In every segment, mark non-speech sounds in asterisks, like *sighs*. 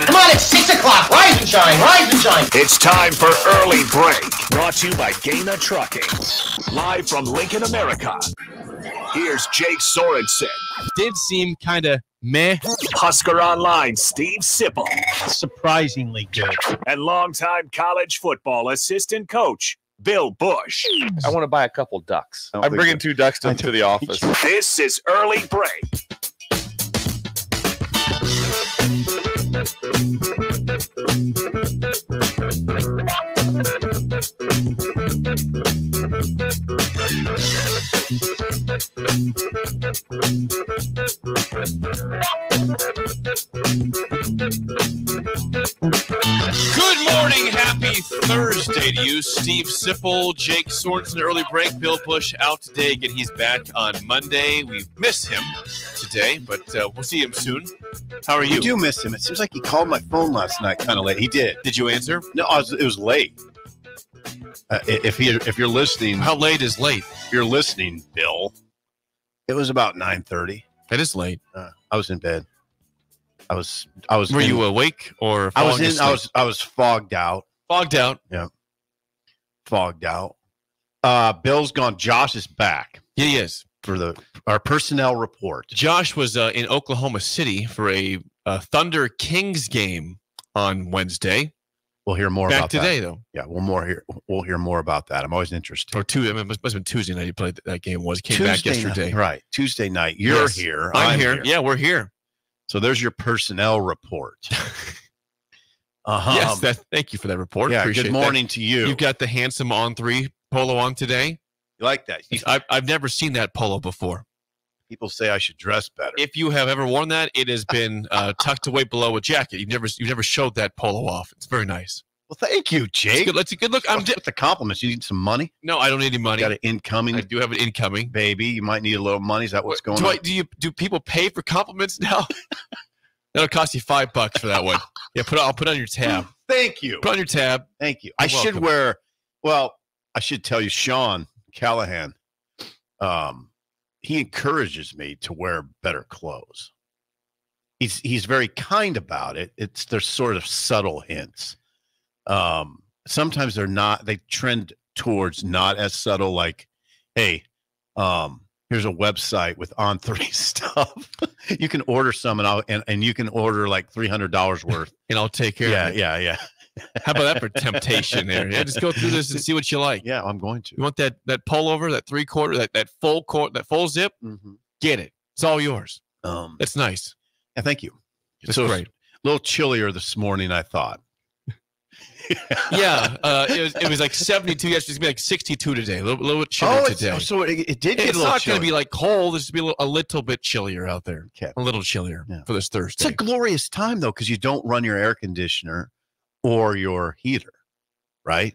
in. Come on, it's 6 o'clock. Rise and shine, rise and shine. It's time for Early Break. Brought to you by Gana Trucking. Live from Lincoln, America. Here's Jake Sorensen. Did seem kind of meh. Husker Online, Steve Sipple. Surprisingly good. And longtime college football assistant coach, Bill Busch. I want to buy a couple ducks. I'm bringing two ducks to, to the office. This is Early Break. Good morning, happy Thursday to you, Steve Sipple, Jake Sorensen, early break. Bill Busch out today. Again, he's back on Monday. We miss him today, but uh, we'll see him soon. How are You you? do miss him. It seems like he called my phone last night kind of late. He did. Did you answer? No, I was, it was late. Uh, if he if you're listening, How late is late? if you're listening, Bill, it was about nine thirty. It is late. Uh, I was in bed. I was I was Were in- you awake or I was in I was I was fogged out. fogged out? Yeah. Fogged out. Uh Bill's gone. Josh is back Yeah, he is. for the our personnel report. Josh was uh, in Oklahoma City for a, uh Thunder Kings game on Wednesday. We'll hear more Back about today, that. though, Yeah, we'll more hear we'll hear more about that. I'm always interested. or Tuesday. I mean, it must, must have been Tuesday night. He played that game. Was came back yesterday. night, right? Tuesday night. You're Yes. here. I'm, here. Yeah, we're here. So there's your personnel report. *laughs* Uh-huh. yes, that, thank you for that report. yeah. Appreciate Good that. morning to you. You've got the handsome on three polo on today. You like that? I've, I've never seen that polo before. People say I should dress better. If you have ever worn that, it has been uh, tucked away below a jacket. You've never you've never showed that polo off. It's very nice. Well, thank you, Jake. good. Let's a good look. I'm di- with the compliments? You need some money? no, I don't need any money. Got an incoming I do have an incoming. baby. You might need a little money. Is that what's going do on? I, do you do people pay for compliments *laughs* now? That'll cost you five bucks for that one. Yeah, put I'll put on your tab. Thank you. Put on your tab. Thank you. I You're should welcome. wear. Well, I should tell you, Sean Callahan. Um, he encourages me to wear better clothes. He's he's very kind about it. It's there's sort of subtle hints. Um, sometimes they're not. They trend towards not as subtle. Like, hey, um, here's a website with on three *laughs* stuff. you can order some, and I'll and, and you can order like three hundred dollars worth. *laughs* And I'll take care yeah, of it. yeah, yeah, How about that for *laughs* temptation there? Yeah, just go through this and see what you like. yeah. I'm going to. You want that that pullover, that three quarter, that, that full court, that full zip? Mhm. Get it. It's all yours. Um, It's nice. yeah, thank you. It's So- great. A little chillier this morning, I thought. *laughs* Yeah, uh, it was it was like 72 yesterday. It's gonna be like 62 today. A little, little bit chillier Oh, today. so it, it did get it's not going to be like cold. It's to be a little, a little bit chillier out there. Okay. A little chillier Yeah. for this Thursday. It's a glorious time though, because you don't run your air conditioner or your heater, right?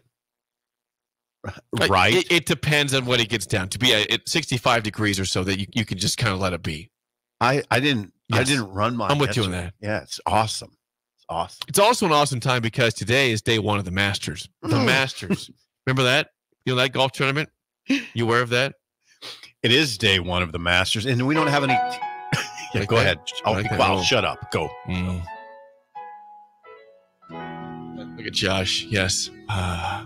Right. It, it depends on what it gets down to be at at 65 degrees or so that you, you can just kind of let it be. I I didn't I didn't run my. I'm with you on that. Yeah, it's awesome. It's awesome. It's also an awesome time because today is day one of the Masters. The Mm. Masters. *laughs* Remember that? You know that golf tournament? You aware of that? It is day one of the Masters, and we don't have any. *laughs* yeah, Like go that? ahead. Oh, Like wow, shut up. Go. Mm. Look at Josh. Yes. Uh,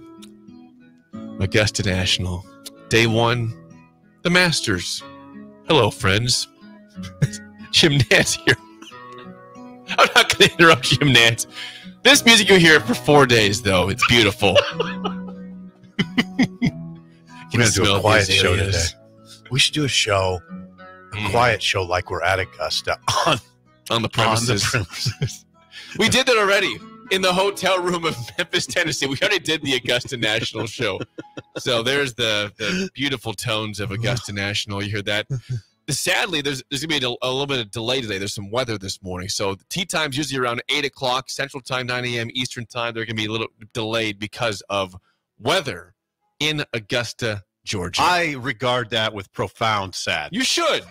Augusta National. Day one. The Masters. Hello, friends. *laughs* Jim Nantz here. *laughs* I'm not going to interrupt you, Nantz. This music you hear for four days, though. It's beautiful. *laughs* *laughs* We're gonna do a quiet show today. We should do a show, a Mm. quiet show like we're at Augusta on, on the on the premises. premises. We did that already in the hotel room of Memphis, Tennessee. We already did the Augusta National show. So there's the, the beautiful tones of Augusta National. You hear that. Sadly, there's there's gonna be a, a little bit of delay today. There's some weather this morning, so the tee time's usually around eight o'clock Central Time, nine a.m. Eastern Time. They're gonna be a little delayed because of weather in Augusta, Georgia. I regard that with profound sadness. you should.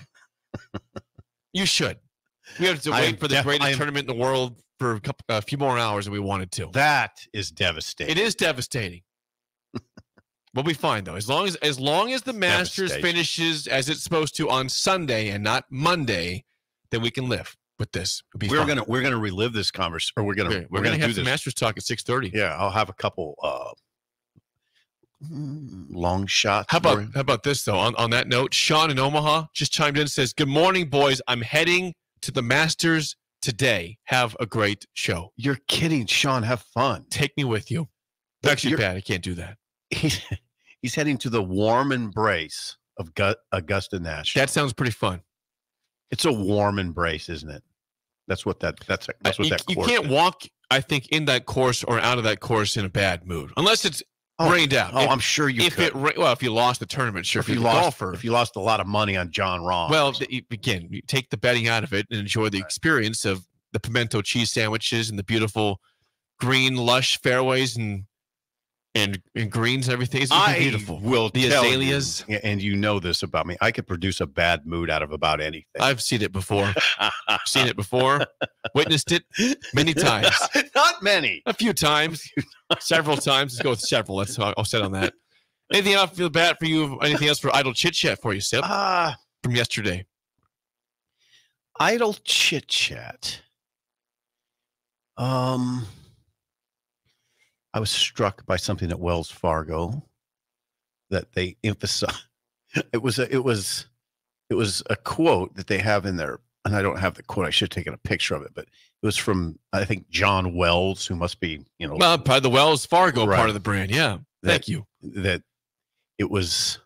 you should. We have to wait for the def- greatest am- tournament in the world for a, couple, a few more hours than we wanted to. That is devastating. It is devastating. We'll be fine though, as long as as long as the Masters finishes as it's supposed to on Sunday and not Monday, then we can live. with this. We're fun. gonna we're gonna relive this conversation, or we're gonna we're, we're, gonna, gonna, have do some this. Masters talk at six thirty. Yeah, I'll have a couple uh long shots. How about how about this though? On on that note, Sean in Omaha just chimed in and says, "Good morning, boys. I'm heading to the Masters today. Have a great show. You're kidding, Sean. Have fun. Take me with you." Look, Actually, bad. I can't do that. *laughs* He's heading to the warm embrace of Gu- Augusta National. That sounds pretty fun. it's a warm embrace, isn't it? That's what that that's that's what you, that you can't is. walk. I think in that course or out of that course in a bad mood, unless it's Oh, rained out. Oh, if, I'm sure you if could. it ra- well, if you lost the tournament, sure. if If you lost golfer, if you lost a lot of money on Jon Rahm. Well, again, you take the betting out of it and enjoy the Right. experience of the pimento cheese sandwiches and the beautiful green, lush fairways and and, and greens and everything. It's I beautiful. will The you, azaleas. yeah, and you know this about me. I could produce a bad mood out of about anything. I've seen it before. *laughs* seen it before. Witnessed it many *laughs* times. Not many. *laughs* A few times. several times. Let's go with several. That's how I'll set on that. Anything else feel bad for you? Anything else for idle chit chat for you, Sip, Ah, from yesterday? idle chit chat. Um, I was struck by something at Wells Fargo that they emphasize. *laughs* It was a, it was it was a quote that they have in there, and I don't have the quote. I should have taken a picture of it, but it was from I think John Wells, who must be you know Well, probably the Wells Fargo Right. part of the brand. Yeah. Thank you. that it was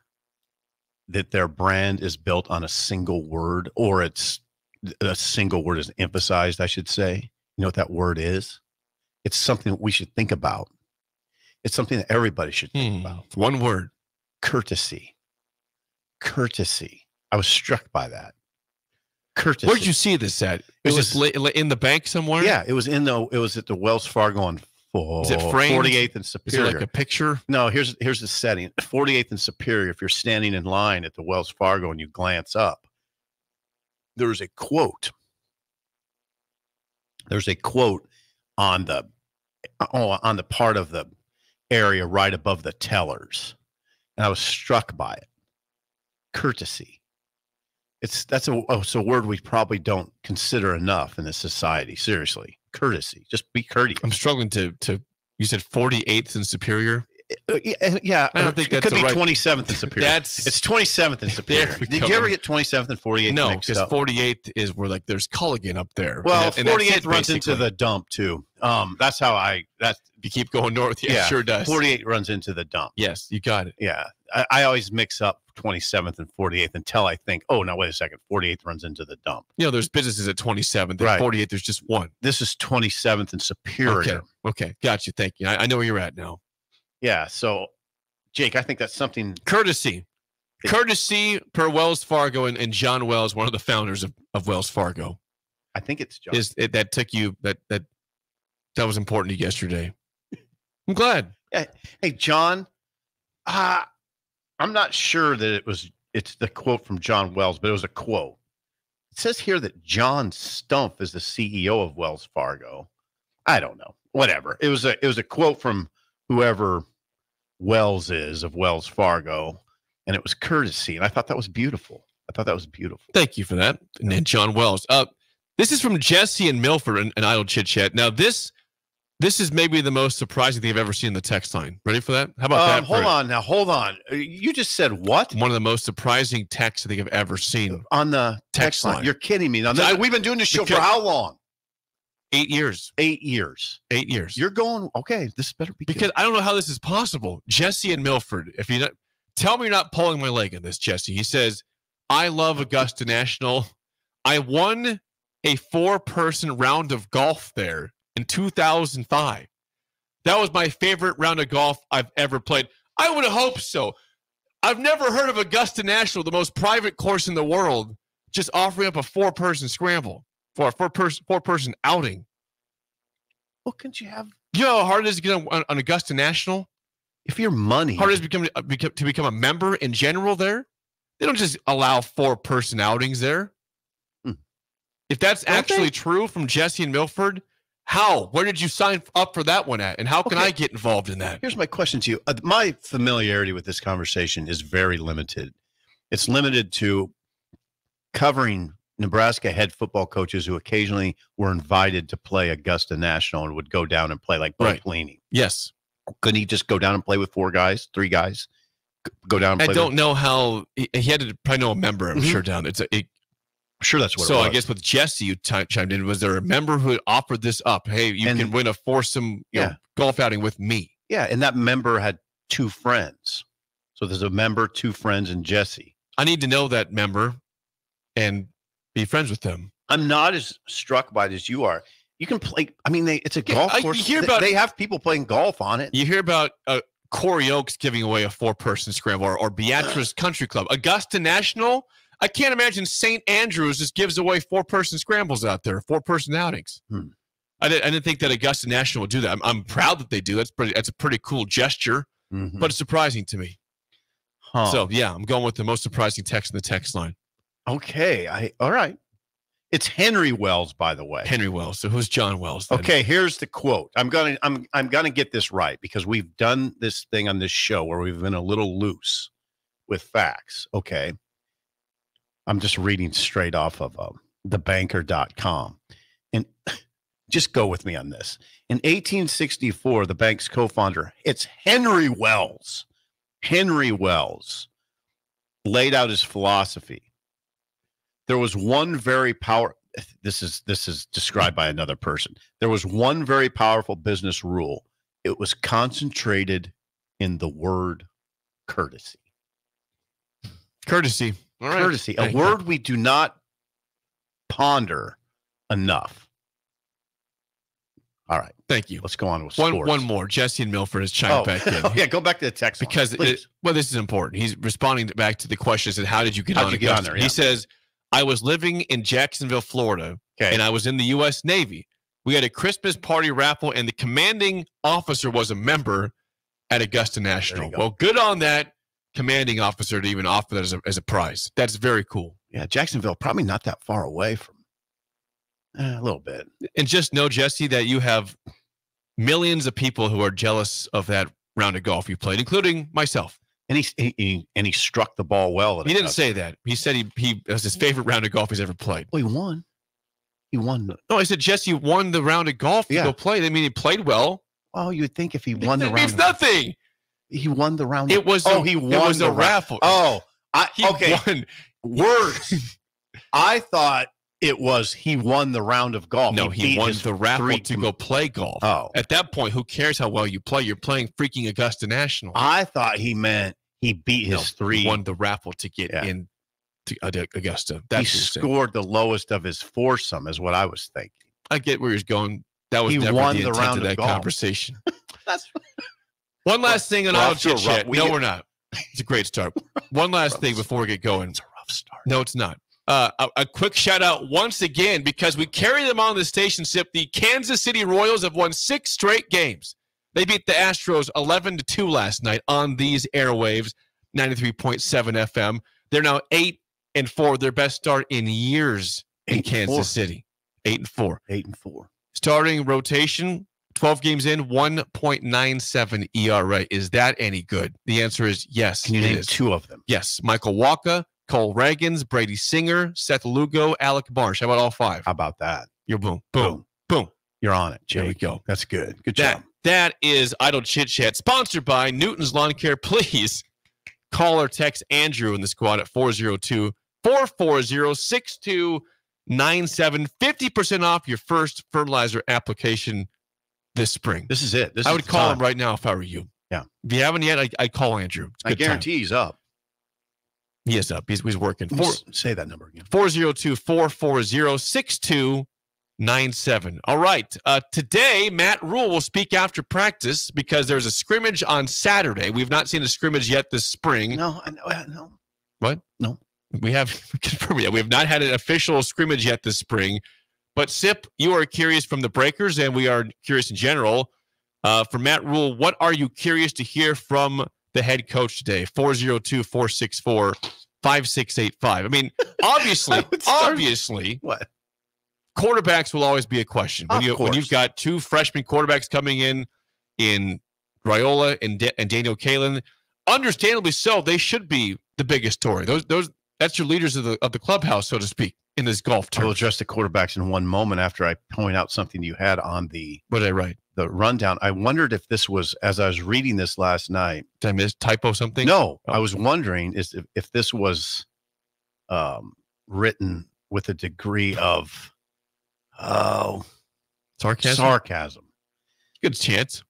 that their brand is built on a single word or it's a single word is emphasized i should say you know what that word is it's something that we should think about it's something that everybody should think Hmm. about One word. courtesy courtesy i was struck by that courtesy Where'd you see this at? It was, was- just li- li- in the bank somewhere. yeah it was in the it was at the wells fargo on Is it framed? 48th and Is superior there like a picture? No, here's here's the setting. *clears throat* 48th and Superior. If you're standing in line at the Wells Fargo and you glance up, there's a quote. There's a quote on the oh on the part of the area right above the tellers, and I was struck by it. Courtesy. It's that's a oh, it's a word we probably don't consider enough in this society. Seriously, courtesy. Just be courteous. I'm struggling to to. You said 48th and Superior. Uh, yeah, yeah, I don't uh, think it that's could be right- 27th *laughs* and Superior. That's It's 27th and *laughs* Superior. Did you ever get 27th and 48th no, because up? 48th is where like there's Culligan up there. well, and, and 48th it, runs into the dump too. Um, that's how I. that you keep going north, yeah, Yeah, sure does. 48 runs into the dump. Yes, you got it. Yeah, I, I always mix up 27th and 48th until I think, oh now wait a second, 48th runs into the dump. You know, there's businesses at 27th. At Right. 48th, there's just one. This is 27th and Superior. Okay. Okay. Got you. Thank you. I, I know where you're at now. Yeah, so Jake, I think that's something. Courtesy. Courtesy per Wells Fargo and, and John Wells, one of the founders of, of Wells Fargo. I think it's John. is it, that took you that that that was important to you yesterday. *laughs* I'm glad. Hey, John, uh, I'm not sure that it was, it's the quote from John Wells, but it was a quote. It says here that John Stumpf is the CEO of Wells Fargo. I don't know. Whatever. It was a it was a quote from whoever Wells is of Wells Fargo, and it was courtesy. And I thought that was beautiful. I thought that was beautiful. Thank you for that. And then John Wells. Uh, this is from Jesse and Milford and, and Idle Chit Chat. Now this this is maybe the most surprising thing I've ever seen in the text line. Ready for that? How about Um, that? hold on now. Hold on. Uh, You just said what? One of the most surprising texts I think I've ever seen. On the Text text line. line. You're kidding me. Now, I- we've been doing this show for how long? Eight years. Eight years. Eight years. You're going okay. This better be good. because I don't know how this is possible. Jesse and Milford, if you not, tell me you're not pulling my leg on this, Jesse. He says, "I love oh. Augusta National. I won a four-person round of golf there in 2005. That was my favorite round of golf I've ever played. I would hope so. I've never heard of Augusta National, the most private course in the world, just offering up a four-person scramble for a four-person four-person outing. What can you have You know how hard it is to get on, on Augusta National? if your money? hard it is to become, uh, become to become a member in general there. They don't just allow four person outings there. Hmm. If that's Don't actually they? true from Jesse and Milford, how? Where did you sign up for that one at? And how can Okay. I get involved in that? Here's my question to you. Uh, my familiarity with this conversation is very limited. It's limited to covering Nebraska head football coaches who occasionally were invited to play Augusta National and would go down and play like Blake Right. Leaney. Yes. Couldn't he just go down and play with four guys, three guys? Go down and I don't with- know how he, he had to probably know a member, I'm Mhm. sure, down. It's a, it, I'm sure that's what so it was. I guess with Jesse, you chimed in. Was there a member who had offered this up? Hey, you And- can win a foursome you know, golf outing with me. Yeah, and that member had two friends. So there's a member, two friends, and Jesse. I need to know that member and be friends with them. I'm not as struck by it as you are. You can play. I mean, they, it's a Yeah, golf I- you course. hear They- about- they have people playing golf on it. You hear about uh, Quarry Oaks giving away a four-person scramble, or, or Beatrice *sighs* Country Club, Augusta National. I can't imagine St. Andrews just gives away four-person scrambles out there, four-person outings. Hmm. I, didn't, I didn't think that Augusta National would do that. I'm, I'm proud that they do. That's pretty. That's a pretty cool gesture, Mhm. but it's surprising to me. Huh. So yeah, I'm going with the most surprising text in the text line. Okay, I all right. It's Henry Wells, by the way. Henry Wells. So who's John Wells? then? Okay, here's the quote. I'm gonna I'm I'm gonna get this right because we've done this thing on this show where we've been a little loose with facts. Okay. I'm just reading straight off of um, thebanker.com. And *sighs* just go with me on this. In 1864, the bank's co-founder, it's Henry Wells. Henry Wells laid out his philosophy. There was one very power this is this is described by another person. There was one very powerful business rule. It was concentrated in the word courtesy. courtesy. All right. Courtesy, a Thank you. word we do not ponder enough. All right, Thank you. let's go on with One sports. one more. Jesse and Milford has chimed Oh, back in. *laughs* oh, yeah, go back to the text line, because it, well, this is important. He's responding back to the question: "Said how did you get How'd on?" you get on there? Yeah. He says, "I was living in Jacksonville, Florida, okay, and I was in the U.S. Navy. We had a Christmas party raffle, and the commanding officer was a member at Augusta National. go. Well, good on that commanding officer to even offer that as a, as a prize. That's very cool. yeah, Jacksonville, probably not that far away from. eh, a little bit. And just know, Jesse, that you have millions of people who are jealous of that round of golf you played, including myself. And he, he, he and he struck the ball well. at He didn't say that. He said he he it was his favorite round of golf he's ever played. Well, he won. He won. No, I said Jesse won the round of golf to Yeah. go play. I mean, he played well. well, you would think if he won the it round, means nothing. he won the round. It was oh, a, he it won was the a ra- raffle. Oh, I he okay. won. Words. *laughs* I thought it was he won the round of golf. No, he beat won the raffle three to go play golf. Oh, At that point, who cares how well you play? You're playing freaking Augusta National. I thought he meant he beat his No, three. He won the raffle to get Yeah. in to uh, Augusta. he That's what scored the lowest of his foursome, is what I was thinking. I get where he's going. That was He never won the the intent round of that golf. conversation. *laughs* That's One last thing, and I'll to chit chat. We, no, we're not. It's a great start. One last thing before we get going. it's a rough start. No, it's not. Uh, a, a quick shout out once again because we carry them on the station. Sip the Kansas City Royals have won six straight games. They beat the Astros eleven to two last night on these airwaves, ninety three point seven FM. They're now eight and four. Their best start in years in Eight Kansas four. City. Eight and four. Eight and four. Starting rotation, 12 games in, 1.97 ERA. Is that any good? The answer is yes. Can you name is. two of them? Yes. Michael Wacha, Cole Ragans, Brady Singer, Seth Lugo, Alec Marsh. How about all five? How about that? You're boom, boom, boom. You're on it, There we Jake. go. That's good. Good That job. That is Idle Chit Chat, sponsored by Newton's Lawn Care. *laughs* Please call or text Andrew in the squad at 402 440 6297. 50% off your first fertilizer application this spring. This is it. This I would call time. him right now if I were you. Yeah. If you haven't yet, I, I'd call Andrew. I good time. guarantee he's up. He is up. He's, he's working. Four, Say that number again. 402 440 6297. All right. Uh, today, Matt Rhule will speak after practice because there's a scrimmage on Saturday. We've not seen a scrimmage yet this spring. No, I know. I know. We have *laughs* confirmed yet. We have not had an official scrimmage yet this spring. But Sip, you are curious from the Breakers, and we are curious in general. Uh, for Matt Rhule, what are you curious to hear from the head coach today? 402 464 5685. I mean, *laughs* obviously, obviously, What? Quarterbacks will always be a question. When you, when you've got two freshman quarterbacks coming in in Raiola and, and Daniel Kaelin, understandably so, they should be the biggest story. Those those that's your leaders of the of the clubhouse, so to speak. in this golf I will address the quarterbacks in one moment after I point out something you had on the What did I write? the rundown. I wondered if this was as I was reading this last night. Did I miss typo something? No, Oh. I was wondering is if, if this was um, written with a degree of oh sarcasm. sarcasm. Good chance.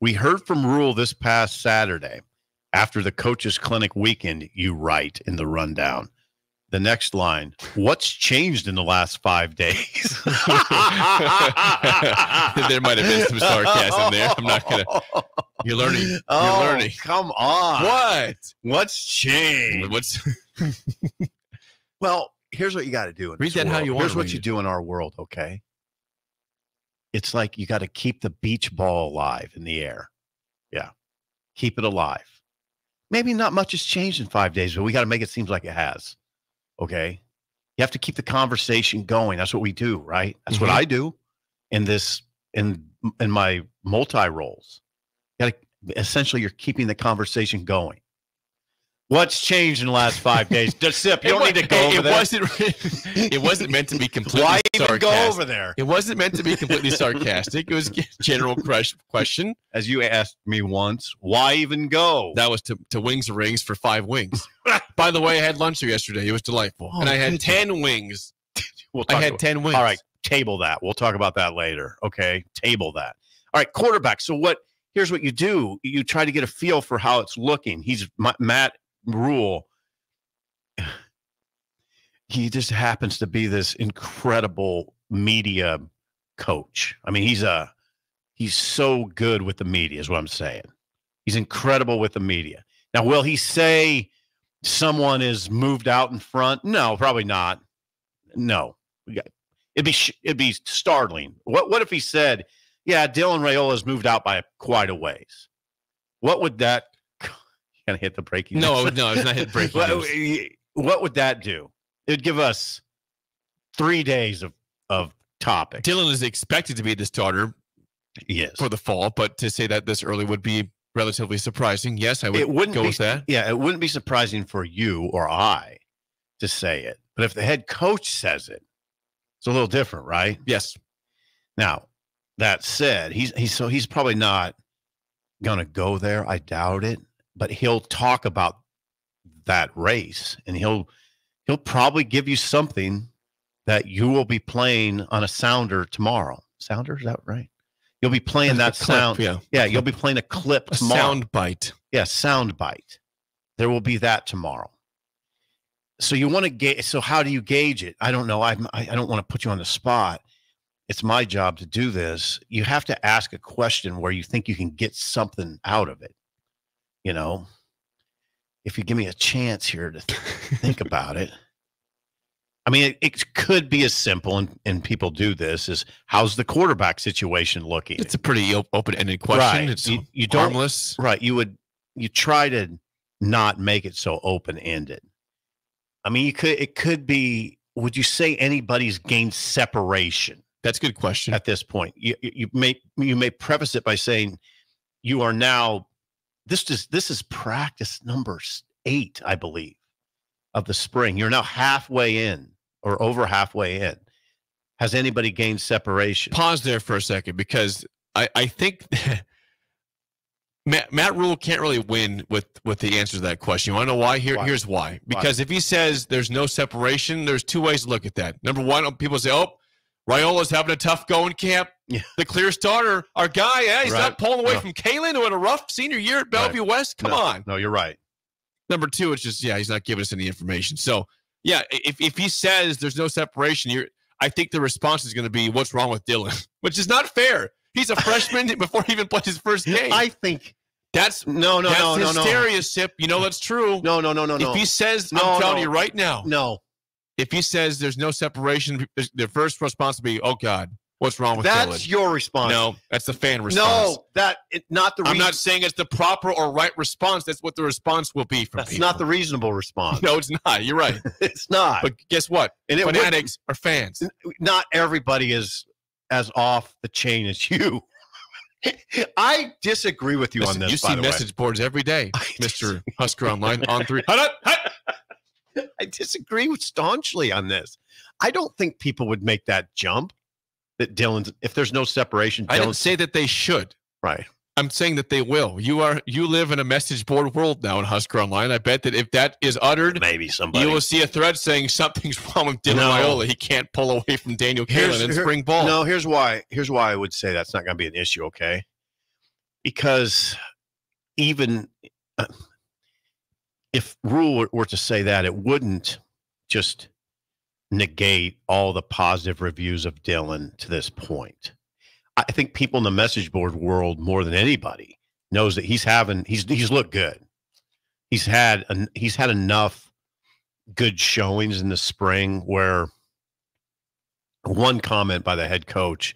We heard from Rhule this past Saturday after the coaches clinic weekend. You write in the rundown. The next line: What's changed in the last five days? *laughs* There might have been some sarcasm there. I'm not gonna- You're learning. You're Oh, learning. Come on. What? What's changed? What's Well, here's what you got to do. Read that how you want Here's what you do in our world. Okay. It's like you got to keep the beach ball alive in the air. Yeah. Keep it alive. Maybe not much has changed in five days, but we got to make it seem like it has. Okay. You have to keep the conversation going. That's what we do, right? That's what Mhm. I do in this in in my multi roles. You got to essentially you're keeping the conversation going. What's changed in the last five days? *laughs* Just sip. You It don't need to go it, over it there. wasn't. It wasn't meant to be completely Why even sarcastic. go over there? It wasn't meant to be completely sarcastic. It was a general crush question. As you asked me once, why even go? That was to, to wings and rings for five wings. *laughs* By the way, I had lunch there yesterday. It was delightful, Oh, and I oh, had goodness. ten wings. we'll I had about- ten wings. All right, table that. We'll talk about that later. Okay, table that. All right, quarterback. So what? Here's what you do: you try to get a feel for how it's looking. He's Matt Rhule. He just happens to be this incredible media coach. I mean, he's a he's so good with the media, is what I'm saying. He's incredible with the media. Now, will he say someone is moved out in front? No, probably not. No, it'd be it'd be startling. What what if he said, "Yeah, Dylan Raiola's moved out by quite a ways"? What would that? You gotta hit the breaking. No, news. no, it's not hit *laughs* breaking what, news. what would that do? It'd give us three days of of topics. Dylan is expected to be the starter yes, for the fall, but to say that this early would be relatively surprising. Yes, I would it wouldn't go be, with that. Yeah, it wouldn't be surprising for you or I to say it, but if the head coach says it, it's a little different, right? Yes, Now, that said, he's he's so he's probably not gonna go there. I doubt it, but he'll talk about that race and he'll he'll probably give you something that you will be playing on a sounder tomorrow. Sounder, is that right? You'll be playing that A clip, sound. Yeah, Yeah, you'll be playing a clip *laughs* a tomorrow. sound bite. Yeah, sound bite. There will be that tomorrow. So you want to gauge. So how do you gauge it? I don't know. I'm, I I don't want to put you on the spot. It's my job to do this. You have to ask a question where you think you can get something out of it. You know, if you give me a chance here to think *laughs* about it. I mean, it, it could be as simple, and, and people do this: is how's the quarterback situation looking? It's a pretty open-ended question. Right. It's You- you don't- harmless. Right. You would you try to not make it so open ended. I mean, you could it could be. Would you say anybody's gained separation That's a good question. at this point? You you you may you may preface it by saying you are now this is this is practice number eight, I believe, of the spring. You're now halfway in or over halfway in. Has anybody gained separation? Pause there for a second because I, I think *laughs* Matt, Matt Rhule can't really win with with the answer to that question. You want to know why? Here, Why? here's why. Because if he says there's no separation, there's two ways to look at that. Number one, people say, "Oh, Raiola's having a tough go in camp. Yeah. The clear starter, our guy, yeah, he's Right. not pulling away No. from Kaelin, who had a rough senior year at Bellevue West. Come No, on." No, you're right. Number two, it's just yeah, he's not giving us any information. So yeah, if if he says there's no separation, you're I think the response is going to be what's wrong with Dylan, *laughs* which is not fair. He's a freshman *laughs* before he even played his first game. I think that's no, no, that's no, no, no. hysteria, Sip. You know that's true. No, no, no, no, no. if he says, No, I'm telling no. you right now, no, if he says there's no separation, the first response will be, "Oh God, what's wrong with that? that's Dylan?" your response. no, that's the fan response. no, that it, not the. I'm reason- not saying it's the proper or right response. That's what the response will be from That's people. not the reasonable response. *laughs* No, it's not. You're right. *laughs* it's not. But guess what? and it would, Fanatics are fans. not everybody is as off the chain as you. *laughs* I disagree with you Listen, on this. you see message boards every day, Mr. Husker Online on three. Hut, hut, hut. way. *laughs* I disagree with staunchly on this. I don't think people would make that jump. That Dylan's if there's no separation, I didn't say that they should. right. I'm saying that they will. You are you live in a message board world now in Husker Online. I bet that if that is uttered, Maybe somebody. you will see a thread saying something's *laughs* wrong with Dylan No. Raiola. He can't pull away from Daniel Kaelin in here- spring ball. No, here's why. Here's why I would say that's not going to be an issue. Okay, because even uh, if Rhule were- to say that, it wouldn't just negate all the positive reviews of Dylan to this point. I think people in the message board world more than anybody knows that he's having he's he's looked good. He's had an, he's had enough good showings in the spring where one comment by the head coach,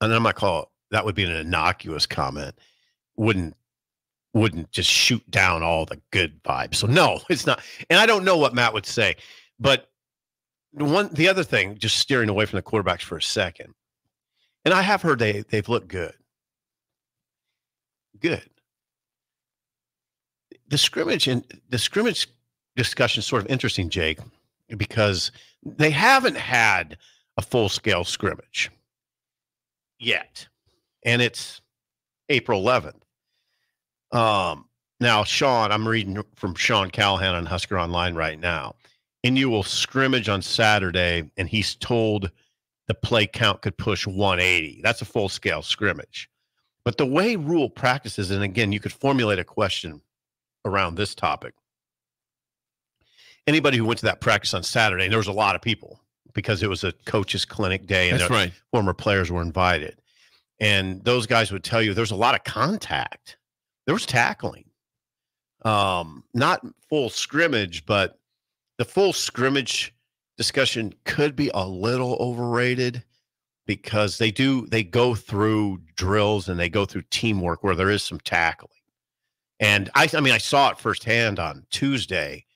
and I'm not call it, that would be an innocuous comment, wouldn't wouldn't just shoot down all the good vibes. So no, *laughs* it's not. And I don't know what Matt would say, but one the other thing, just steering away from the quarterbacks for a second, and I have heard they they've looked good. Good. The scrimmage and the scrimmage discussion is sort of interesting, Jake, because they haven't had a full scale scrimmage yet. And it's April 11th. Um, now, Sean, I'm reading from Sean Callahan on Husker Online right now. And you will scrimmage on Saturday, and he's told the play count could push 180. That's a full scale scrimmage. But the way Rhule practices, and again, you could formulate a question around this topic. Anybody who went to that practice on Saturday, and there was a lot of people because it was a coaches clinic day, and That's right. former players were invited. And those guys would tell you there's a lot of contact. There was tackling. Um, not full scrimmage, but the full scrimmage discussion could be a little overrated because they do they go through drills and they go through teamwork where there is some tackling. And I I mean I saw it firsthand on Tuesday,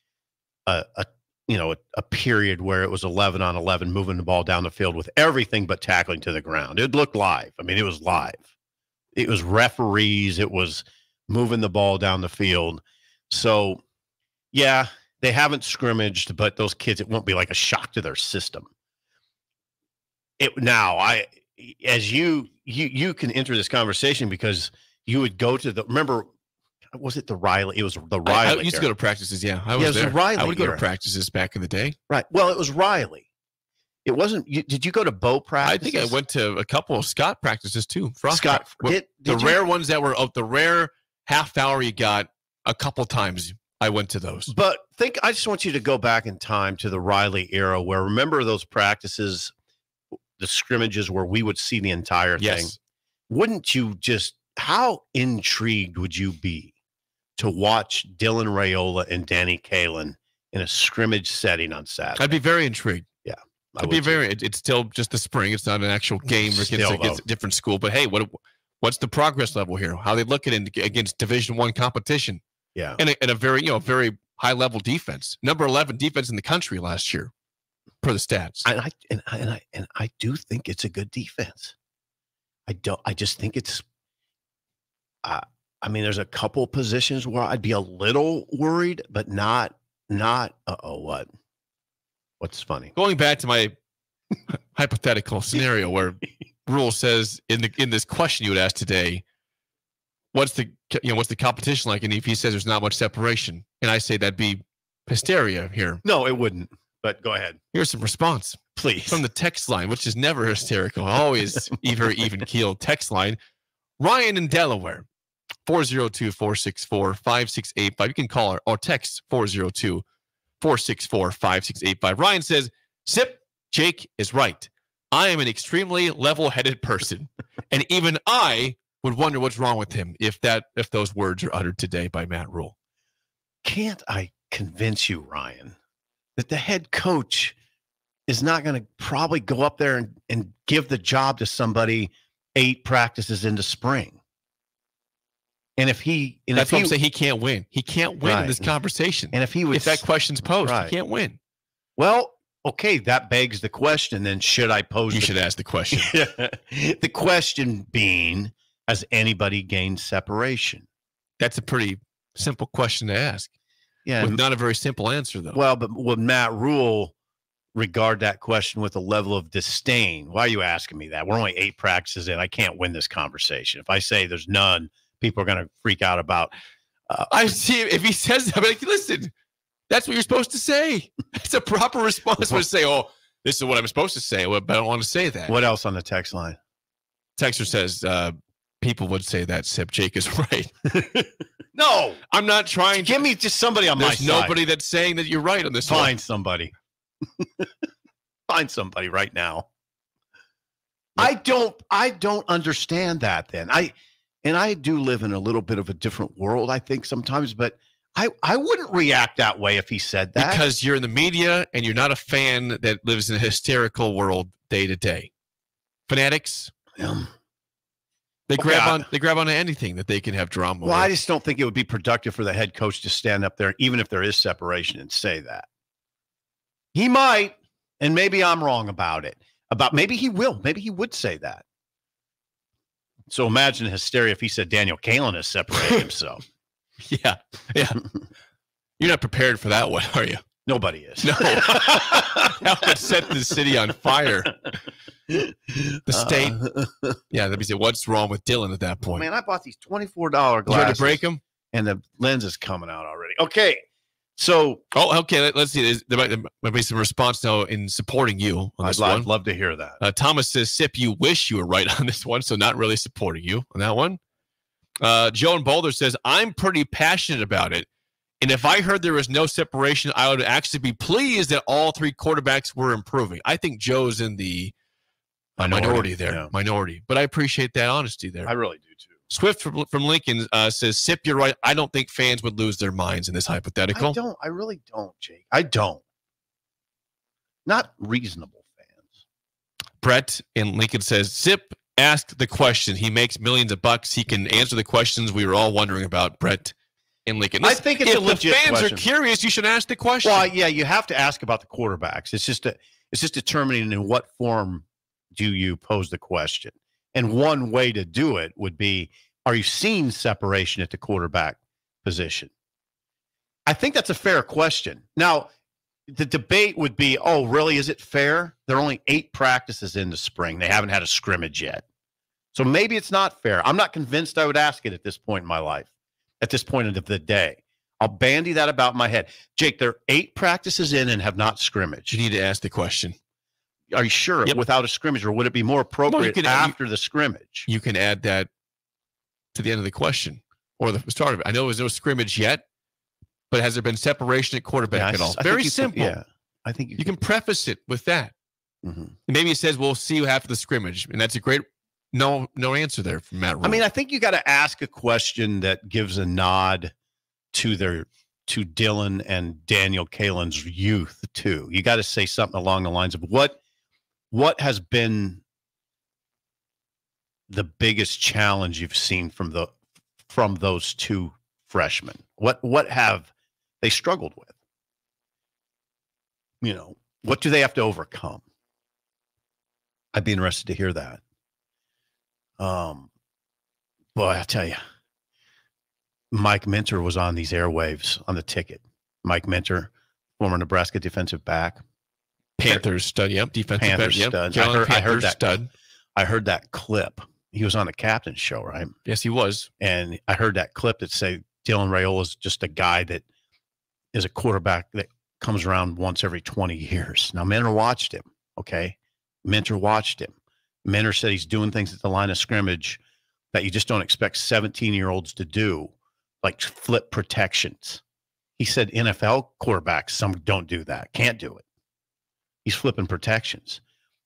a, a you know, a, a period where it was 11 on 11, moving the ball down the field with everything but tackling to the ground. It looked live. I mean, it was live. It was referees, it was moving the ball down the field. So, yeah, they haven't scrimmaged, but those kids, it won't be like a shock to their system. It now, I, as you, you, you can enter this conversation because you would go to the, remember, was it the Riley? It was the I, I Riley. used to go to practices. Yeah, I Yeah, was it was the. Riley I would go era. to practices back in the day. Right. Well, it was Riley. It wasn't. You, did you go to Bo practice? I think I went to a couple of Scott practices too. Frost Scott. prac- Did, the you- rare ones that were of the rare half hour you got a couple times. I went to those. But think. I just want you to go back in time to the Riley era, where remember those practices, the scrimmages where we would see the entire thing. Yes, Wouldn't you just? How intrigued would you be to watch Dylan Raiola and Danny Kaelin in a scrimmage setting on Saturday? I'd be very intrigued. I I'd be too. very. It, it's still just the spring. It's not an actual game against, against a different school. But hey, what what's the progress level here? How they look at against Division One competition Yeah. and a, and a very you know very high level defense, number eleven defense in the country last year, per the stats. and I and I, and I and I do think it's a good defense. I don't. I just think it's. Uh, I mean, there's a couple positions where I'd be a little worried, but not not. Uh oh, what? What's funny? Going back to my *laughs* hypothetical scenario where *laughs* Rhule says in the in this question you would ask today, what's the you know what's the competition like? And if he says there's not much separation, and I say that'd be hysteria here. No, it wouldn't. But go ahead, Here's some response. please. from the text line, which is never hysterical, always *laughs* even even keel text line. Ryan in Delaware, 402 464 5685. You can call or, or text 402 464 5685. Ryan says, Sip, Jake is right. I am an extremely level headed person. *laughs* and even I would wonder what's wrong with him if that if those words are uttered today by Matt Rhule. Can't I convince you, Ryan, that the head coach is not going to probably go up there and, and give the job to somebody eight practices into spring? And if he, and That's if why he, I'm saying he can't win. He can't win in this conversation. and if he would, if that question's posed, Right. he can't win. well, okay, that begs the question. Then should I pose? You the, should ask the question. *laughs* the question being, has anybody gained separation? That's a pretty simple question to ask. Yeah. with not a very simple answer though. well, but would Matt Rhule regard that question with a level of disdain? Why are you asking me that? We're only eight practices in. I can't win this conversation. If I say there's none, people are going to freak out about. Uh, I see if he says that, I'm like, listen, that's what you're supposed to say. *laughs* It's a proper response to say, oh, this is what I'm supposed to say, but I don't want to say that. what else on the text line? Texter says, uh, people would say that, Sip. Jake is *laughs* right. *laughs* No, I'm not trying to. give me just somebody on my side. There's nobody that's saying that you're right on this one. Find somebody. Find somebody right now. I don't I don't understand that then. I and I do live in a little bit of a different world, I think sometimes, but I I wouldn't react that way if he said that. because you're in the media and you're not a fan that lives in a hysterical world day to day. Fanatics, Um, they Okay, grab on they grab onto anything that they can have drama well, I just don't think it would be productive for the head coach to stand up there, even if there is separation, and say that. He might, and maybe I'm wrong about it. About maybe he will. Maybe he would say that. So imagine the hysteria if he said Daniel Kaelin has separated *laughs* himself. Yeah, yeah. You're not prepared for that one, are you? Nobody is. No. that would set the city on fire. The state. Uh, Yeah, let me say, what's wrong with Dylan at that point? man, I bought these twenty-four you dollar ready glasses, to break them? and the lens is coming out already. Okay, so Oh, okay. Let, us see. There's- There might, there might be some response now in supporting you on I'd, this one. I'd love to hear that. Uh, Thomas says, Sip, you wish you were right *laughs* on this one, so not really supporting you on that one. Uh, Joe and Boulder says, I'm pretty passionate about it. And if I heard there was no separation, I would actually be pleased that all three quarterbacks were improving. I think Joe's in the minority, Minority, there, yeah. minority. But I appreciate that honesty there. I really do too. Swift from, from Lincoln uh, says, Sip, you're right. I don't think fans would lose their minds in this hypothetical. I don't. I really don't, Jake. I don't. Not reasonable fans. Brett in Lincoln says, Zip asked the question. He makes millions of bucks. He can answer the questions we were all wondering about, Brett in Lincoln. I think it's if a legit the fans question. are curious, you should ask the question. Well, yeah, you have to ask about the quarterbacks. It's just a, it's just determining in what form do you pose the question. And one way to do it would be: Are you seeing separation at the quarterback position? I think that's a fair question. Now, the debate would be: Oh, really? Is it fair? They're only eight practices in the spring. They haven't had a scrimmage yet. So maybe it's not fair. I'm not convinced I would ask it at this point in my life, at this point of the day. I'll bandy that about my head. Jake, they're eight practices in and have not scrimmaged. you need to ask the question. Are you sure Yep. without a scrimmage, or would it be more appropriate can- you- after the scrimmage? You can add that to the end of the question or the start of it. I know there's no scrimmage yet, but has there been separation at quarterback Yeah, at all? I Very can- simple. yeah, I think you, You can preface it with that. mhm. Maybe it says, "We'll see you after the scrimmage," and that's a great no no answer there from Matt. I mean, I think you got to ask a question that gives a nod to their to Dylan and Daniel Kaelin's youth too. You got to say something along the lines of what what has been the biggest challenge you've seen from the from those two freshmen. What what have they struggled with? You know, what do they have to overcome? I'd be interested to hear that. Um, boy, I tell you, Mike Minter was on these airwaves on the ticket. Mike Minter, former Nebraska defensive back. Panthers stud, yep, defensive back, Panthers yep. I heard- I heard that. stud. I heard that clip. He was on the captain's show, right? Yes, he was. And I heard that clip that say Dylan Raiola is just a guy that is a quarterback that comes around once every 20 years. Now, Minter watched him. Okay. Minter watched him. Minter said he's doing things at the line of scrimmage that you just don't expect 17 year olds to do, like flip protections. He said NFL quarterbacks, some don't do that, can't do it. He's flipping protections.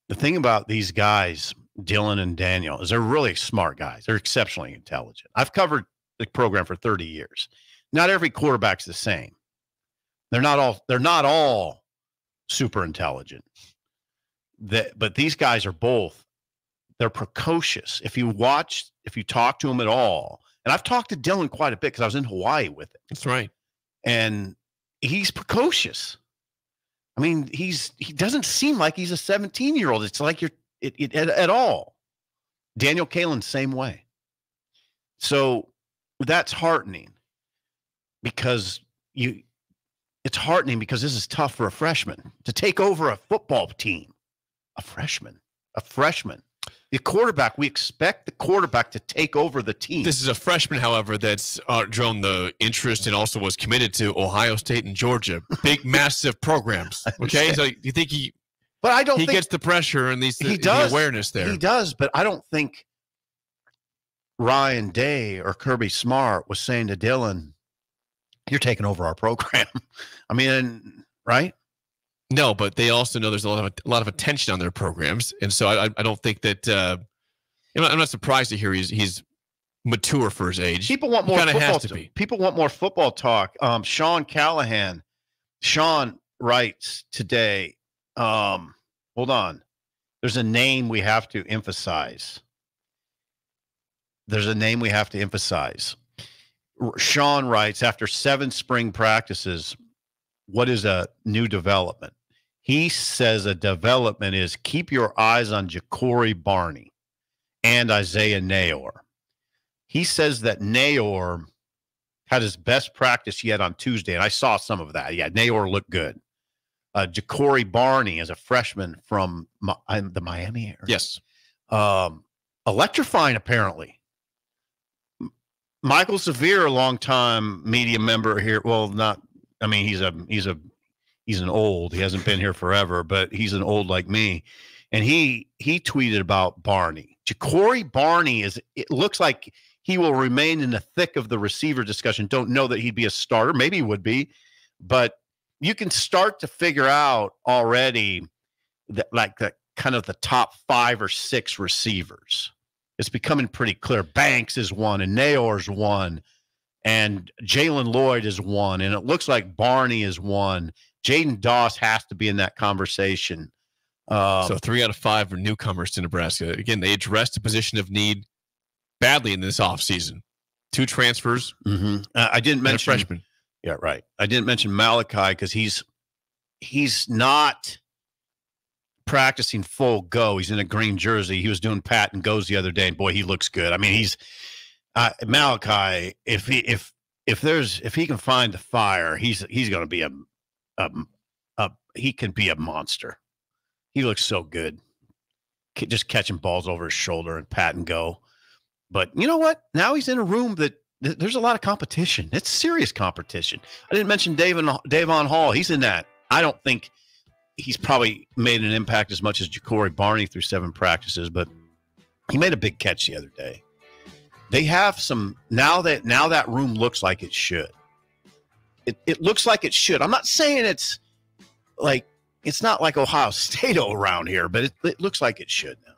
The thing about these guys, Dylan and Daniel, is they're really smart guys. They're exceptionally intelligent. I've covered the program for 30 years. Not every quarterback's the same. They're not all they're not all super intelligent. That but these guys are both they're precocious. If you watch, if you talk to them at all, and I've talked to Dylan quite a bit because I was in Hawaii with him, That's right. and he's precocious. I mean, he's he doesn't seem like he's a 17 year old. It's like you're it, it, at, at all. Daniel Kaelin, same way. So that's heartening because you it's heartening because this is tough for a freshman to take over a football team. A freshman, a freshman. The quarterback, we expect the quarterback to take over the team. This is a freshman, however, that's uh, drawn the interest and also was committed to Ohio State and Georgia. Big, *laughs* massive programs. Okay, so you think he but I don't he gets the pressure and these He does. the awareness there. He does, but I don't think Ryan Day or Kirby Smart was saying to Dylan, "You're taking over our program." *laughs* I mean, right? No, but they also know there's a lot of a lot of attention on their programs, and so I, I- don't think that. Uh, I'm, not, I'm not surprised to hear he's he's mature for his age. People want more football. to t- be. People want more football talk. Um, Sean Callahan, Sean writes today. Um, hold on. There's a name we have to emphasize. There's a name we have to emphasize. Sean writes after seven spring practices, what is a new development? He says a development is keep your eyes on Ja'Cory Barney and Isaiah Neyor. He says that Neyor had his best practice yet on Tuesday, and I saw some of that. Yeah, Neyor looked good. Uh, Ja'Cory Barney is a freshman from Mi- the Miami area yes, um, electrifying apparently. Michael Severe, a longtime media member here. Well, not. I mean, he's a he's a he's an old. He hasn't been here forever, but he's an old like me. And he he tweeted about Barney. Ja'Cory Barney is. It looks like he will remain in the thick of the receiver discussion. Don't know that he'd be a starter. Maybe he would be, but you can start to figure out already that like the kind of the top five or six receivers. It's becoming pretty clear. Banks is one, and Neyor's one, and Jaylen Lloyd is one, and it looks like Barney is one. Jaidyn Doss has to be in that conversation. Um, so three out of five are newcomers to Nebraska. Again, they addressed a position of need badly in this offseason. Two transfers mhm. Uh, I didn't mention freshman. Yeah, right. I didn't mention Malachi because he's he's not practicing full go. He's in a green jersey. He was doing pat and goes the other day, and boy, he looks good. I mean, he's uh, Malachi. If he if if there's if he can find the fire, he's he's going to be a, a a he can be a monster. He looks so good, just catching balls over his shoulder and pat and go. But you know what? Now he's in a room that th- there's a lot of competition. It's serious competition. I didn't mention Davon Davon Hall. He's in that. I don't think he's probably made an impact as much as Ja'Cory Barney through seven practices, but he made a big catch the other day. They have some now that now that room looks like it should. It it looks like it should. I'm not saying it's like it's not like Ohio *laughs* State around here, but it, it looks like it should now.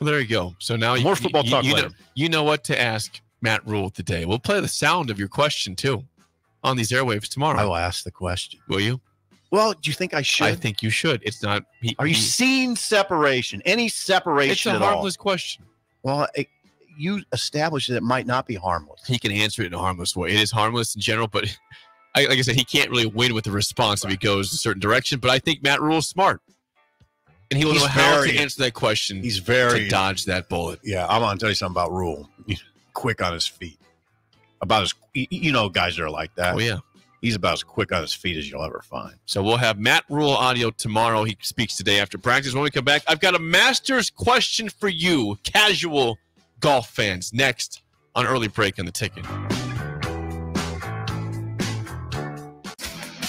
Well, there you go. So now you, More football you, talk you later. Know, you know what to ask Matt Rhule today. We'll play the sound of your question too on these airwaves tomorrow. I will ask the question. Will you? Well, do you think I should? I think you should. It's not. He, Are you he- seeing separation? Any separation? It's a at all? harmless question. Well, it, you established that it might not be harmless. He can answer it in a harmless way. It is harmless in general, but *laughs* I, like I said, he can't really win with the response if he goes a certain direction. But I think Matt Rhule is smart, and he will He's know how very- to answer that question He's to very dodge that bullet. Yeah, I'm gonna tell you something about Rhule. He's quick on his feet. About y- you know, guys that are like that. Oh yeah. He's about as quick on his feet as you'll ever find. So we'll have Matt Rhule audio tomorrow. He speaks today after practice. When we come back, I've got a Masters question for you, casual golf fans. Next on early break on the ticket.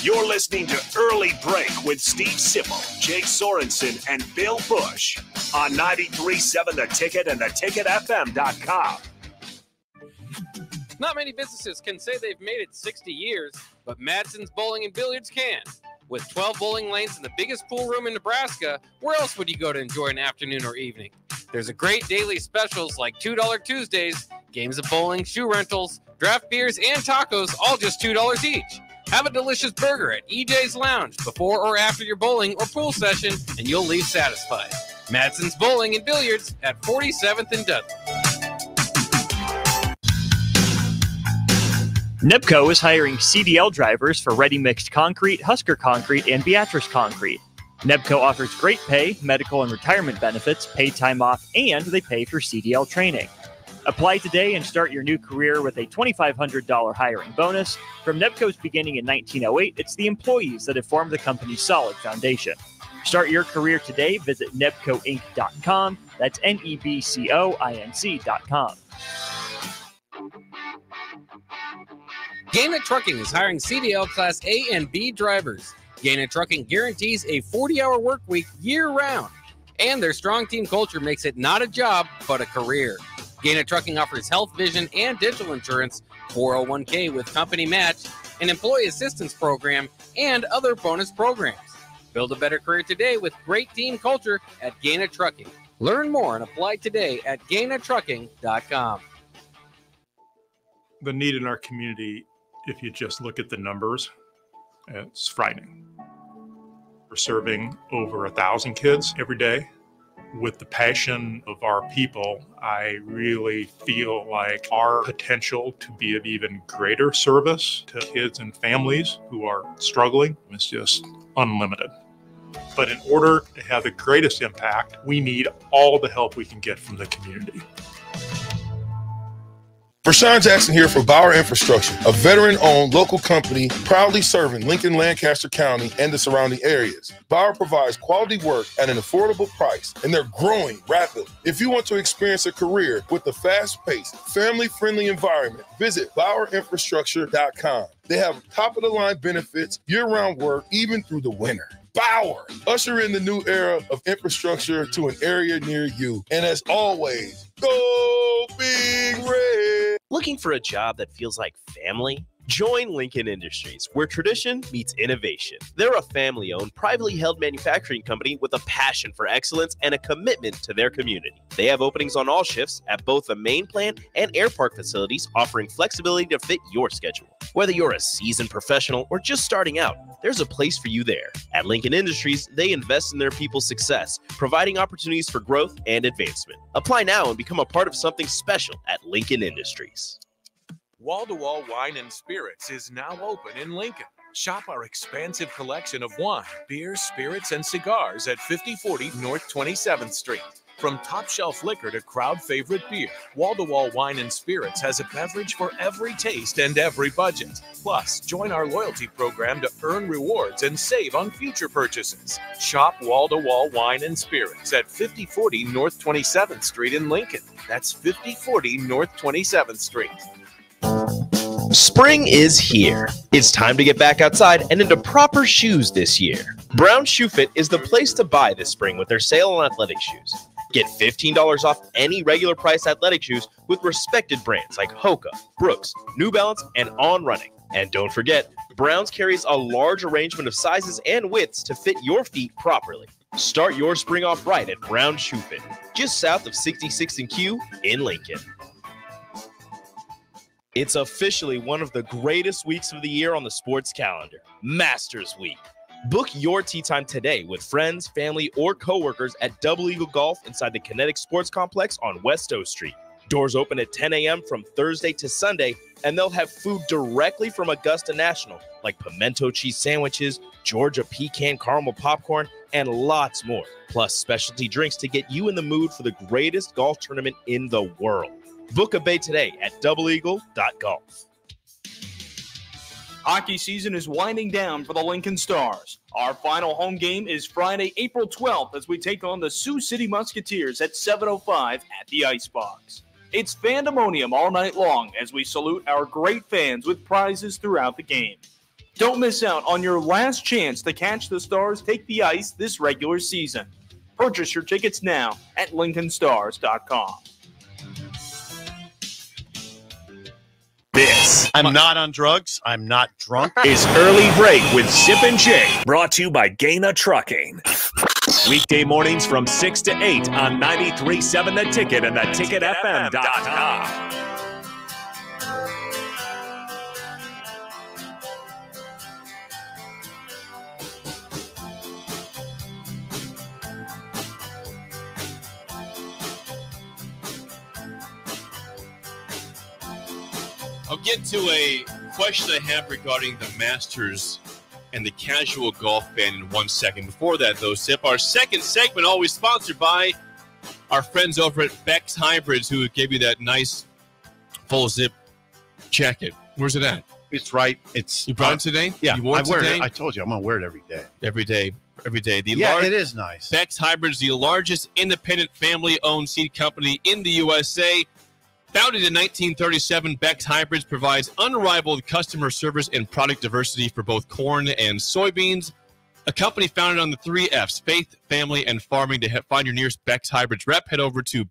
You're listening to Early Break with Steve Sipple, Jake Sorensen, and Bill Busch on 93.7 The Ticket and theticketfm.com. Not many businesses can say they've made it 60 years, but Madsen's Bowling and Billiards can. With 12 bowling lanes and the biggest pool room in Nebraska, where else would you go to enjoy an afternoon or evening? There's a great daily specials like $2 Tuesdays, games of bowling, shoe rentals, draft beers, and tacos, all just $2 each. Have a delicious burger at EJ's Lounge before or after your bowling or pool session, and you'll leave satisfied. Madsen's Bowling and Billiards at 47th and Dudley. NEBCO is hiring CDL drivers for ready mixed concrete, Husker concrete, and Beatrice concrete. NEBCO offers great pay, medical and retirement benefits, paid time off, and they pay for CDL training. Apply today and start your new career with a $2,500 hiring bonus. From Nebco's beginning in 1908, it's the employees that have formed the company's solid foundation. Start your career today. Visit nebcoinc.com. That's N E B C O I N C.com. Gana Trucking is hiring CDL Class A and B drivers. Gana Trucking guarantees a 40 hour work week year round, and their strong team culture makes it not a job, but a career. Gana Trucking offers health, vision, and dental insurance, 401k with company match, an employee assistance program, and other bonus programs. Build a better career today with great team culture at Gana Trucking. Learn more and apply today at ganatrucking.com. The need in our community, if you just look at the numbers, it's frightening. We're serving over a thousand kids every day. With the passion of our people, I really feel like our potential to be of even greater service to kids and families who are struggling is just unlimited. But in order to have the greatest impact, we need all the help we can get from the community. Rashawn Jackson here for Bauer Infrastructure, a veteran-owned local company proudly serving Lincoln, Lancaster County, and the surrounding areas. Bauer provides quality work at an affordable price, and they're growing rapidly. If you want to experience a career with a fast-paced, family-friendly environment, visit BauerInfrastructure.com. They have top-of-the-line benefits, year-round work, even through the winter. Bauer, usher in the new era of infrastructure to an area near you. And as always, go big red. Looking for a job that feels like family? Join Lincoln Industries, where tradition meets innovation. They're a family owned, privately held manufacturing company with a passion for excellence and a commitment to their community. They have openings on all shifts at both the main plant and air park facilities, offering flexibility to fit your schedule. Whether you're a seasoned professional or just starting out, there's a place for you there. At Lincoln Industries, they invest in their people's success, providing opportunities for growth and advancement. Apply now and become a part of something special at Lincoln Industries. Wall to Wall Wine and Spirits is now open in Lincoln. Shop our expansive collection of wine, beer, spirits, and cigars at 5040 North 27th Street. From top shelf liquor to crowd favorite beer, Wall to Wall Wine and Spirits has a beverage for every taste and every budget. Plus, join our loyalty program to earn rewards and save on future purchases. Shop Wall to Wall Wine and Spirits at 5040 North 27th Street in Lincoln. That's 5040 North 27th Street. Spring is here. It's time to get back outside and into proper shoes this year. Brown Shoe Fit is the place to buy this spring with their sale on athletic shoes. Get $15 off any regular price athletic shoes with respected brands like Hoka, Brooks, New Balance, and On Running. And don't forget, Browns carries a large arrangement of sizes and widths to fit your feet properly. Start your spring off right at Brown Shoe Fit, just south of 66th and Q in Lincoln. It's officially one of the greatest weeks of the year on the sports calendar Masters Week. Book your tee time today with friends, family, or coworkers at Double Eagle Golf inside the Kinetic Sports Complex on West O Street. Doors open at 10 a.m. from Thursday to Sunday, and they'll have food directly from Augusta National, like pimento cheese sandwiches, Georgia pecan caramel popcorn, and lots more. Plus, specialty drinks to get you in the mood for the greatest golf tournament in the world. Book a bay today at doubleeagle.golf. Hockey season is winding down for the Lincoln Stars. Our final home game is Friday, April 12th, as we take on the Sioux City Musketeers at 7:05 at the Icebox. It's Fandemonium all night long as we salute our great fans with prizes throughout the game. Don't miss out on your last chance to catch the Stars take the ice this regular season. Purchase your tickets now at LincolnStars.com. This I'm not on drugs. I'm not drunk. *laughs* is Early Break with Sip and Jay, brought to you by Gana Trucking. Weekday mornings from 6 to 8 on 93.7 The Ticket and theticketfm.com. get to a question I have regarding the Masters and the casual golf fan in one second. Before that, though, Sip, our second segment always sponsored by our friends over at Beck's Hybrids who gave you that nice full zip jacket. Where's it at? It's right. It's You brought it today? Yeah, You wore I it wear today? it. I told you I'm gonna wear it every day. Every day. Every day. The yeah, large- it is nice. Beck's Hybrids, the largest independent family owned seed company in the USA. Founded in 1937, Beck's Hybrids provides unrivaled customer service and product diversity for both corn and soybeans. A company founded on the three F's faith, family, and farming. To find your nearest Beck's Hybrids rep, head over to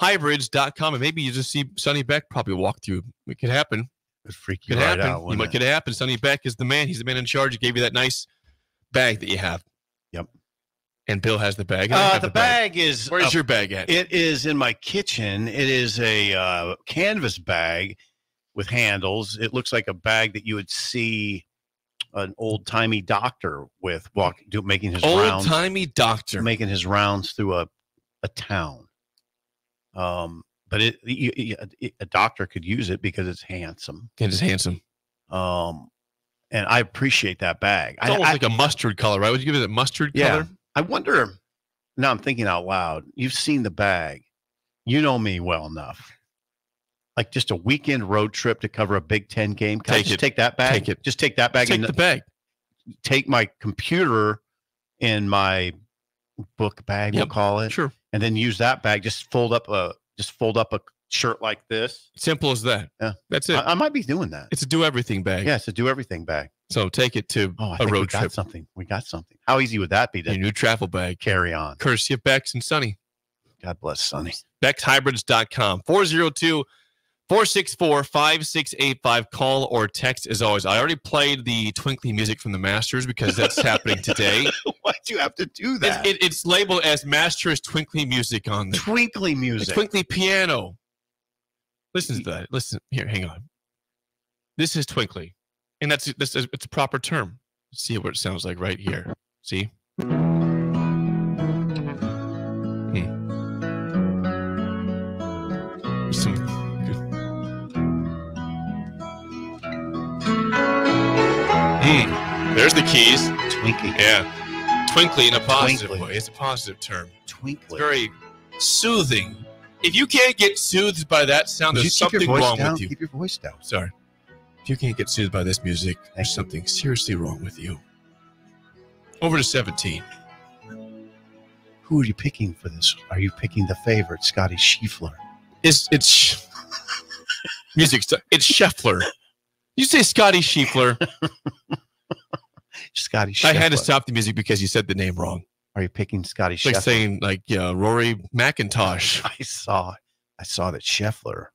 BecksHybrids.com and maybe you just see Sonny Beck probably walk through. It could happen. It'd freak you Could right happen. out. You might it? could happen. Sonny Beck is the man. He's the man in charge. He gave you that nice bag that you have. Yep. And Bill has the bag. Uh, have the bag is. Where's your bag at? It is in my kitchen. It is a uh, canvas bag with handles. It looks like a bag that you would see an old timey doctor with walk do, making his Old rounds, timey doctor. making his rounds through a a town. Um, but it, you, you- it- a doctor could use it because it's handsome. It is handsome. Um, and I appreciate that bag. It's I, almost I- like a mustard color, right? Would you give it a mustard yeah. color? I wonder. Now I'm thinking out loud. You've seen the bag. You know me well enough. Like just a weekend road trip to cover a Big Ten game. Can I Take just it. take that bag? Take it. Just take that bag Take and the bag. take my computer and my book bag. We'll call it. Sure. And then use that bag. Just fold up a just fold up a shirt like this. Simple as that. Yeah. That's it. I, I might be doing that. it's a do everything bag. Yeah, it's a do everything bag. So take it to Oh, I a think we road got trip. something. We got something. How easy would that be Your to new travel bag. carry on? Courtesy of Beck's and Sonny. God bless Sonny. BecksHybrids.com. 402 464 5685. Call or text as always. I already played the twinkly music from the Masters because that's happening today. *laughs* Why'd you have to do that? it- it's labeled as Masters twinkly music on the Twinkly the music. twinkly piano. Listen to that. Listen here. Hang on. This is twinkly, and that's this is it's a proper term. See what it sounds like right here. See. Hmm. Some Hmm. There's the keys. Twinkly. Yeah. Twinkly in a positive Twinkly. way. It's a positive term. Twinkly. Very soothing. If you can't get soothed by that sound, Would there's something wrong down? with you. Keep your voice down. Sorry. If you can't get soothed by this music, there's something seriously wrong with you. Over to 17. Who are you picking for this? Are you picking the favorite, Scotty Schiefler? It's it's music. It's Scheffler. You say Scotty Schiefler. *laughs* Scotty Scheffler. I had to stop the music because you said the name wrong. Are you picking Scotty like Scheffler? saying like uh, Rory McIntosh. *laughs* I saw, I saw that Scheffler.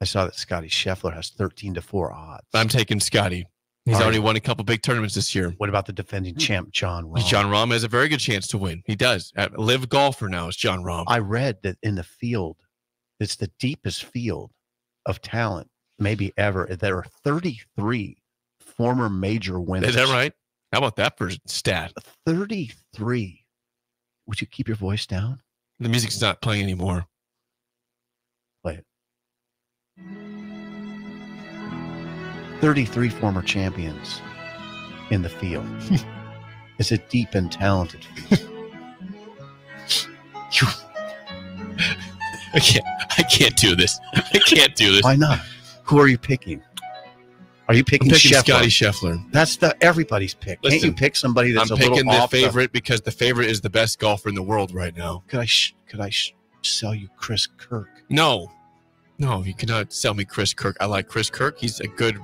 I saw that Scotty Scheffler has thirteen to four odds. I'm taking Scotty. He's All already right. won a couple big tournaments this year. What about the defending hmm. champ, Jon Rahm? Jon Rahm has a very good chance to win. He does. At live golfer now is Jon Rahm. I read that in the field, it's the deepest field of talent maybe ever. There are 33 former major winners. Is that right? How about that for stat? 33. Would you keep your voice down? The music's not playing anymore. Play it. 33 former champions in the field. *laughs* it's a deep and talented *laughs* field. I can't. I can't do this. I can't do this. Why not? Who are you picking? Are you I'm picking, picking Scheffler? Scotty Scheffler. That's the everybody's pick. Can't you pick somebody that's I'm a picking little the off favorite because the favorite is the best golfer in the world right now. Could I sh- could I sh- sell you Chris Kirk? No, no, you cannot sell me Chris Kirk. I like Chris Kirk. He's a good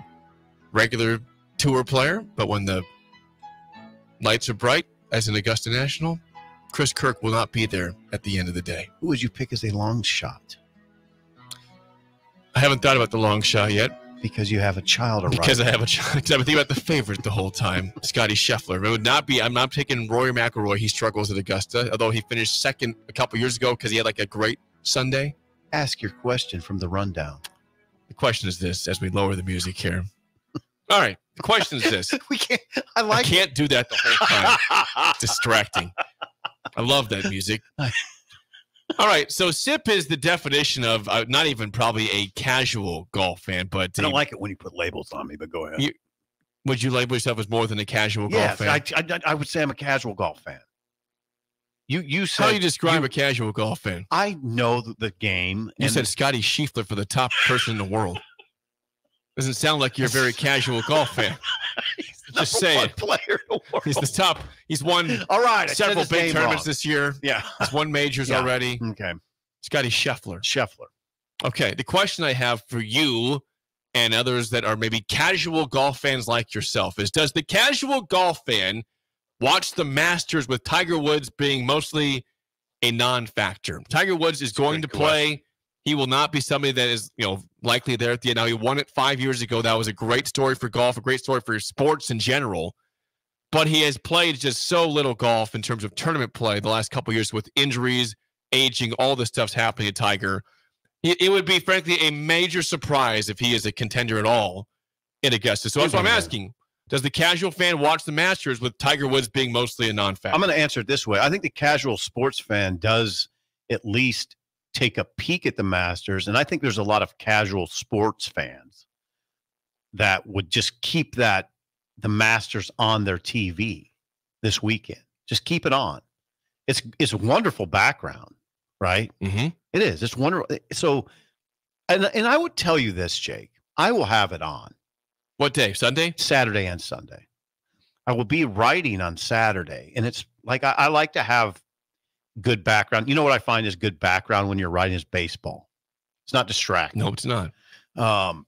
regular tour player, but when the lights are bright, as an Augusta National, Chris Kirk will not be there at the end of the day. Who would you pick as a long shot? I haven't thought about the long shot yet Because you have a child around. because I have a because *laughs* I've been thinking about the favorite the whole time, Scotty Scheffler. It would not be. I'm not taking Rory McIlroy. He struggles at Augusta, although he finished second a couple years ago because he had like a great Sunday. Ask your question from the rundown. The question is this: as we lower the music here. All right. The question is this: *laughs* we can't. I like I like. can't do that the whole time. Distracting. I love that music. *laughs* All right, so SIP is the definition of uh, not even probably a casual golf fan, but I don't a- like it when you put labels on me, but go ahead. You- would you label yourself as more than a casual yes, golf fan? I, I, I would say I'm a casual golf fan. You you How said do you describe a casual golf fan? I know the, the game. You and said Scotty Scheffler for the top person in the world. Doesn't sound like you're a very casual golf fan. *laughs* Just number say one it. player in the world. He's the top. He's won All right, several big tournaments wrong. this year. Yeah, He's won majors Yeah. already. okay. Scotty Scheffler. Scheffler. Okay, the question I have for you and others that are maybe casual golf fans like yourself is Does the casual golf fan watch the Masters with Tiger Woods being mostly a non factor? Tiger Woods is going to play. He will not be somebody that is, you know, likely there at the end. Now, he won it five years ago. That was a great story for golf, a great story for sports in general. But he has played just so little golf in terms of tournament play the last couple years with injuries, aging, all this stuff's happening to Tiger. It, it would be, frankly, a major surprise if he is a contender at all in Augusta. So that's what I'm asking. Does the casual fan watch the Masters with Tiger Woods being mostly a non-factor? I'm going to answer it this way. I think the casual sports fan does at least take a peek at the Masters, and I think there's a lot of casual sports fans that would just keep that the Masters on their TV this weekend. Just keep it on. It's it's a wonderful background, right? Mm-hmm. It is. It's wonderful. So, and and I would tell you this, Jake. I will have it on What day? Sunday? Saturday and Sunday. I will be writing on Saturday, and it's like I, I like to have good background. You know what I find is good background when you're writing is baseball. It's not distracting. No, it's not. Um,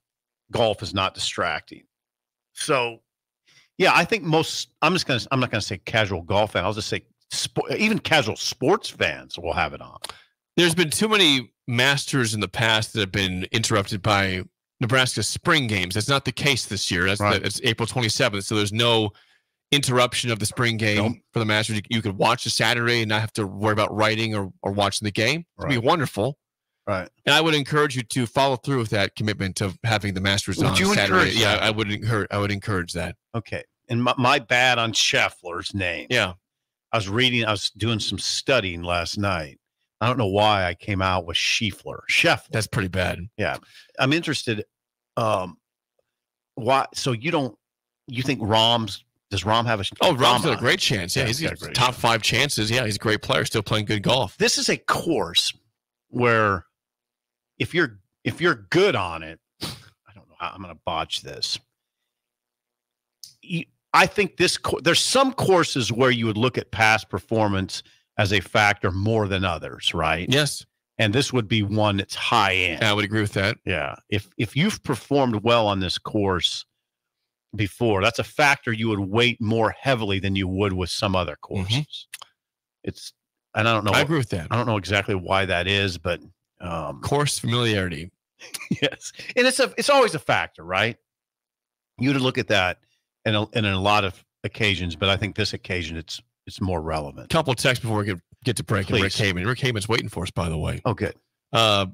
golf is not distracting. So, yeah, I think most. I'm just gonna. I'm not gonna say casual golf fan. I'll just say even casual sports fans will have it on. There's been too many Masters in the past that have been interrupted by Nebraska spring games. That's not the case this year. That's Right. the, it's April 27th, so there's no interruption of the spring game for the Masters. You, you could watch the Saturday and not have to worry about writing or, or watching the game. It'd be wonderful. Right. And I would encourage you to follow through with that commitment of having the Masters Would on you Saturday. Yeah, that? I would encourage. I would encourage that. Okay. And my, my bad on Scheffler's name. Yeah. I was reading, I was doing some studying last night. I don't know why I came out with Schiefler. Chef. That's pretty bad. Yeah. I'm interested. Um, why? So you don't, you think Rahm's, does Rahm have a, Oh, Rahm's got a great chance. Yeah, Yeah, he's he's got got a great top five chances. Yeah, he's a great player. Still playing good golf. This is a course where if you're, if you're good on it, I don't know how I'm going to botch this. You, I think this, there's some courses where you would look at past performance as a factor more than others, right? Yes. And this would be one that's high end. I would agree with that. Yeah. If if you've performed well on this course before, that's a factor you would weight more heavily than you would with some other courses. It's and I don't know. Mm-hmm. I agree with that. I don't know exactly why that is, but um Course familiarity. *laughs* yes. And it's a it's always a factor, right? You would look at that in a, in a lot of occasions, but I think this occasion it's it's more relevant. Couple texts before we get, get to break. Rick. Hamann. Rick Hamann's waiting for us, by the way. Oh, good. Uh,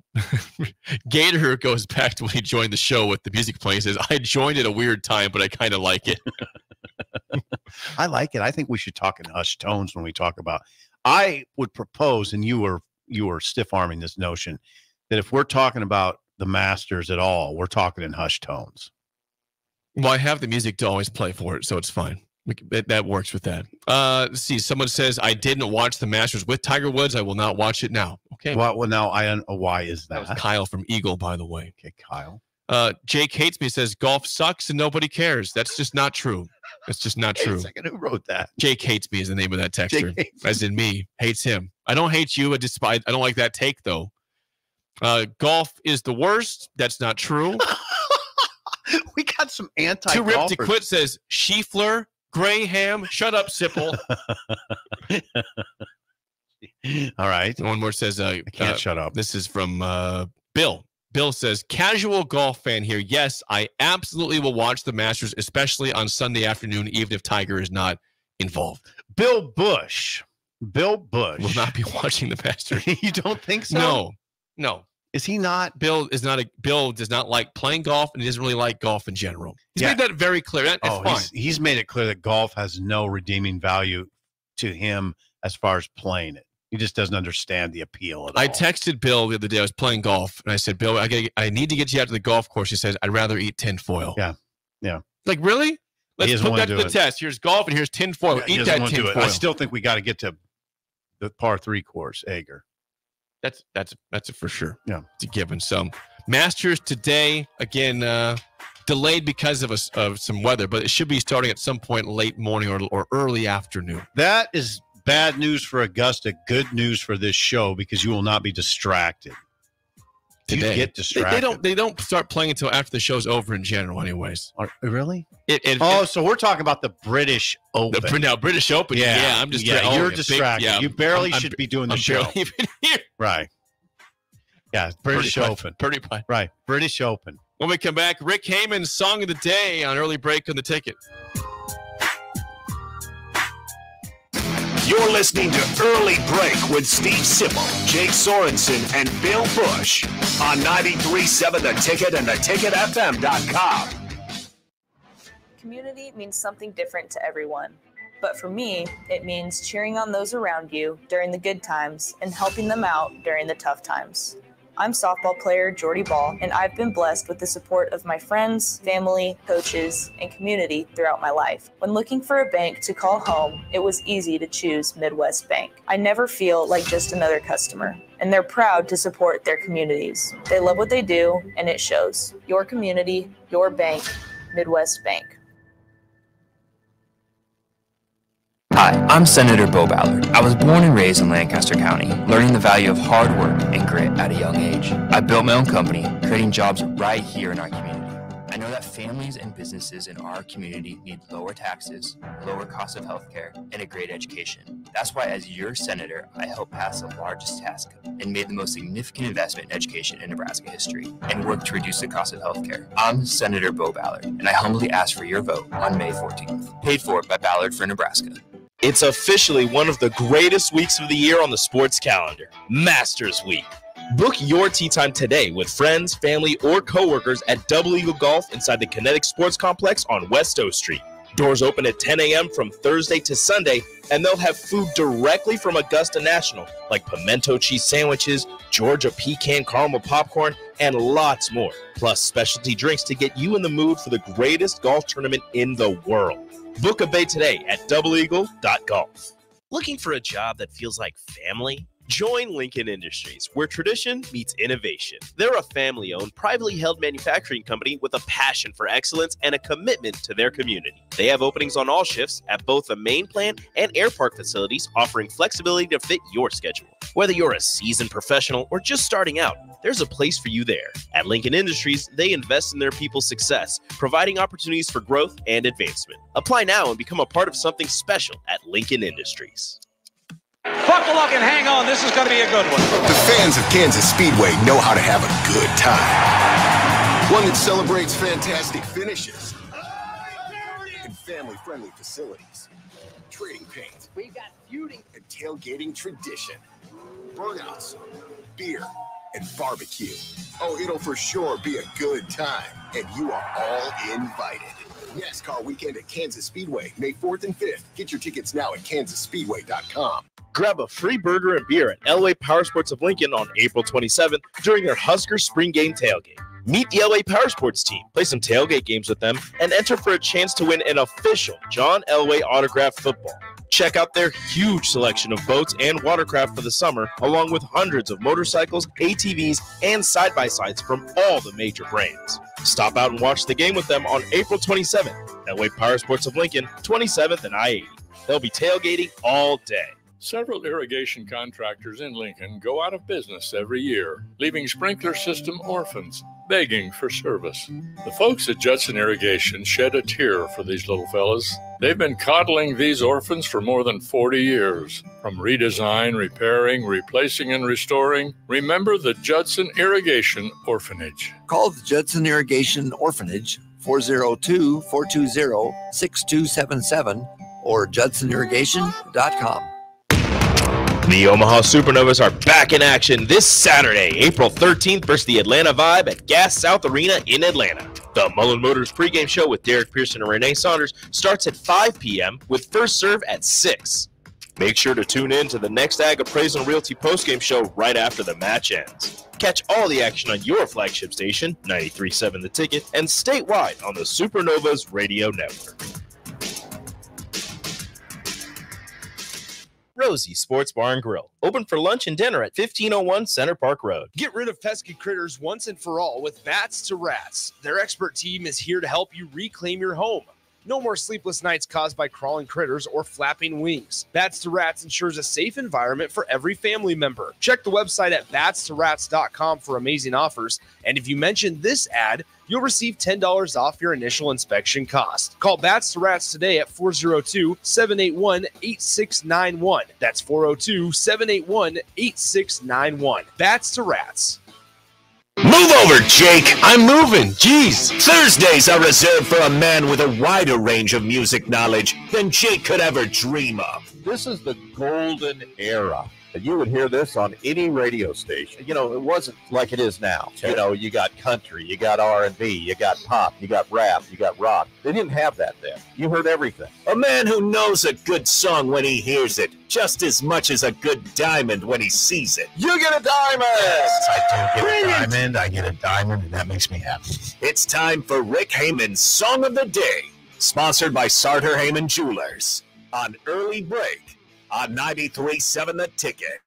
*laughs* Gator goes back to when he joined the show with the music playing. He says, I joined at a weird time, but I kind of like it. *laughs* I like it. I think we should talk in hushed tones when we talk about. I would propose, and you were you were stiff arming this notion that if we're talking about the Masters at all, we're talking in hushed tones. Well, I have the music to always play for it, so it's fine. That, works with that. Uh, let's see. Someone says, I didn't watch the Masters with Tiger Woods. I will not watch it now. Okay. Well, well, now I know why is That that? was Kyle from Eagle, by the way. Okay, Kyle. Uh, Jake hates me. Says golf sucks and nobody cares. That's just not true. That's just not *laughs* Wait a true. second, who wrote that? Jake hates me is the name of that texter. As in me, hates him. I don't hate you. I despise. I don't like that take though. Uh, golf is the worst. That's not true. *laughs* we got some anti. Too ripped to quit says Schiefler, Graham. Shut up, Sipple. *laughs* All right. One more says, uh, I can't uh, shut up. This is from uh, Bill. Bill says, casual golf fan here. Yes, I absolutely will watch the Masters, especially on Sunday afternoon, even if Tiger is not involved. Bill Busch. Bill Busch. Will not be *laughs* watching the Masters. *laughs* you don't think so? No, no. Is he not? Bill is not a Bill does not like playing golf and he doesn't really like golf in general. He's Yeah. made that very clear. That, Oh, he's, he's made it clear that golf has no redeeming value to him as far as playing it. He just doesn't understand the appeal at I texted Bill the other day. I was playing golf, and I said, "Bill, I got I need to get you out to the golf course." He says, "I'd rather eat tinfoil." Yeah, yeah. Like really? Let's put that to the it. test. Here's golf, and here's tinfoil. he eat that tinfoil. I still think we got to get to the par three course, Ager. That's that's that's a for sure. Yeah, it's a given. So Masters today again uh, delayed because of us of some weather, but it should be starting at some point late morning or, or early afternoon. That is bad news for Augusta. Good news for this show because you will not be distracted. You get They- distracted. They, don't. They don't start playing until after the show's over in general, anyways. Are- really? It, it, oh, so we're talking about the British Open. the, now British Open. Yeah, yeah I'm just yeah. oh, you're big- distracted. yeah, you barely I'm- I'm should be doing the I'm show. *laughs* even here. Right. Yeah, British Pretty Open. Pretty much. Right. British Open. When we come back, Rick Hamann's song of the day on early break on the ticket. You're listening to Early Break with Steve Sipple, Jake Sorensen, and Bill Busch on 93.7 The Ticket and theticketfm.com. Community means something different to everyone. But for me, it means cheering on those around you during the good times and helping them out during the tough times. I'm softball player Jordy Ball, and I've been blessed with the support of my friends, family, coaches, and community throughout my life. When looking for a bank to call home, it was easy to choose Midwest Bank. I never feel like just another customer, and they're proud to support their communities. They love what they do, and it shows. Your community, your bank, Midwest Bank. Hi, I'm Senator Beau Ballard. I was born and raised in Lancaster County, learning the value of hard work and grit at a young age. I built my own company, creating jobs right here in our community. I know that families and businesses in our community need lower taxes, lower cost of healthcare, and a great education. That's why, as your senator, I helped pass the largest tax and made the most significant investment in education in Nebraska history and worked to reduce the cost of healthcare. I'm Senator Beau Ballard, and I humbly ask for your vote on May 14th. Paid for by Ballard for Nebraska. It's officially one of the greatest weeks of the year on the sports calendar Masters Week. Book your tee time today with friends, family, or coworkers at Double Eagle Golf inside the Kinetic Sports Complex on West O Street. Doors open at 10 a.m. from Thursday to Sunday, and they'll have food directly from Augusta National, like pimento cheese sandwiches, Georgia pecan caramel popcorn, and lots more. Plus, specialty drinks to get you in the mood for the greatest golf tournament in the world. Book a bay today at doubleeagle.golf. Looking for a job that feels like family? Join Lincoln Industries, where tradition meets innovation. They're a family owned, privately held manufacturing company with a passion for excellence and a commitment to their community. They have openings on all shifts at both the main plant and air park facilities, offering flexibility to fit your schedule. Whether you're a seasoned professional or just starting out, there's a place for you there. At Lincoln Industries, they invest in their people's success, providing opportunities for growth and advancement. Apply now and become a part of something special at Lincoln Industries. Buckle up and hang on. This is going to be a good one. The fans of Kansas Speedway know how to have a good time. One that celebrates fantastic finishes and family friendly facilities. Trading paint. We've got feuding and tailgating tradition. Burnouts, beer, and barbecue. Oh, it'll for sure be a good time, and you are all invited. NASCAR weekend at Kansas Speedway, May 4th and 5th. Get your tickets now at kansasspeedway.com. Grab a free burger and beer at Elway Power Sports of Lincoln on April 27th during their Husker Spring Game tailgate. Meet the Elway Power Sports team, play some tailgate games with them, and enter for a chance to win an official John Elway autographed football. Check out their huge selection of boats and watercraft for the summer, along with hundreds of motorcycles, ATVs, and side by sides from all the major brands. Stop out and watch the game with them on April 27th. Elway Power Sports of Lincoln, 27th and I 80. They'll be tailgating all day. Several irrigation contractors in Lincoln go out of business every year, leaving sprinkler system orphans begging for service. The folks at Judson Irrigation shed a tear for these little fellas. They've been coddling these orphans for more than 40 years. From redesign, repairing, replacing, and restoring, remember the Judson Irrigation Orphanage. Call the Judson Irrigation Orphanage 402 420 6277 or judsonirrigation.com. The Omaha Supernovas are back in action this Saturday, April 13th versus the Atlanta Vibe at Gas South Arena in Atlanta. The Mullen Motors pregame show with Derek Pearson and Renee Saunders starts at 5 p.m. with first serve at 6. Make sure to tune in to the next Ag Appraisal and Realty postgame show right after the match ends. Catch all the action on your flagship station, 93.7 The Ticket, and statewide on the Supernovas Radio Network. Rosie Sports Bar and Grill, open for lunch and dinner at 1501 Center Park Road. Get rid of pesky critters once and for all with Bats to Rats. Their expert team is here to help you reclaim your home. No more sleepless nights caused by crawling critters or flapping wings. Bats to Rats ensures a safe environment for every family member. Check the website at bats2rats.com for amazing offers. And if you mention this ad, you'll receive $10 off your initial inspection cost. Call Bats to Rats today at 402 781 8691. That's 402 781 8691. Bats to Rats. Move over, Jake. I'm moving. Jeez. Thursdays are reserved for a man with a wider range of music knowledge than Jake could ever dream of. This is the golden era. You would hear this on any radio station. You know, it wasn't like it is now. You know, you got country, you got R and B, you got pop, you got rap, you got rock. They didn't have that then. You heard everything. A man who knows a good song when he hears it, just as much as a good diamond when he sees it. You get a diamond. I do get a diamond. I get a diamond, and that makes me happy. It's time for Rick Hamann's Song of the Day, sponsored by Sartor Hamann Jewelers on Early Break on 93.7 The Ticket.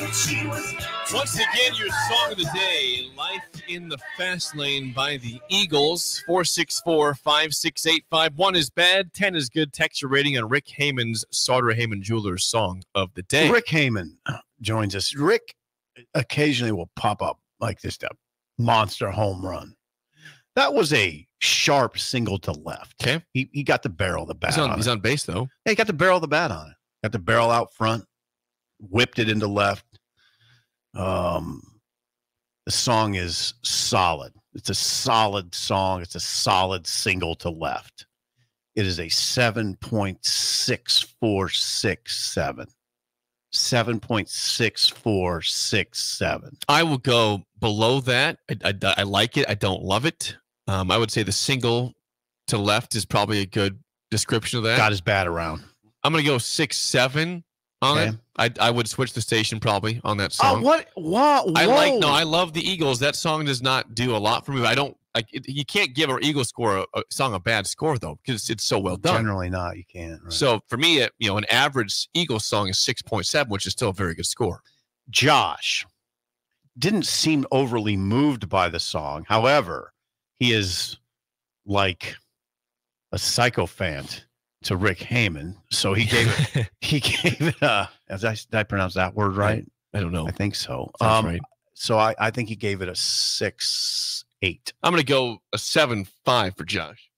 Once again, your song of the day, Life in the Fast Lane by the Eagles. 464 568 1 is bad, 10 is good. Text your rating on Rick Hamann's Sartor Hamann Jewelers song of the day. Rick Hamann uh, joins us. Rick occasionally will pop up like this a monster home run. That was a sharp single to left. Okay. He, he got the barrel of the bat. He's on, on he's on base, though. Yeah, he got the barrel of the bat on it. Got the barrel out front, whipped it into left. Um, the song is solid. It's a solid song. It's a solid single to left. It is a 7.6467. 7.6467. I will go below that. I, I, I like it. I don't love it. Um, I would say the single to left is probably a good description of that. Got his bat around. I'm going to go six, seven on Okay. it. I, I would switch the station probably on that Oh, song. what? What? I like, no, I love the Eagles. That song does not do a lot for me. I don't like it, you can't give an Eagle score a, a song a bad score though because it's so well done. Generally not. You can't. Right. So for me, it, you know, an average Eagles song is 6.7, which is still a very good score. Josh didn't seem overly moved by the song. However, he is like a sycophant to Rick Hamann. So he gave it, *laughs* he gave it a, as I, did I pronounce that word right? I don't know. I think so. Sounds Um, right. So I, I think he gave it a six, eight. I'm going to go a 7 5 for Josh.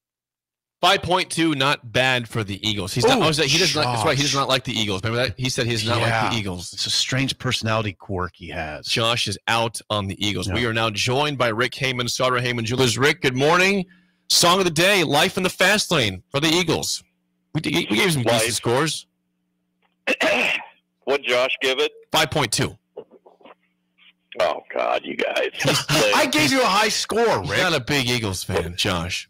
5.2, not bad for the Eagles. He's not, Ooh, oh, he does not, that's right. He does not like the Eagles. Remember that? He said he does not like the Eagles. It's a strange personality quirk he has. Josh is out on the Eagles. Yeah. We are now joined by Rick Hamann, Sartor Hamann Jewelers. Rick, good morning. Song of the day, Life in the Fast Lane for the Eagles. We, we gave some decent scores. *clears throat* What Josh give it? 5.2. Oh God, you guys. *laughs* I gave you a high score, Rick. not a big Eagles fan, *laughs* Josh.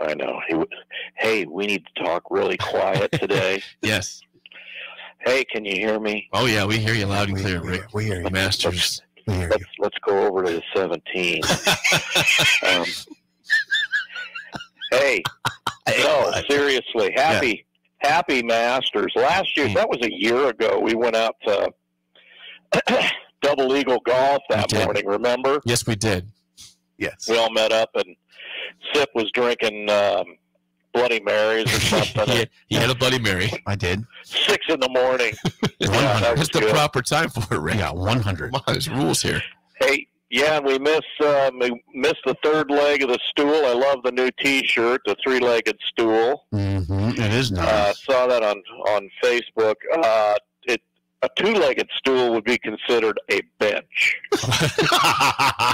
I know. He, w- hey, we need to talk really quiet today. *laughs* Yes. hey, can you hear me? Oh yeah, we hear you loud and clear, Rick. We hear you, Masters. Let's let's go over to the 17. um, *laughs* hey, no, seriously, happy happy Masters. Last year, that was a year ago. We went out to *coughs* Double Eagle Golf that morning. Remember? Yes, we did. Yes. We all met up and Sip was drinking um, Bloody Marys or *laughs* something. he, had, he had a Bloody Mary. I did. Six in the morning. *laughs* yeah, that was That's the good. proper time for it, Rick. Yeah, 100. Come there's rules here. Hey, yeah, and we miss um, we missed the third leg of the stool. I love the new T-shirt, the three-legged stool. Mm-hmm. It is nice. Uh, saw that on on Facebook. Uh, it a two-legged stool would be considered a bench. *laughs*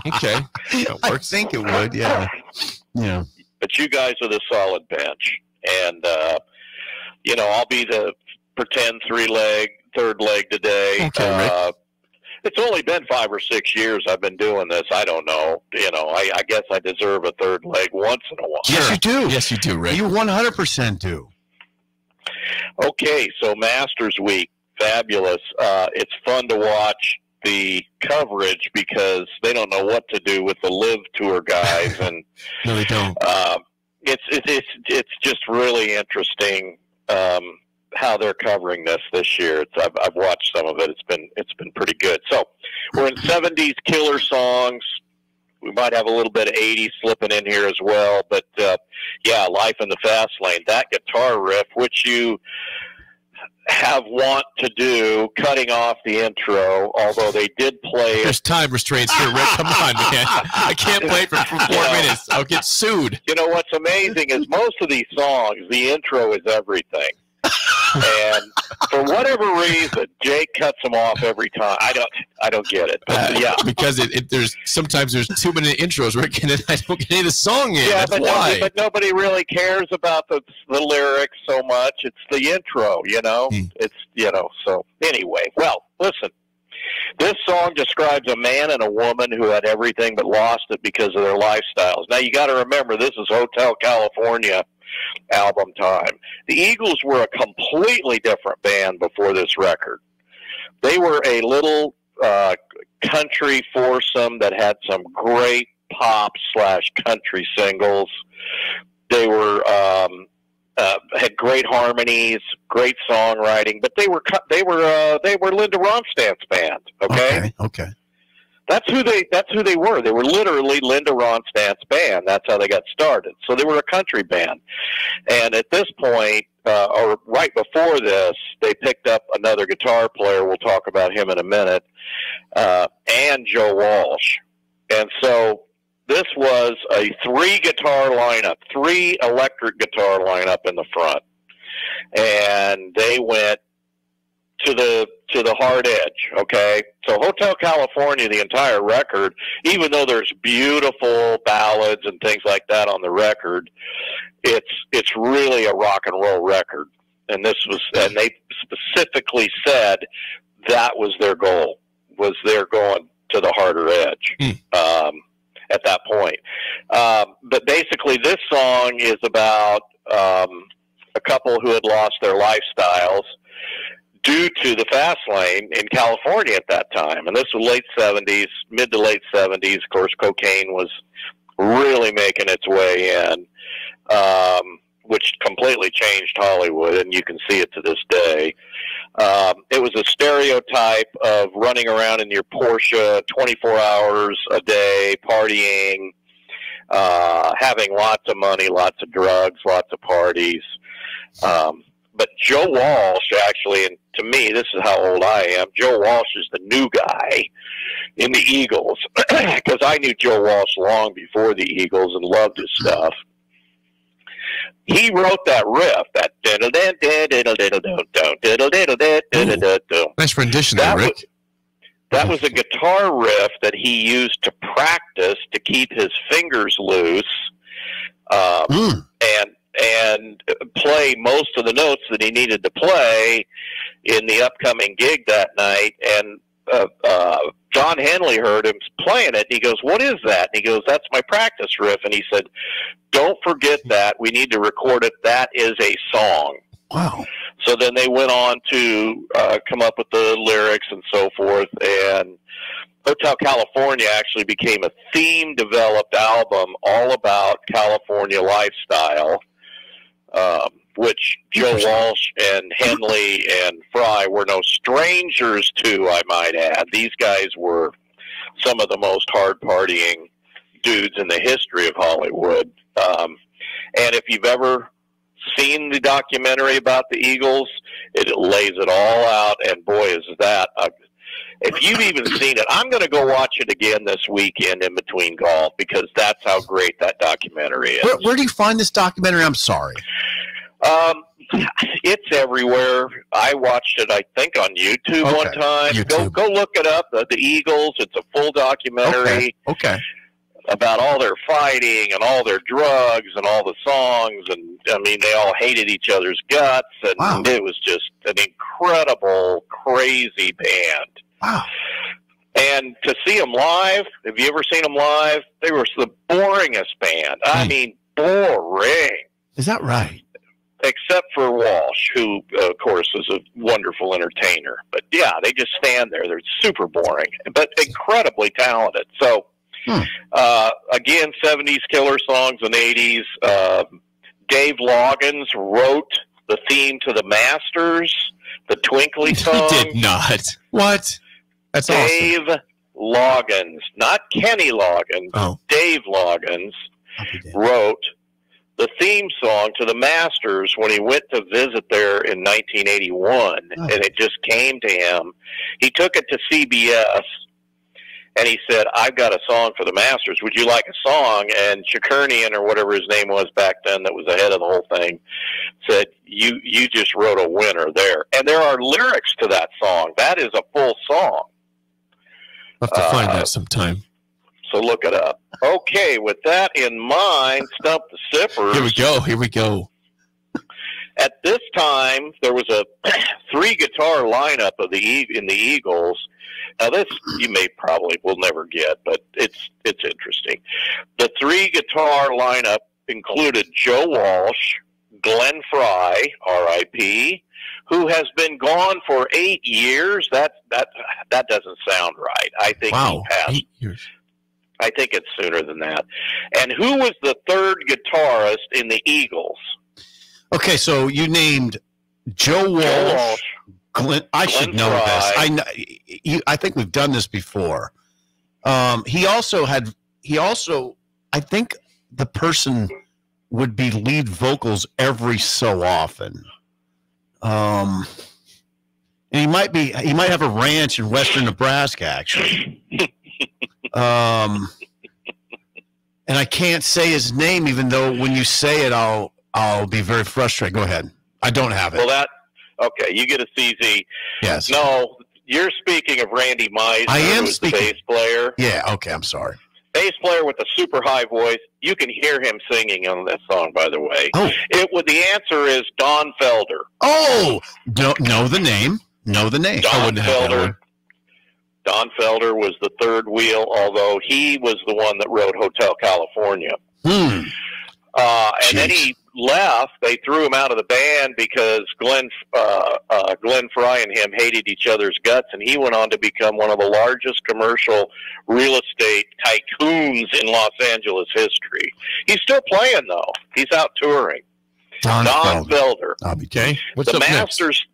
okay, I think it would. Yeah. Yeah. But you guys are the solid bench, and uh, you know I'll be the pretend three-leg third leg today. Okay, Rick. It's only been five or six years I've been doing this. I don't know. You know, I, I guess I deserve a third leg once in a while. Yes, you do. Yes, you do, Rick. You 100% do. Okay, so Masters Week, fabulous. Uh, it's fun to watch the coverage because they don't know what to do with the live tour guys, and *laughs* No, they don't. uh, it's it's it's it's just really interesting um, how they're covering this this year. It's, I've I've watched some of it. It's been it's been pretty good. So we're in '70s killer songs. We might have a little bit of '80s slipping in here as well, but uh, yeah, life in the fast lane. That guitar riff, which you have want to do, cutting off the intro. Although they did play There's time restraints here, Rick. Come on, man. I can't play for, for four minutes. I'll get sued. You know what's amazing is most of these songs, the intro is everything. And for whatever reason, Jake cuts them off every time. I don't, I don't get it. But yeah, because it, it there's sometimes there's too many intros, then *laughs* I don't get any of the song in. yeah, That's but why. nobody, but nobody really cares about the the lyrics so much. It's the intro, you know. Hmm. It's you know. So anyway, well, listen. This song describes a man and a woman who had everything but lost it because of their lifestyles. Now you got to remember this is Hotel California album time. The Eagles were a completely different band before this record. They were a little uh, country foursome that had some great pop slash country singles. They were um, uh, had great harmonies, great songwriting, but they were they were uh, they were Linda Ronstadt's band. Okay? Okay. Okay. That's who they that's who they were. They were literally Linda Ronstadt's band. That's how they got started. So they were a country band. And at this point, uh, or right before this, they picked up another guitar player. We'll talk about him in a minute, uh, and Joe Walsh. And so this was a three guitar lineup, three electric guitar lineup in the front, and they went to the to the hard edge. Okay, so Hotel California, the entire record, even though there's beautiful ballads and things like that on the record, it's it's really a rock and roll record. And this was, and they specifically said that was their goal, was they're going to the harder edge. Um, at that point, um, but basically, this song is about um, a couple who had lost their lifestyles due to the fast lane in California at that time. And this was late 70s, mid to late 70s. Of course, cocaine was really making its way in, um, which completely changed Hollywood, and you can see it to this day. Um, it was a stereotype of running around in your Porsche 24 hours a day, partying, uh, having lots of money, lots of drugs, lots of parties. Um, but Joe Walsh, actually, and to me, this is how old I am. Joe Walsh is the new guy in the Eagles *clears throat* because I knew Joe Walsh long before the Eagles and loved his stuff. He wrote that riff, that diddle diddle diddle diddle diddle diddle diddle diddle diddle. Nice rendition That Rick. was that was a guitar riff that he used to practice to keep his fingers loose, um, and and play most of the notes that he needed to play in the upcoming gig that night. And uh, uh, Don Henley heard him playing it. And He goes, "What is that?" And he goes, "That's my practice riff." And he said, "Don't forget that. We need to record it. That is a song." Wow. So then they went on to uh, come up with the lyrics and so forth. And Hotel California actually became a theme developed album all about California lifestyle, um, which Joe Walsh and Henley and Frey were no strangers to, I might add. These guys were some of the most hard partying dudes in the history of Hollywood. Um, and if you've ever seen the documentary about the Eagles, it lays it all out. And boy, is that a, if you've even seen it, I'm going to go watch it again this weekend in between golf because that's how great that documentary is. Where, where do you find this documentary? I'm sorry. Um, *laughs* it's everywhere. I watched it, I think, on YouTube one Okay, time. Go go look it up. The, the Eagles. It's a full documentary Okay. about all their fighting and all their drugs and all the songs. And I mean, they all hated each other's guts, and it was just an incredible, crazy band. Wow. And to see them live, have you ever seen them live? They were the boringest band. I mean, boring Is that right? Except for Walsh, who, of course, is a wonderful entertainer. But yeah, they just stand there. They're super boring, but incredibly talented. So, uh, again, 70s killer songs and 80s. Uh, Dave Loggins wrote the theme to the Masters, the Twinkly song. *laughs* He did not. What? That's awesome. Dave Loggins, not Kenny Loggins. Oh. Dave Loggins wrote the theme song to the Masters when he went to visit there in 1981, and it just came to him. He took it to CBS, and he said, "I've got a song for the Masters. Would you like a song?" And Chirkinian or whatever his name was back then, that was the head of the whole thing, said, "You you just wrote a winner there." And there are lyrics to that song. That is a full song. I'll have to find Uh, that sometime. So look it up. Okay, with that in mind, Stump the Sippers. Here we go. Here we go. At this time, there was a *clears throat* three guitar lineup of the in the Eagles. Now this you may probably will never get, but it's it's interesting. The three guitar lineup included Joe Walsh, Glenn Frey, R.I.P., who has been gone for eight years. That that that doesn't sound right. I think Wow. he passed. I think it's sooner than that. And who was the third guitarist in the Eagles? Okay, so you named Joe Walsh. Glenn, I should Glenn know this. I know. You, I think we've done this before. Um, he also had. He also. I think the person would be lead vocals every so often. Um, and he might be. He might have a ranch in western Nebraska, actually. *laughs* Um, and I can't say his name, even though when you say it, I'll I'll be very frustrated. Go ahead. I don't have it. Well, that okay. You get a CZ. Yes. No, you're speaking of Randy Meisner. I am who's the speaking- bass player. Yeah. Okay. I'm sorry. Bass player with a super high voice. You can hear him singing on that song, by the way. Oh. It would. The answer is Don Felder. Oh, don't know the name. Know the name. Don Felder. Don Felder was the third wheel, although he was the one that wrote Hotel California. Hmm. Uh, and then he left. They threw him out of the band because Glenn uh, uh, Glenn Frey and him hated each other's guts, and he went on to become one of the largest commercial real estate tycoons in Los Angeles history. He's still playing though. He's out touring. Don, Felder. Okay. What's the up next?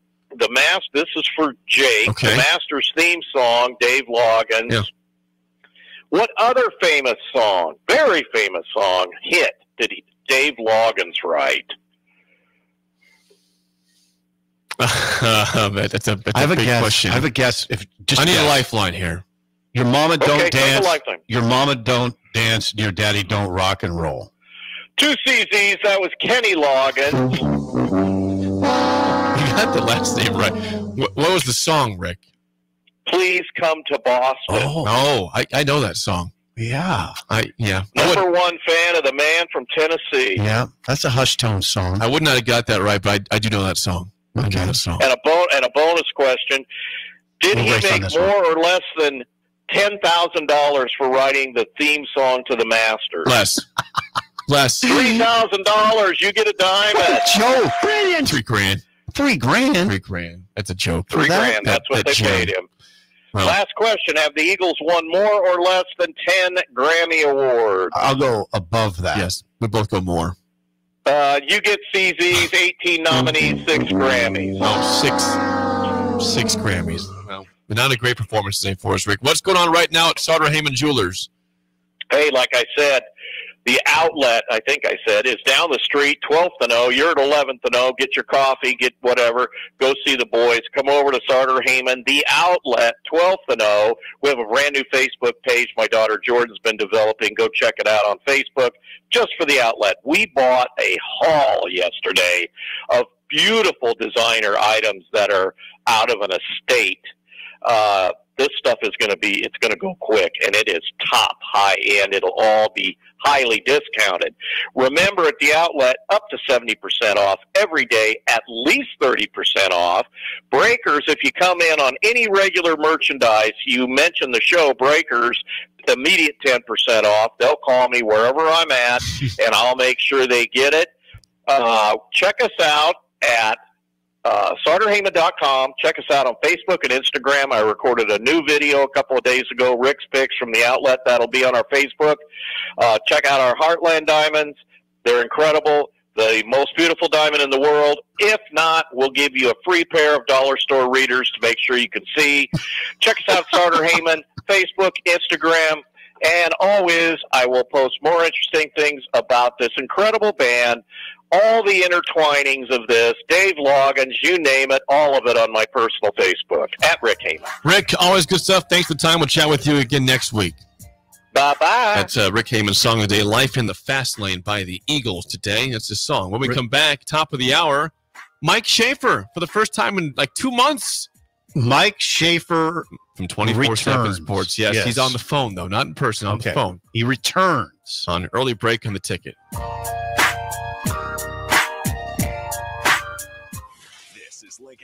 Masters. The Mas. This is for Jake. Okay. The Masters theme song. Dave Loggins. Yeah. What other famous song, very famous song, hit did he, Dave Loggins write? *laughs* Man, that's a, that's I have a a big guess. question. I have a guess. If just I need guess. a lifeline here. Your mama don't Okay, dance. Your mama don't dance. Your daddy don't rock and roll. Two CZs. That was Kenny Loggins. *laughs* *laughs* You got the last name right. What, what was the song, Rick? Please come to Boston. Oh, I, I know that song. Yeah. I yeah. I would, Number one fan of the man from Tennessee. Yeah, that's a hush tone song. I would not have got that right, but I, I do know that song. I know that song. And a bon- and a bonus question: Did We'll he make this one. more or less than ten thousand dollars for writing the theme song to the Masters? Less. *laughs* Less. Three thousand dollars. You get a diamond. Joe, brilliant. Three grand. Three grand. Three grand. That's a joke. Three grand. That's what they Jay. paid him. Well, Last question: Have the Eagles won more or less than ten Grammy awards? I'll go above that. yes, we both go more. Uh, you get CZ's 18 nominees, six Grammys. Oh, six, six Grammys. Well, but not a great performance today for us, Rick. What's going on right now at Sartor Hamann Jewelers? Hey, like I said, the outlet, I think I said, is down the street, 12th and O. You're at 11th and O. Get your coffee, get whatever. Go see the boys. Come over to Sartor Hamann. The outlet, 12th and O. We have a brand new Facebook page my daughter Jordan's been developing. Go check it out on Facebook just for the outlet. We bought a haul yesterday of beautiful designer items that are out of an estate. Uh, this stuff is going to be it's going to go quick and it is top high end it'll all be highly discounted. Remember at the outlet up to 70% off every day at least 30% off. Breakers if you come in on any regular merchandise you mention the show breakers immediate 10% off. They'll call me wherever i'm at *laughs* and i'll make sure they get it. Uh, check us out at uh, SartorHamann.com. Check us out on Facebook and Instagram. I recorded a new video a couple of days ago, Rick's Picks from the outlet. That'll be on our Facebook. Uh, check out our Heartland Diamonds. They're incredible. The most beautiful diamond in the world. If not, we'll give you a free pair of dollar store readers to make sure you can see. Check us out, Sartor Hamann, *laughs* Facebook, Instagram, and always I will post more interesting things about this incredible band all the intertwinings of this, Dave Loggins, you name it, all of it on my personal Facebook at Rick Hamann. Rick, always good stuff. Thanks for the time. We'll chat with you again next week. Bye bye. That's uh, Rick Hamann's song of the day, Life in the Fast Lane by the Eagles today. That's his song. When we come back, top of the hour, Mike Schaefer for the first time in like two months. Mike Schaefer from 24 7. Sports. Yes, Yes. he's on the phone, though, not in person, on Okay. the phone. He returns. On early break on the ticket.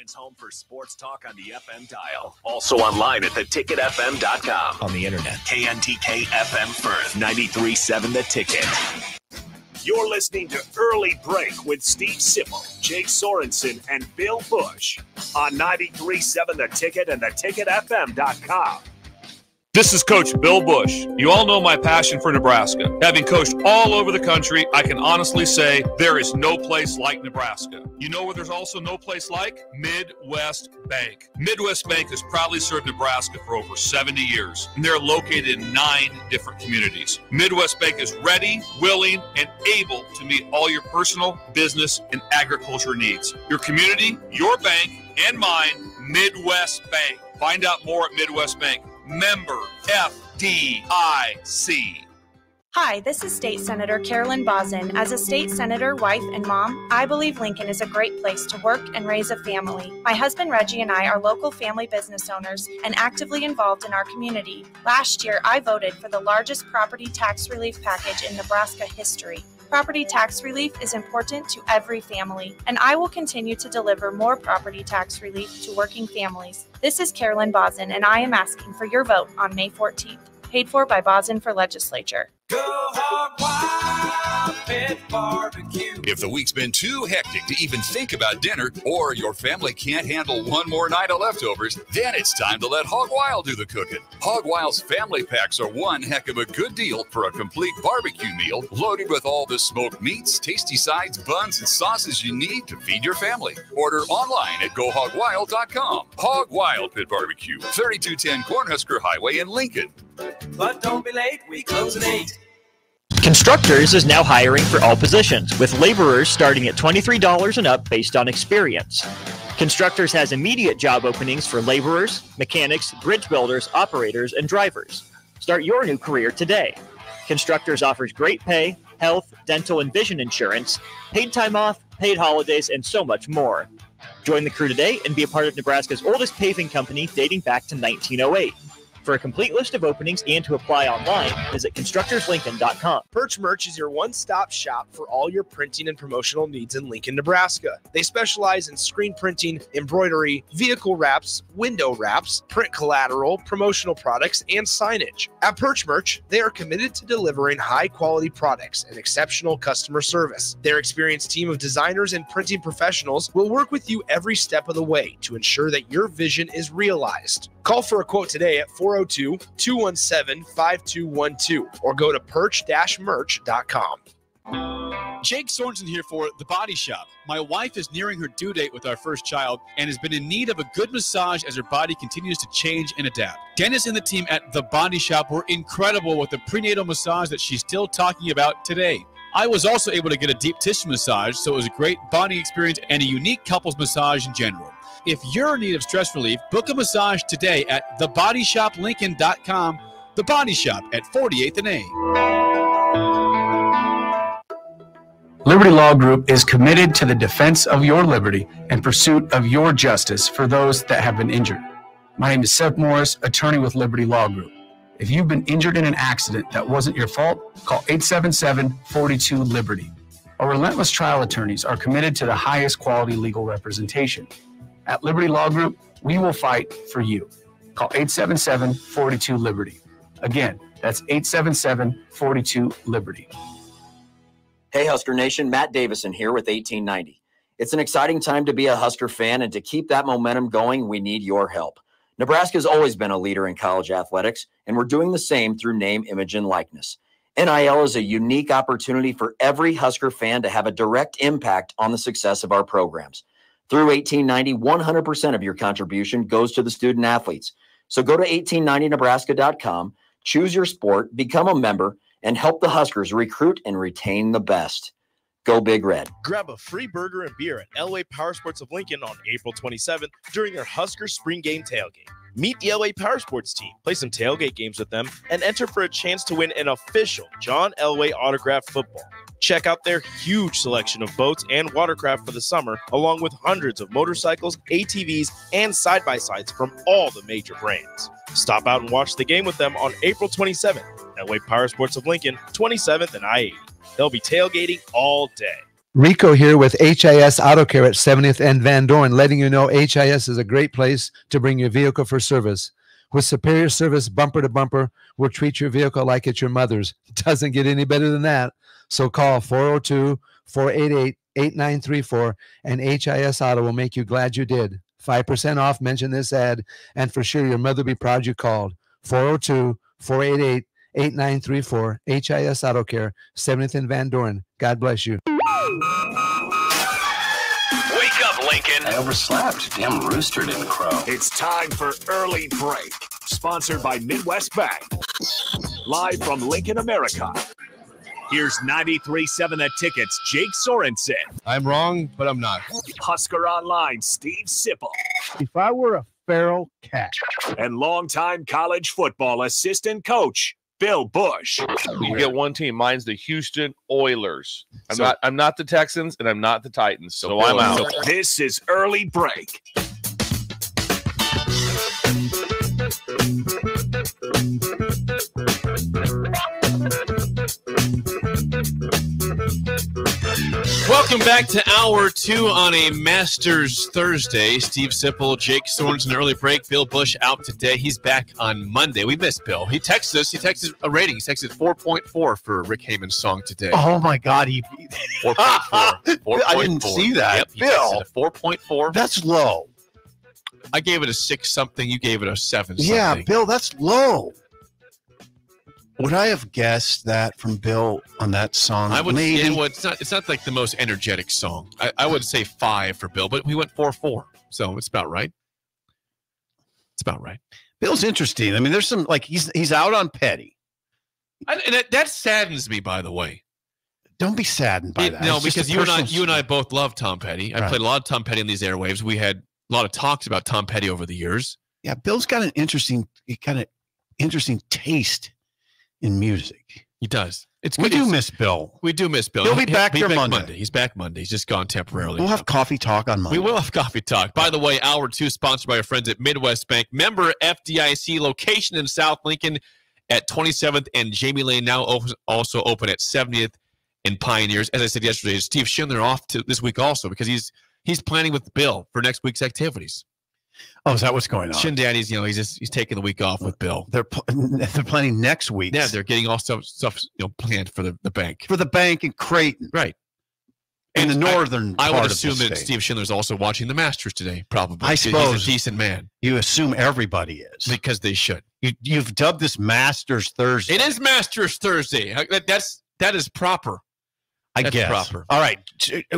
Lincoln's home for sports talk on the FM dial. Also online at theticketfm.com. On the internet. KNTK FM Firth, 93.7 The Ticket. You're listening to Early Break with Steve Sipple, Jake Sorensen, and Bill Busch on 93.7 The Ticket and theticketfm.com. This is Coach Bill Busch. You all know my passion for Nebraska. Having coached all over the country, I can honestly say there is no place like Nebraska. You know where there's also no place like? Midwest Bank. Midwest Bank has proudly served Nebraska for over 70 years, and they're located in nine different communities. Midwest Bank is ready, willing, and able to meet all your personal, business, and agriculture needs. Your community, your bank, and mine, Midwest Bank. Find out more at Midwest Bank. Member FDIC. Hi, this is State Senator Carolyn Bosn. As a state senator, wife, and mom, I believe Lincoln is a great place to work and raise a family. My husband Reggie and I are local family business owners and actively involved in our community. Last year, I voted for the largest property tax relief package in Nebraska history. Property tax relief is important to every family, and I will continue to deliver more property tax relief to working families. This is Carolyn Bosn, and I am asking for your vote on May 14th. Paid for by Bosn for Legislature. If the week's been too hectic to even think about dinner, or your family can't handle one more night of leftovers, then it's time to let Hog Wild do the cooking. Hog Wild's family packs are one heck of a good deal for a complete barbecue meal loaded with all the smoked meats, tasty sides, buns, and sauces you need to feed your family. Order online at gohogwild.com. Hog Wild Pit Barbecue, 3210 Cornhusker Highway in Lincoln. But don't be late, we close at 8. Constructors is now hiring for all positions, with laborers starting at $23 and up based on experience. Constructors has immediate job openings for laborers, mechanics, bridge builders, operators, and drivers. Start your new career today. Constructors offers great pay, health, dental, and vision insurance, paid time off, paid holidays, and so much more. Join the crew today and be a part of Nebraska's oldest paving company dating back to 1908. For a complete list of openings and to apply online, visit constructorslincoln.com. Perch Merch is your one stop shop for all your printing and promotional needs in Lincoln, Nebraska. They specialize in screen printing, embroidery, vehicle wraps, window wraps, print collateral, promotional products, and signage. At Perch Merch, they are committed to delivering high quality products and exceptional customer service. Their experienced team of designers and printing professionals will work with you every step of the way to ensure that your vision is realized. Call for a quote today at 402 217 5212 or go to perch merch.com. Jake Sorensen here for The Body Shop. My wife is nearing her due date with our first child and has been in need of a good massage as her body continues to change and adapt. Dennis and the team at The Body Shop were incredible with the prenatal massage that she's still talking about today. I was also able to get a deep tissue massage, so it was a great body experience and a unique couples massage in general. If you're in need of stress relief, book a massage today at thebodyshoplincoln.com. The Body Shop at 48th and A. Liberty Law Group is committed to the defense of your liberty and pursuit of your justice for those that have been injured. My name is Seth Morris, attorney with Liberty Law Group. If you've been injured in an accident that wasn't your fault, call 877 42 Liberty. Our relentless trial attorneys are committed to the highest quality legal representation. At Liberty Law Group, we will fight for you. Call 877 42 Liberty. Again, that's 877 42 Liberty. Hey, Husker Nation, Matt Davison here with 1890. It's an exciting time to be a Husker fan, and to keep that momentum going, we need your help. Nebraska has always been a leader in college athletics, and we're doing the same through name, image, and likeness. NIL is a unique opportunity for every Husker fan to have a direct impact on the success of our programs. Through 1890, 100% of your contribution goes to the student athletes. So go to 1890nebraska.com, choose your sport, become a member, and help the Huskers recruit and retain the best. Go Big Red. Grab a free burger and beer at Elway Power Sports of Lincoln on April 27th during their Husker Spring Game tailgate. Meet the Elway Power Sports team, play some tailgate games with them, and enter for a chance to win an official John Elway autographed football. Check out their huge selection of boats and watercraft for the summer, along with hundreds of motorcycles, ATVs, and side by sides from all the major brands. Stop out and watch the game with them on April 27th at Elway Power Sports of Lincoln, 27th and I 80. They'll be tailgating all day. Rico here with HIS Auto Care at 70th and Van Dorn, letting you know HIS is a great place to bring your vehicle for service. With superior service bumper to bumper, we'll treat your vehicle like it's your mother's. *laughs* Doesn't get any better than that. So call 402 488 8934 and HIS Auto will make you glad you did. 5% off, mention this ad, and for sure your mother will be proud you called. 402 488 8934 HIS Auto Care, 70th and Van Dorn. God bless you. Wake up, Lincoln. I overslept. Damn rooster didn't crow. It's time for Early Break, sponsored by Midwest Bank. Live from Lincoln, America. Here's 93.7 The Tickets, Jake Sorensen. I'm wrong, but I'm not. Husker Online, Steve Sipple. If I were a feral cat. And longtime college football assistant coach, Bill Busch. You get one team. Mine's the Houston Oilers. I'm So- not. I'm not the Texans, and I'm not the Titans. So, So I'm out. This is Early Break. Welcome back to hour two on a Masters Thursday. Steve Sipple, Jake Sorensen, early break. Bill Busch out today. He's back on Monday. We missed Bill. He texted us. He texted a rating. He texted 4.4 for Rick Hamann's song today. Oh my God, he 4.4. *laughs* I didn't 4.4. see that. Yep, Bill. 4.4. That's low. I gave it a six something. You gave it a seven Yeah. Bill, that's low. Would I have guessed that from Bill on that song? I would. Maybe. Well, it's not. It's not like the most energetic song. I, I would say five for Bill, but we went four four, so it's about right. It's about right. Bill's interesting. I mean, there's some like he's he's out on Petty. I, and that, that saddens me, by the way. Don't be saddened by It- that. no, It's because you and I, you and I both love Tom Petty. I Right. played a lot of Tom Petty in these airwaves. We had a lot of talks about Tom Petty over the years. Yeah, Bill's got an interesting kind of interesting taste in music. He does. It's We good. do miss Bill. We do miss Bill. He'll be back here back Monday. He's back Monday. He's just gone temporarily. We'll have coffee talk on Monday. We will have coffee talk. By the way, hour two sponsored by our friends at Midwest Bank. Member FDIC location in South Lincoln at 27th and Jamie Lane now also open at 70th and Pioneers. As I said yesterday, Steve Schindler off to this week also because he's he's planning with Bill for next week's activities. Oh, is that what's going on? Shin Daddy's, you know, he's just he's taking the week off with Bill. They're pl- *laughs* they're planning next week. Yeah, they're getting all stuff stuff you know planned for the, the bank. for the bank in Creighton, Right. in the And I- northern. I, part would the assume that state. Steve Schindler's also watching the Masters today, probably. I suppose He's a decent man You assume everybody is because they should. You, you've dubbed this Masters Thursday. It is Masters Thursday. Uh, that- That's that is proper. I That's guess. proper. All right,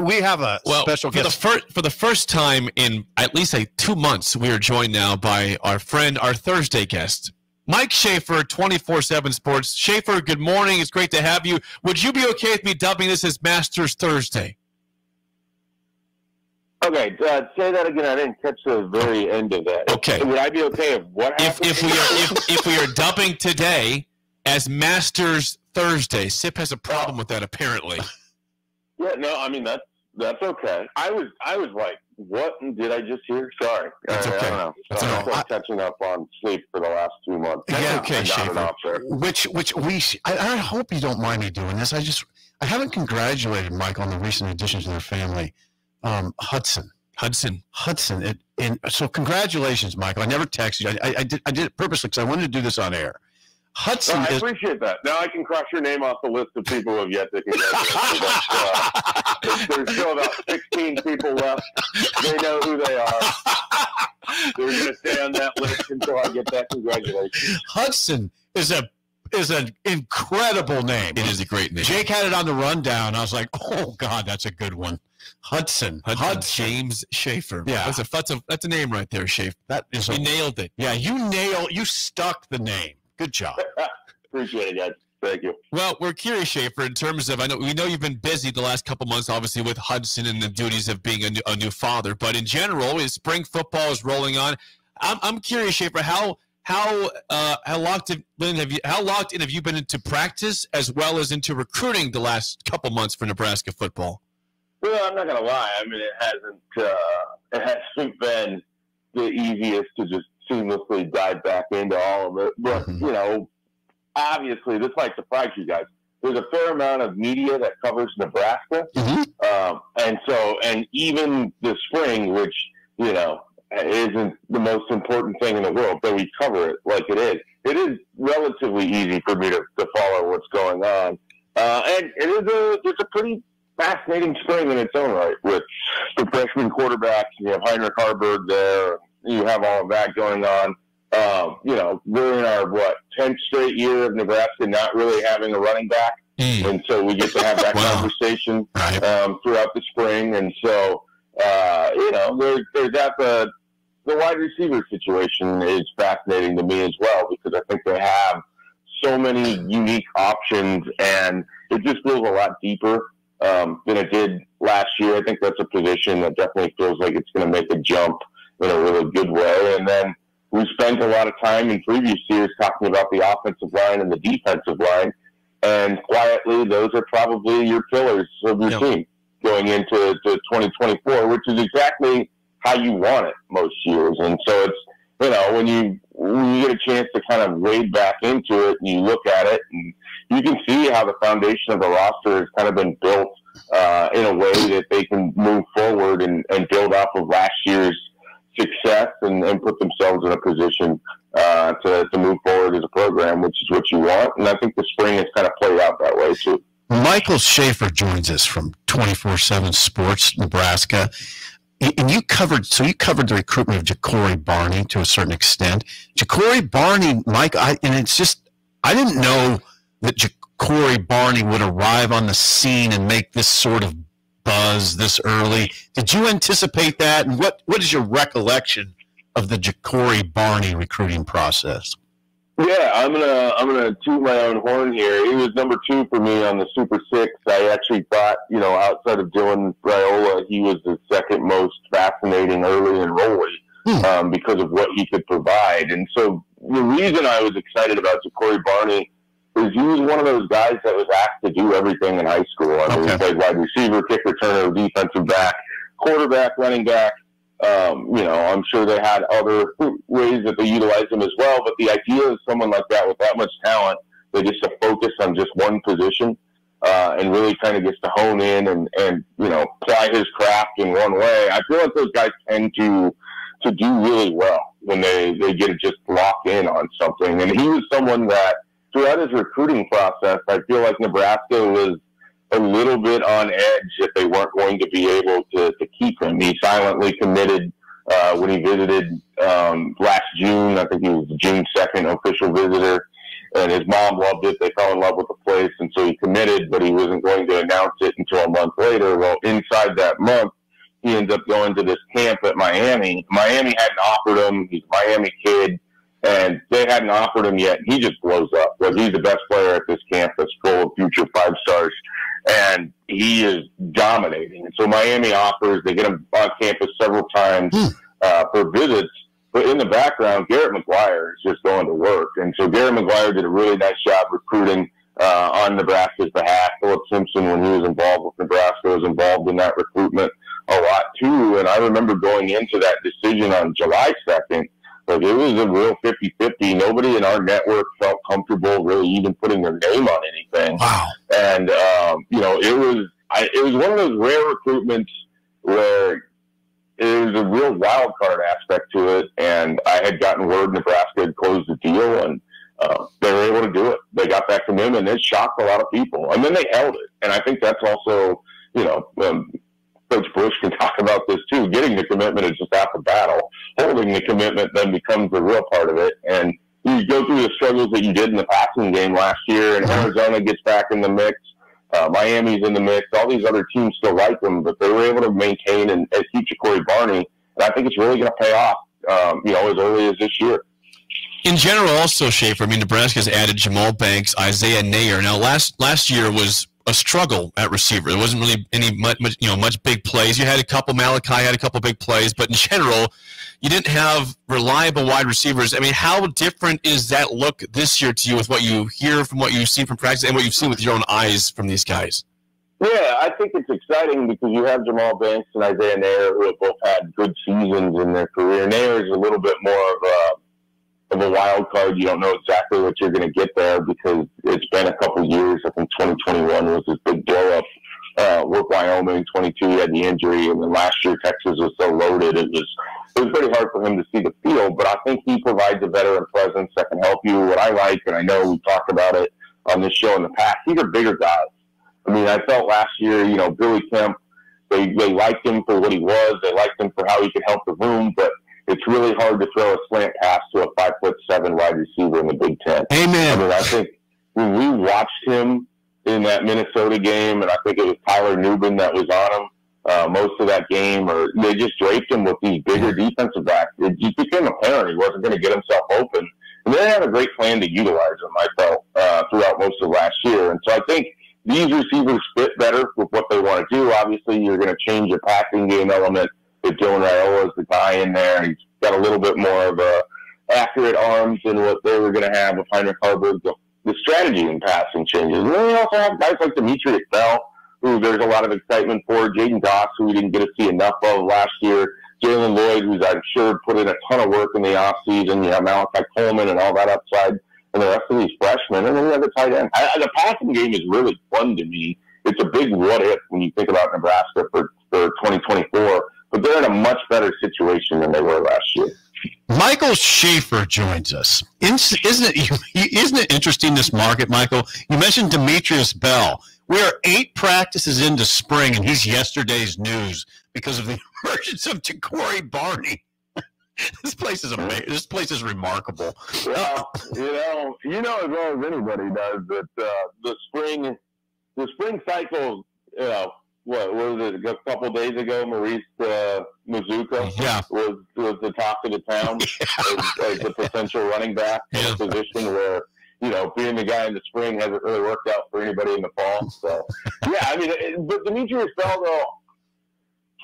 we have a Well, special for the first for the first time in at least like two months, we are joined now by our friend, our Thursday guest, Mike Schaefer, twenty four seven Sports. Schaefer, good morning. It's great to have you. Would you be okay with me dubbing this as Masters Thursday? Okay, uh, say that again. I didn't catch the very end of that. Okay. Would I be okay if what If happened? if we are if, *laughs* if we are dubbing today as Masters Thursday, Sip has a problem with that apparently. Yeah, no, I mean that's that's okay. I was I was like, what did I just hear? Sorry, That's I, I don't know. That's I'm all still catching up on sleep for the last two months. Yeah, I got it off there. Which which we sh- I, I hope you don't mind me doing this. I just I haven't congratulated Mike on the recent addition to their family. Um, Hudson. Hudson. Hudson. It, and so congratulations, Michael. I never texted you. I, I, I did I did it purposely because I wanted to do this on air. Hudson No, I is appreciate that. Now I can cross your name off the list of people who have yet to congratulate you. Uh, there's- there's still about 16 people left. They know who they are. They're going to stay on that list until I get that congratulations. Hudson is a is an incredible name. It is a great name. Jake had it on the rundown. I was like, oh God, that's a good one. Hudson. Hudson, James Schaefer. Yeah. that's a that's a that's a name right there, Schaefer. That is you a- nailed it. Yeah, you nailed you stuck the name. Good job. *laughs* Appreciate it, guys. Thank you. Well, we're curious, Schaefer, in terms of I know we know you've been busy the last couple months, obviously with Hudson and the duties of being a new, a new father. But in general, as spring football is rolling on, I'm, I'm curious, Schaefer, how how uh, how locked in have you how locked in have you been into practice as well as into recruiting the last couple months for Nebraska football? Well, I'm not gonna lie. I mean, it hasn't uh, *laughs* it hasn't been the easiest to just seamlessly dive back into all of it. But you know, obviously, this might surprise you guys. There's a fair amount of media that covers Nebraska, um, and so and even the spring, which you know isn't the most important thing in the world, but we cover it like it is. It is relatively easy for me to, to follow what's going on, uh, and it is a it's a pretty fascinating spring in its own right with the freshman quarterbacks. You have Heinrich Haarberg there. You have all of that going on. Um, you know, we're in our what tenth straight year of Nebraska not really having a running back, and so we get to have that *laughs* conversation um, throughout the spring. And so, uh, you know, there, there's that. The the wide receiver situation is fascinating to me as well because I think they have so many unique options, and it just feels a lot deeper um, than it did last year. I think that's a position that definitely feels like it's going to make a jump in a really good way. And then we spent a lot of time in previous years talking about the offensive line and the defensive line, and quietly, those are probably your pillars of your team going into to 2024, which is exactly how you want it most years. And so it's you know when you when you get a chance to kind of wade back into it and you look at it and you can see how the foundation of the roster has kind of been built uh, in a way that they can move forward and, and build off of last year's success and, and put themselves in a position uh, to, to move forward as a program, which is what you want. And I think the spring has kind of played out that way too. Michael Schaefer joins us from 24 7 Sports Nebraska. And you covered, so you covered the recruitment of Ja'Cory Barney to a certain extent. Ja'Cory Barney, Mike, I, and it's just, I didn't know that Ja'Cory Barney would arrive on the scene and make this sort of buzz this early. Did you anticipate that? And what, what is your recollection of the Ja'Cory Barney recruiting process? Yeah, I'm gonna I'm gonna toot my own horn here. He was number two for me on the Super Six. I actually thought, you know, outside of Dylan Raiola, he was the second most fascinating early enrollee um, because of what he could provide. And so the reason I was excited about Ja'Cory Barney is he was one of those guys that was asked to do everything in high school. I mean, he played wide receiver, kick returner, defensive back, quarterback, running back. Um, you know, I'm sure they had other ways that they utilized him as well. But the idea of someone like that with that much talent, that gets to focus on just one position uh, and really kind of gets to hone in and, and you know apply his craft in one way. I feel like those guys tend to to do really well when they they get just lock in on something. And he was someone that throughout his recruiting process, I feel like Nebraska was a little bit on edge if they weren't going to be able to, to keep him. He silently committed uh, when he visited um, last June. I think he was June 2nd official visitor. And his mom loved it. They fell in love with the place. And so he committed, but he wasn't going to announce it until a month later. Well, inside that month, he ends up going to this camp at Miami. Miami hadn't offered him. He's a Miami kid and they hadn't offered him yet. He just blows up. Like he's the best player at this campus, full of future five stars, and he is dominating. And so Miami offers. They get him on campus several times uh, for visits. But in the background, Garret McGuire is just going to work. And so Garret McGuire did a really nice job recruiting uh, on Nebraska's behalf. Philip Simpson, when he was involved with Nebraska, was involved in that recruitment a lot too. And I remember going into that decision on July 2nd like it was a real 50-50. Nobody in our network felt comfortable really even putting their name on anything. Wow. And um, you know, it was I, it was one of those rare recruitments where it was a real wild card aspect to it. And I had gotten word Nebraska had closed the deal, and uh, they were able to do it. They got that and It shocked a lot of people, and then they held it. And I think that's also you know. Um, Coach Busch can talk about this too. Getting the commitment is just half the battle. Holding the commitment then becomes the real part of it. And you go through the struggles that you did in the passing game last year, and Arizona gets back in the mix. Uh, Miami's in the mix. All these other teams still like them, but they were able to maintain and, and keep Corey Barney. And I think it's really going to pay off, um, you know, as early as this year. In general, also Schaefer. I mean, Nebraska's added Jahmal Banks, Isaiah Neyor. Now, last last year was a struggle at receiver. There wasn't really any much, much, you know much big plays. You had a couple. Malachi had a couple big plays, but in general, you didn't have reliable wide receivers. I mean, how different is that look this year to you with what you hear from what you've seen from practice and what you've seen with your own eyes from these guys? Yeah, I think it's exciting because you have Jahmal Banks and Isaiah Neyor who have both had good seasons in their career. Neyor is a little bit more of a of a wild card. You don't know exactly what you're going to get there because it's been a couple years. I think 2021 was his big blow up. Uh, with Wyoming, 22, he had the injury, and then last year Texas was so loaded it was it was pretty hard for him to see the field. But I think he provides a veteran presence that can help you. What I like, and I know we talked about it on this show in the past, these are bigger guys. I mean, I felt last year, you know, Billy Kemp, they they liked him for what he was. They liked him for how he could help the room, but it's really hard to throw a slant pass to a five foot seven wide receiver in the Big Ten. Amen. I mean, I think when we watched him in that Minnesota game, and I think it was Tyler Nubin that was on him uh, most of that game, or they just draped him with these bigger defensive backs. It just became apparent he wasn't going to get himself open. And they had a great plan to utilize him, I felt, uh, throughout most of last year. And so I think these receivers fit better with what they want to do. Obviously, you're going to change your passing game element if Dylan Raiola is the guy in there. He's got a little bit more of a accurate arms than what they were going to have with Heinrich Haarberg. The, the strategy in passing changes. And then you also have guys like Demetrius Bell, who there's a lot of excitement for. Jaidyn Doss, who we didn't get to see enough of last year. Jaylen Lloyd, who's I'm sure put in a ton of work in the offseason. You have Malachi Coleman and all that upside, and the rest of these freshmen. And then you have the tight end. I, the passing game is really fun to me. It's a big what if when you think about Nebraska for, for 2024 but they're in a much better situation than they were last year. Michael Schaefer joins us. Isn't it, *laughs* isn't it interesting, this market, Michael? You mentioned Demetrius Bell. We are eight practices into spring, and he's yesterday's news because of the *laughs* emergence of Corey Barney. *laughs* this place is amazing. This place is remarkable. Well, you know, you know as well as anybody does that uh, the spring, the spring cycle, you know, what was it a couple days ago? Maurice uh, Mizuka yeah. was was the talk of the town *laughs* yeah. as, as the potential running back yeah. in a position where you know being the guy in the spring hasn't really worked out for anybody in the fall. So *laughs* yeah, I mean, it, but Demetrius Bell though,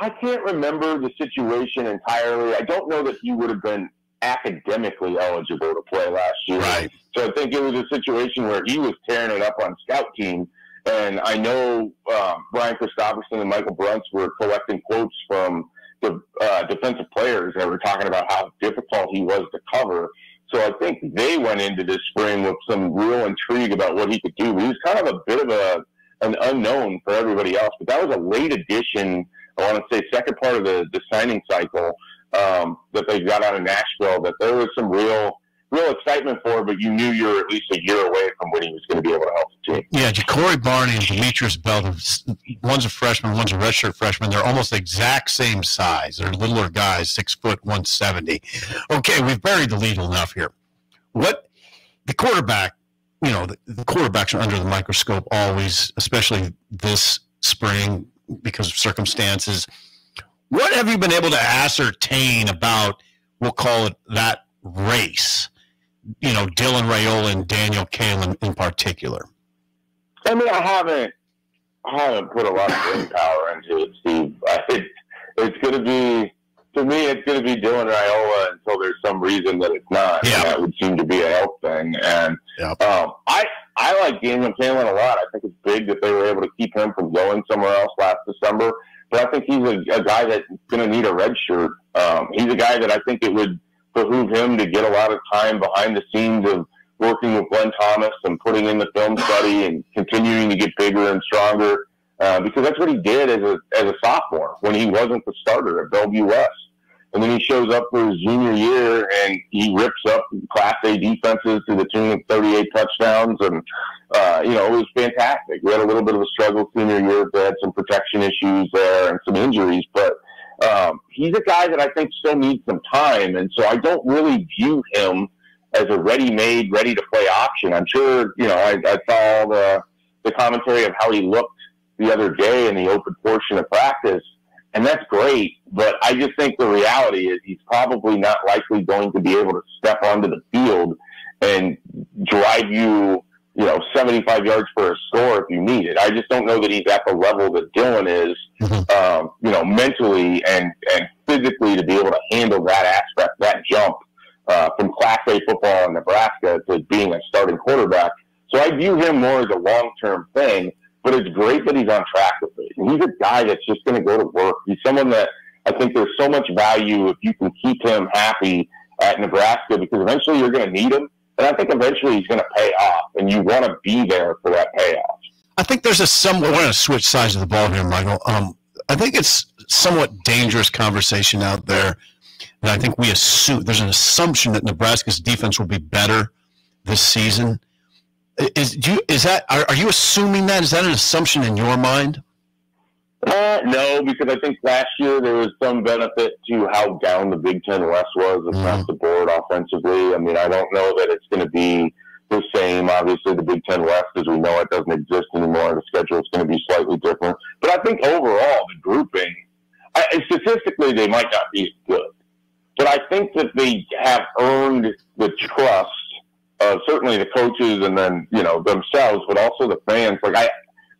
I can't remember the situation entirely. I don't know that he would have been academically eligible to play last year. Right. So I think it was a situation where he was tearing it up on scout team. And I know um, Brian Christopherson and Michael Brunts were collecting quotes from the uh, defensive players that were talking about how difficult he was to cover. So I think they went into this spring with some real intrigue about what he could do. He was kind of a bit of a an unknown for everybody else, but that was a late addition. I want to say second part of the, the signing cycle um, that they got out of Nashville. That there was some real real excitement for, but you knew you were at least a year away from when he was going to be able to help the team. Yeah, Ja'Cory Barney and Demetrius Bell, one's a freshman, one's a redshirt freshman. They're almost the exact same size. They're littler guys, six foot, 170. Okay, we've buried the lead enough here. What the quarterback, you know, the, the quarterbacks are under the microscope always, especially this spring because of circumstances. What have you been able to ascertain about, we'll call it that race? You know, Dylan Raiola and Daniel Kaelin in particular? I mean, I haven't, I haven't put a lot of brain power into it, Steve. It, it's going to be, to me, it's going to be Dylan Raiola until there's some reason that it's not. Yeah. And that would seem to be a health thing. And yep. um, I, I like Daniel Kaelin a lot. I think it's big that they were able to keep him from going somewhere else last December. But I think he's a, a guy that's going to need a red shirt. Um, he's a guy that I think it would behoove him to get a lot of time behind the scenes of working with Glenn Thomas and putting in the film *laughs* study and continuing to get bigger and stronger. Uh, because that's what he did as a as a sophomore when he wasn't the starter at Bellevue West. And then he shows up for his junior year and he rips up Class A defenses to the tune of 38 touchdowns. And, uh, you know, it was fantastic. We had a little bit of a struggle senior year. They had some protection issues there and some injuries, but um, he's a guy that I think still needs some time, and so I don't really view him as a ready-made, ready-to-play option. I'm sure you know I, I saw all the the commentary of how he looked the other day in the open portion of practice, and that's great. But I just think the reality is he's probably not likely going to be able to step onto the field and drive you you know, 75 yards for a score if you need it. I just don't know that he's at the level that Dylan is, mm-hmm. um, you know, mentally and, and physically to be able to handle that aspect, that jump uh, from Class A football in Nebraska to being a starting quarterback. So I view him more as a long term thing, but it's great that he's on track with it. And he's a guy that's just going to go to work. He's someone that I think there's so much value if you can keep him happy at Nebraska because eventually you're going to need him and I think eventually he's going to pay off, and you want to be there for that payoff. I think there's a somewhat. We're going to switch sides of the ball here, Michael. Um, I think it's somewhat dangerous conversation out there, and I think we assume there's an assumption that Nebraska's defense will be better this season. Is you is that are, are you assuming that? Is that an assumption in your mind? Uh, no, because I think last year there was some benefit to how down the Big Ten West was across mm. the board offensively. I mean, I don't know that it's going to be the same. Obviously, the Big Ten West, as we know, it doesn't exist anymore. The schedule is going to be slightly different. But I think overall, the grouping, I, statistically, they might not be as good. But I think that they have earned the trust of certainly the coaches and then, you know, themselves, but also the fans. Like, I,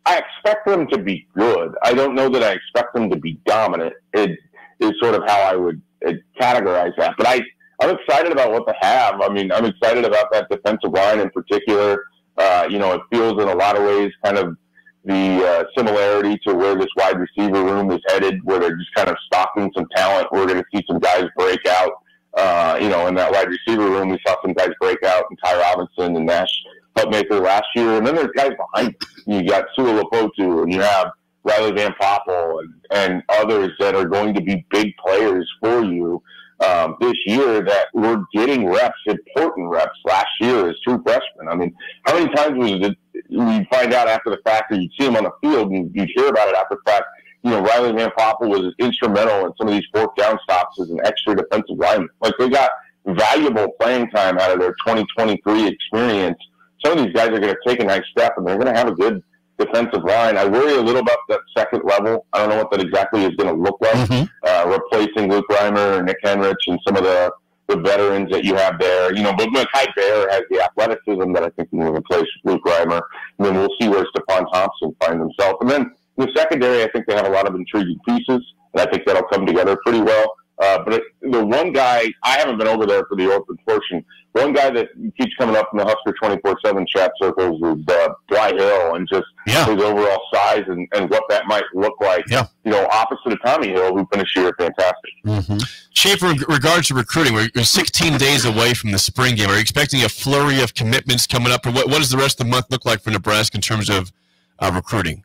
I expect them to be good. I don't know that I expect them to be dominant. It is sort of how I would uh, categorize that. But I, I'm excited about what they have. I mean, I'm excited about that defensive line in particular. Uh, you know, it feels in a lot of ways kind of the uh, similarity to where this wide receiver room is headed, where they're just kind of stocking some talent. We're going to see some guys break out. Uh, you know, in that wide receiver room, we saw some guys break out, and Ty Robinson and Nash Hutmacher last year, and then there's guys behind you. You got Sua Lefotu, and you have Riley Van Poppel, and, and others that are going to be big players for you um, this year that were getting reps, important reps last year as true freshmen. I mean, how many times was it you find out after the fact, or you'd see them on the field, and you'd hear about it after the fact? You know, Riley Van Poppel was instrumental in some of these fourth down stops as an extra defensive lineman. Like they got valuable playing time out of their 2023 experience some of these guys are going to take a nice step and they're going to have a good defensive line. I worry a little about that second level. I don't know what that exactly is going to look like. Mm-hmm. Uh, replacing Luke Reimer and Nick Henrich and some of the, the veterans that you have there. You know, but Mikai Gbayor has the athleticism that I think can replace Luke Reimer. And then we'll see where Stefon Thompson finds himself. And then in the secondary, I think they have a lot of intriguing pieces, and I think that'll come together pretty well. Uh, but it, the one guy, I haven't been over there for the open portion. One guy that keeps coming up in the Husker 24 7 chat circles is uh, Bly Hill and just Yeah. his overall size and, and what that might look like. Yeah. You know, opposite of Tommi Hill, who finished year fantastic. Mm-hmm. Schaefer, in regards to recruiting, we're we're 16 days away from the spring game. Are you expecting a flurry of commitments coming up? Or what, what does the rest of the month look like for Nebraska in terms of uh, recruiting?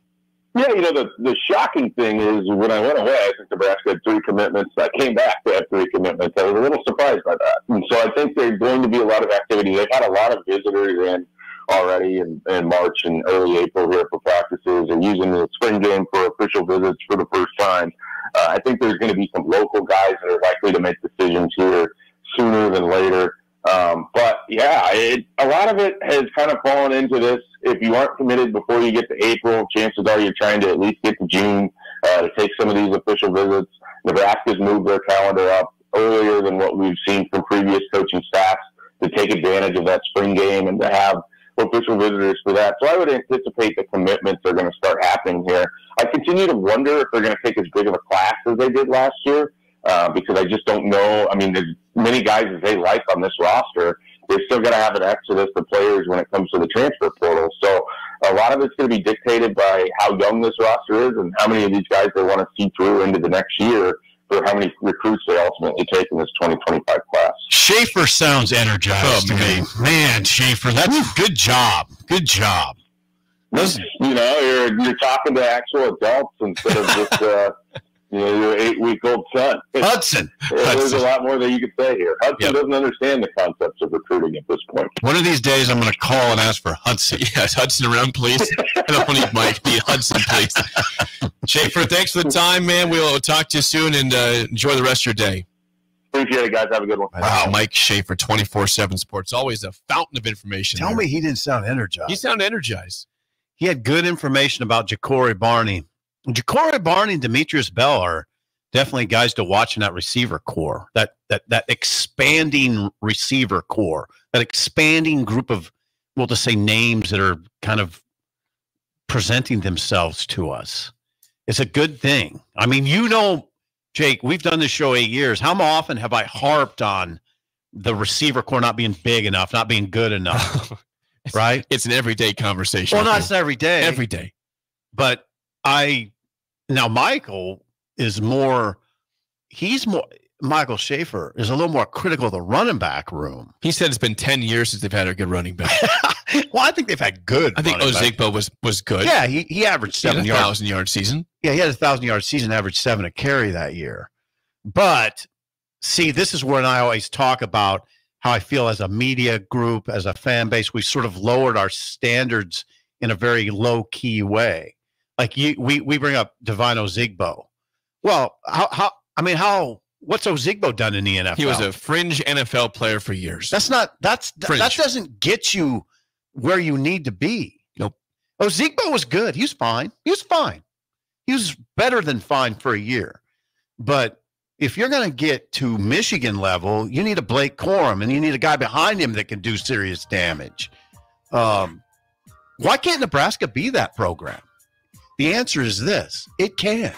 Yeah, you know, the, the shocking thing is when I went away, I think Nebraska had three commitments. I came back to have three commitments. I was a little surprised by that. And so I think there's going to be a lot of activity. They've had a lot of visitors in already in, in March and early April here for practices. They're using the spring game for official visits for the first time. Uh, I think there's going to be some local guys that are likely to make decisions here sooner than later. Um, but yeah, it, a lot of it has kind of fallen into this. If you aren't committed before you get to April, chances are you're trying to at least get to June uh, to take some of these official visits. Nebraska's moved their calendar up earlier than what we've seen from previous coaching staffs to take advantage of that spring game and to have official visitors for that. So I would anticipate the commitments are going to start happening here. I continue to wonder if they're going to take as big of a class as they did last year uh, because I just don't know. I mean, as many guys as they like on this roster, they're still going to have an exodus of players when it comes to the transfer portal. So a lot of it's going to be dictated by how young this roster is and how many of these guys they want to see through into the next year for how many recruits they ultimately take in this 2025 class. Schaefer sounds energized to me. Man, Schaefer, that's good job. Good job. You know, you're you're talking to actual adults instead of just *laughs* uh, you know your eight week old son. Hudson. *laughs* There's a lot more that you could say here. Hudson Yep. doesn't understand the concepts of recruiting at this point. One of these days, I'm going to call and ask for Hudson. *laughs* Yes, Hudson around, please. I don't need Mike. Need Hudson, please. *laughs* Schaefer, thanks for the time, man. We'll talk to you soon and uh, enjoy the rest of your day. Appreciate it, guys. Have a good one. Wow, Mike Schaefer, 24 7 Sports. Always a fountain of information. Tell there. me he didn't sound energized. He sounded energized. He had good information about Ja'Cory Barney. Ja'Cory Barney and Demetrius Bell are definitely guys to watch in that receiver core, that that that expanding receiver core, that expanding group of, we'll just say names that are kind of presenting themselves to us. It's a good thing. I mean, you know, Jake, we've done this show eight years. How often have I harped on the receiver core not being big enough, not being good enough? *laughs* right? It's an everyday conversation. Well, not every day. Every day. But I now Michael is more he's more Michael Schaefer is a little more critical of the running back room. He said it's been 10 years since they've had a good running back. *laughs* well, I think they've had good. I think. Ozigbo was, was good. Yeah, he, he averaged He seven a thousand yard season. Yeah, he had a thousand yard season, averaged seven a carry that year. But see, this is when I always talk about how I feel as a media group, as a fan base, we sort of lowered our standards in a very low key way. Like you, we we bring up Devine Ozigbo. Well, how how I mean, how what's Ozigbo done in the NFL? He was a fringe NFL player for years. That's not that's Fringe. that doesn't get you where you need to be. Nope. Ozigbo was good. He was fine. He was fine. He was better than fine for a year. But if you're going to get to Michigan level, you need a Blake Corum and you need a guy behind him that can do serious damage. Um, why can't Nebraska be that program? The answer is this: it can.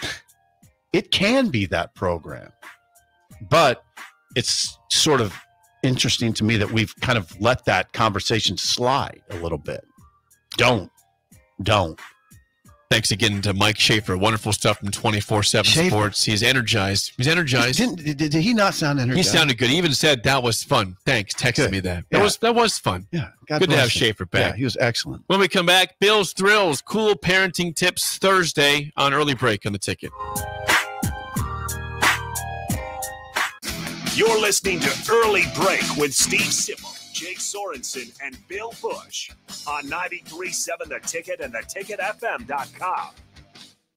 It can be that program, but it's sort of interesting to me that we've kind of let that conversation slide a little bit. Don't, don't. Thanks again to Mike Schaefer. Wonderful stuff from 24 7 Sports. He's energized. He's energized. Didn't, did, did he not sound energized? He sounded good. He even said that was fun. Thanks. Texted me that. That was that was fun. Yeah. God good to have him. Schaefer back. Yeah, he was excellent. When we come back, Bill's Thrills, cool parenting tips Thursday on early break on the ticket. You're listening to Early Break with Steve Sipple, Jake Sorensen, and Bill Busch on 93.7 The Ticket and theticketfm.com.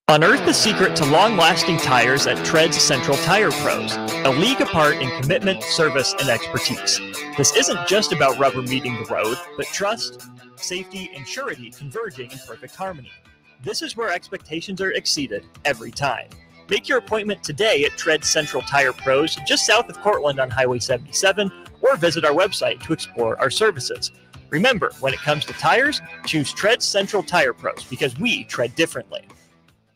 Unearth the secret to long lasting tires at Treads Central Tire Pros, a league apart in commitment, service, and expertise. This isn't just about rubber meeting the road, but trust, safety, and surety converging in perfect harmony. This is where expectations are exceeded every time. Make your appointment today at Tread Central Tire Pros, just south of Cortland on Highway 77, or visit our website to explore our services. Remember, when it comes to tires, choose Tread Central Tire Pros because we tread differently.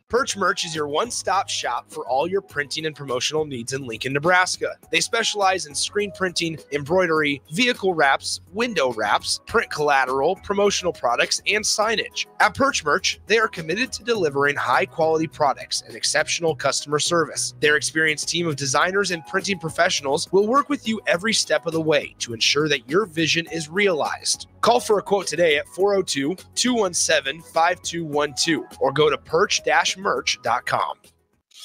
Perch Merch is your one stop shop for all your printing and promotional needs in Lincoln, Nebraska. They specialize in screen printing, embroidery, vehicle wraps, window wraps, print collateral, promotional products, and signage. At Perch Merch, they are committed to delivering high quality products and exceptional customer service. Their experienced team of designers and printing professionals will work with you every step of the way to ensure that your vision is realized. Call for a quote today at 402 217 5212 or go to perch merch.com.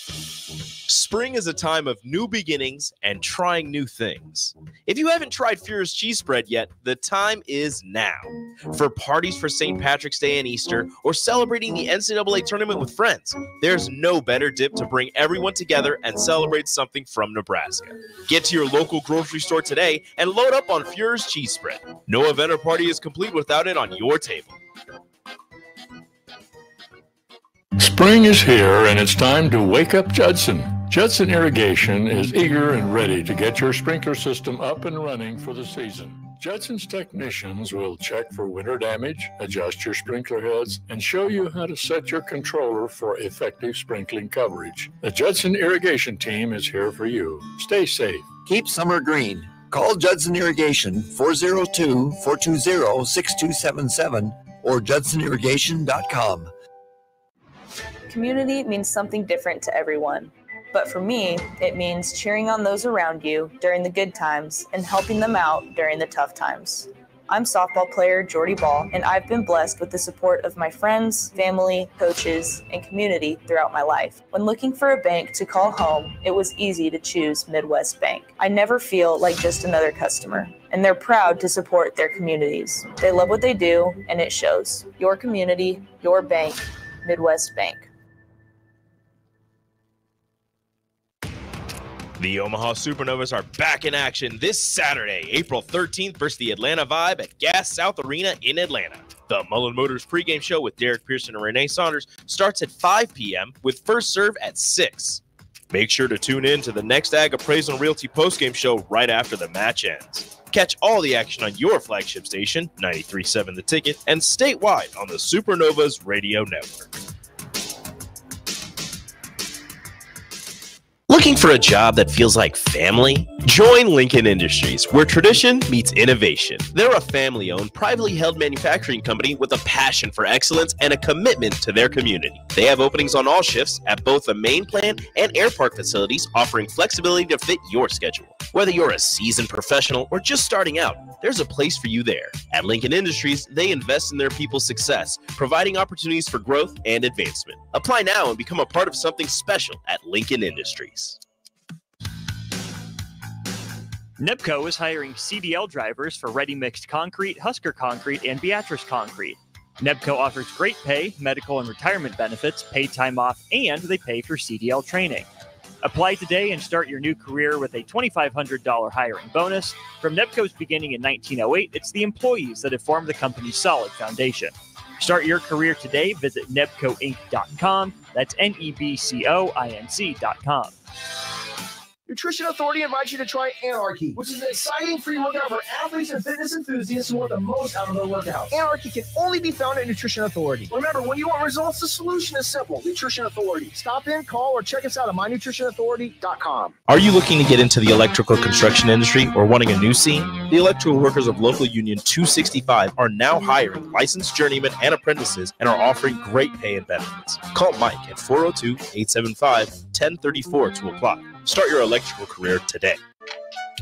Spring is a time of new beginnings and trying new things. If you haven't tried Fuhrer's cheese spread yet, the time is now. For parties for St. Patrick's Day and Easter, or celebrating the NCAA tournament with friends, there's no better dip to bring everyone together and celebrate something from Nebraska. Get to your local grocery store today and load up on Fuhrer's cheese spread. No event or party is complete without it on your table. Spring is here and it's time to wake up Judson. Judson Irrigation is eager and ready to get your sprinkler system up and running for the season. Judson's technicians will check for winter damage, adjust your sprinkler heads, and show you how to set your controller for effective sprinkling coverage. The Judson Irrigation team is here for you. Stay safe. Keep summer green. Call Judson Irrigation 402 420 6277 or judsonirrigation.com. Community means something different to everyone. But for me, it means cheering on those around you during the good times and helping them out during the tough times. I'm softball player Jordy Bahl, and I've been blessed with the support of my friends, family, coaches, and community throughout my life. When looking for a bank to call home, it was easy to choose Midwest Bank. I never feel like just another customer, and they're proud to support their communities. They love what they do, and it shows. Your community, your bank, Midwest Bank. The Omaha Supernovas are back in action this Saturday, April 13th versus the Atlanta Vibe at Gas South Arena in Atlanta. The Mullen Motors pregame show with Derek Pearson and Renee Saunders starts at 5 p.m. with first serve at 6. Make sure to tune in to the next Ag Appraisal and Realty postgame show right after the match ends. Catch all the action on your flagship station, 93.7 The Ticket, and statewide on the Supernovas Radio Network. Looking for a job that feels like family? Join Lincoln Industries, where tradition meets innovation. They're a family owned, privately held manufacturing company with a passion for excellence and a commitment to their community. They have openings on all shifts at both the main plant and air park facilities, offering flexibility to fit your schedule. Whether you're a seasoned professional or just starting out, there's a place for you there. At Lincoln Industries, they invest in their people's success, providing opportunities for growth and advancement. Apply now and become a part of something special at Lincoln Industries. Nebco is hiring CDL drivers for ready mixed concrete, Husker concrete, and Beatrice concrete. Nebco offers great pay, medical and retirement benefits, paid time off, and they pay for CDL training. Apply today and start your new career with a $2,500 hiring bonus. From Nebco's beginning in 1908, it's the employees that have formed the company's solid foundation. Start your career today. Visit nebcoinc.com. That's N E B C O I N C.com. Nutrition Authority invites you to try Anarchy, which is an exciting free workout for athletes and fitness enthusiasts who want the most out of their workouts. Anarchy can only be found at Nutrition Authority. Remember, when you want results, the solution is simple. Nutrition Authority. Stop in, call, or check us out at mynutritionauthority.com. Are you looking to get into the electrical construction industry or wanting a new scene? The electrical workers of local union 265 are now hiring licensed journeymen and apprentices and are offering great pay and benefits. Call Mike at 402 875 1034 to apply. Start your electrical career today.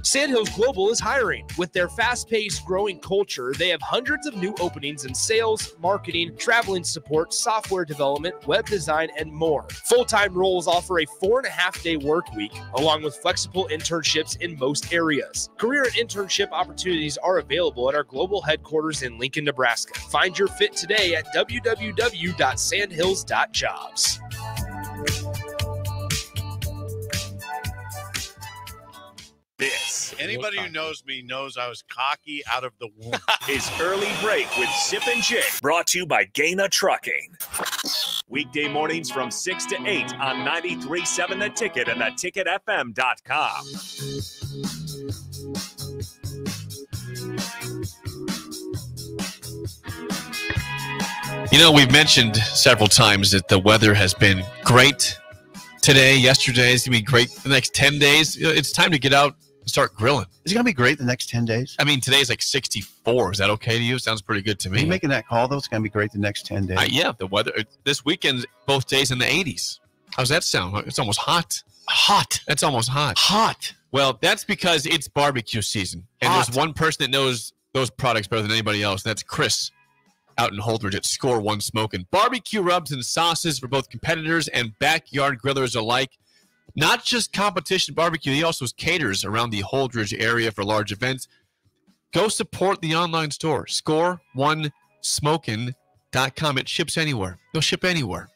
Sandhills Global is hiring. With their fast paced, growing culture, they have hundreds of new openings in sales, marketing, traveling support, software development, web design, and more. Full time roles offer a four and a half day work week, along with flexible internships in most areas. Career and internship opportunities are available at our global headquarters in Lincoln, Nebraska. Find your fit today at www.sandhills.jobs. This Anybody who knows me knows I was cocky out of the womb. *laughs* is Early Break with Sip and Jake, brought to you by Gana Trucking. Weekday mornings from 6 to 8 on 93.7 The Ticket and theticketfm.com. You know, we've mentioned several times that the weather has been great today, yesterday. It's going to be great the next 10 days. It's time to get out and start grilling. Is it going to be great the next 10 days? I mean, today's like 64. Is that okay to you? Sounds pretty good to Are me. you making that call, though? It's going to be great the next 10 days. Uh, yeah, the weather this weekend, both days in the 80s. How's that sound? It's almost hot. Hot. That's almost hot. Hot. Well, that's because it's barbecue season. And Hot. there's one person that knows those products better than anybody else, and that's Chris out in Holdrege at Score One Smoking. Barbecue rubs and sauces for both competitors and backyard grillers alike. Not just competition barbecue, he also caters around the Holdrege area for large events. Go support the online store, score1smoking.com. It ships anywhere. They'll ship anywhere.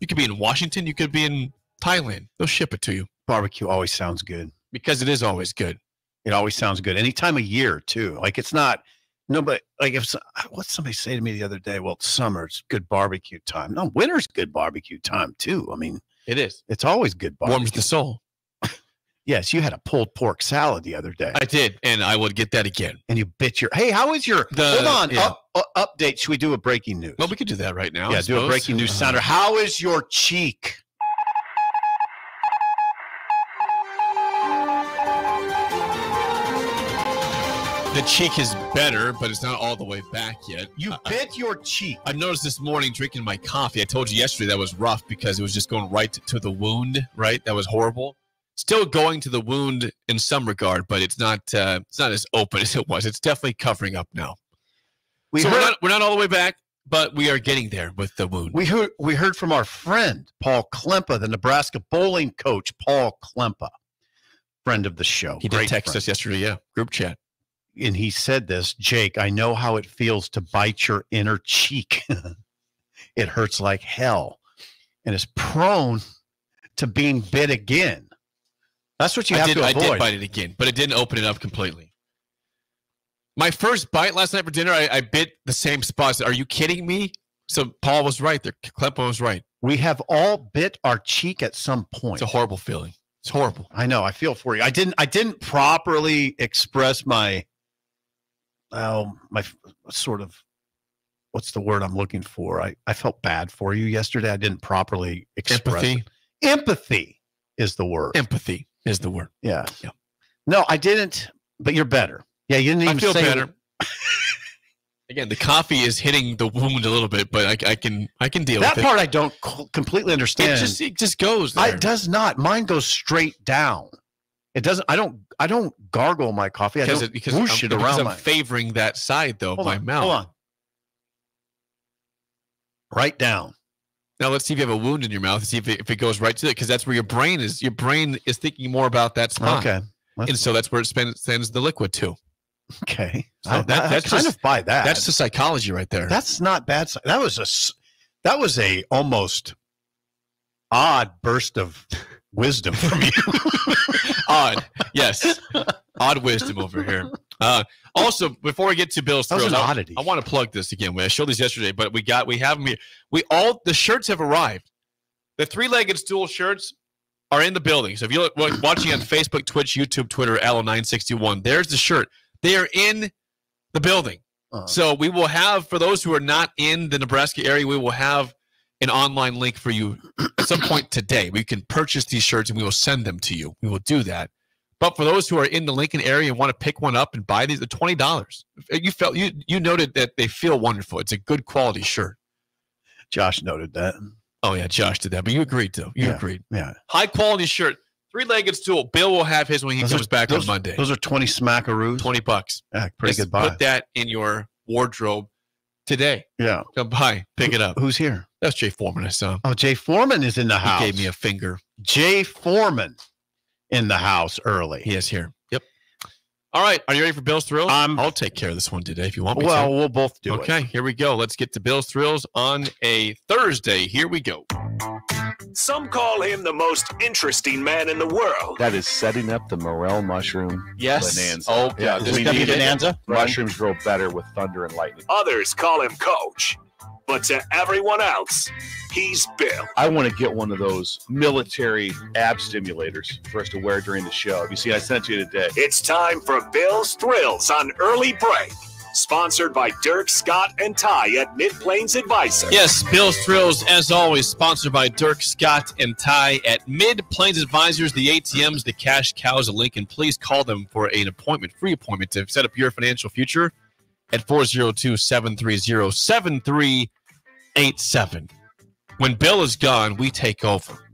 You could be in Washington, you could be in Thailand. They'll ship it to you Barbecue always sounds good. because it is always good. It always sounds good. Any time of year, too. Like it's not, no, but like if, what somebody say to me the other day? Well, it's summer, it's good barbecue time. No, winter's good barbecue time, too. I mean, It is. it's always good barbecue. Warms the soul. *laughs* Yes, you had a pulled pork salad the other day. I did, and I would get that again. and you bit your, hey, how is your, The- hold on, yeah. up, uh, update. Should we do a breaking news? Well, we could do that right now. I yeah, do a breaking news sounder. How is your cheek? The cheek is better, but it's not all the way back yet. You Uh, bit your cheek. I noticed this morning drinking my coffee. I told you yesterday that was rough because it was just going right to the wound. Right, that was horrible. Still going to the wound in some regard, but it's not. Uh, it's not as open *laughs* as it was. It's definitely covering up now. We so heard, we're not. We're not all the way back, but we are getting there with the wound. we heard we heard from our friend Paul Klempa, the Nebraska bowling coach, Paul Klempa, friend of the show. he did text friend. us yesterday. Yeah, group chat. And he said this, Jake, I know how it feels to bite your inner cheek. *laughs* it hurts like hell and is prone to being bit again. That's what you I have did, to I did bite it again, but it didn't open it up completely. My first bite last night for dinner, I, I bit the same spots. Are you kidding me? So Paul was right there. Klempa was right. we have all bit our cheek at some point. It's a horrible feeling. It's horrible. I know. I feel for you. I didn't. I didn't properly express my, oh, my sort of, what's the word I'm looking for? I I felt bad for you yesterday. I didn't properly express Empathy. it. Empathy is the word. Empathy is the word. yeah. Yeah. No, I didn't. But you're better. Yeah, you didn't even I feel better. *laughs* Again, the coffee is hitting the wound a little bit, but I, I can I can deal with That with part I don't completely understand. It just it just goes I, it does not. Mine goes straight down. It doesn't. I don't. I don't gargle my coffee. I because don't it, because whoosh I'm, it because around I'm my. favoring that side though of my on, mouth. Hold on. Right down. Now let's see if you have a wound in your mouth. See if it, if it goes right to it, because that's where your brain is. Your brain is thinking more about that spot. Okay. Let's- and so that's where it spends, sends the liquid to. Okay. So I, that- I that's kind just- of buy that. That's the psychology right there. that's not bad. That was a. that was a almost odd burst of wisdom from you. *laughs* odd. Yes, odd wisdom over here. Uh, also, before we get to Bill's throws, I-. I, want to plug this again. I showed these yesterday, but we got we have them here. We all the shirts have arrived. The three-legged stool shirts are in the building. So if you're watching on Facebook, Twitch, YouTube, Twitter, L961, there's the shirt. They are in the building. Uh, So we will have for those who are not in the Nebraska area, we will have an online link for you at some point today. We can purchase these shirts and we will send them to you. We will do that. But for those who are in the Lincoln area and want to pick one up and buy these, they're twenty dollars. You felt you you noted that they feel wonderful. It's a good quality shirt. Josh noted that. Oh yeah, Josh did that, but you agreed though. You Yeah. agreed. Yeah. High quality shirt, three legged stool. Bill will have his when he Those comes are- back those, on Monday. Those are twenty smackaroos. twenty bucks. Yeah, pretty Just good buy. Put that in your wardrobe today. yeah. Come by, pick it up. Who's here? That's Jay Foreman. I saw. Oh, Jay Foreman is in the house. He gave me a finger. Jay Foreman in the house early. He is here. Yep. All right. Are you ready for Bill's Thrills? I'm- I'll take care of this one today if you want me Well, to. we'll both do it. okay, here we go. Let's get to Bill's Thrills on a Thursday. Here we go. Some call him the most interesting man in the world. That is setting up the morel mushroom Yes. bonanza. Oh, yeah, this we gonna be need it. bonanza? Mushrooms grow better with thunder and lightning. Others call him coach. But to everyone else, he's Bill. I want to get one of those military ab stimulators for us to wear during the show. You see, I sent you today. It's time for Bill's Thrills on early break. Sponsored by Dirk, Scott, and Ty at Mid Plains Advisor. Yes, Bill's Thrills, as always, sponsored by Dirk, Scott, and Ty at Mid Plains Advisors, the ATMs, the cash cows of Lincoln. Please call them for an appointment, free appointment to set up your financial future at 402 730 7387. When Bill is gone, we take over.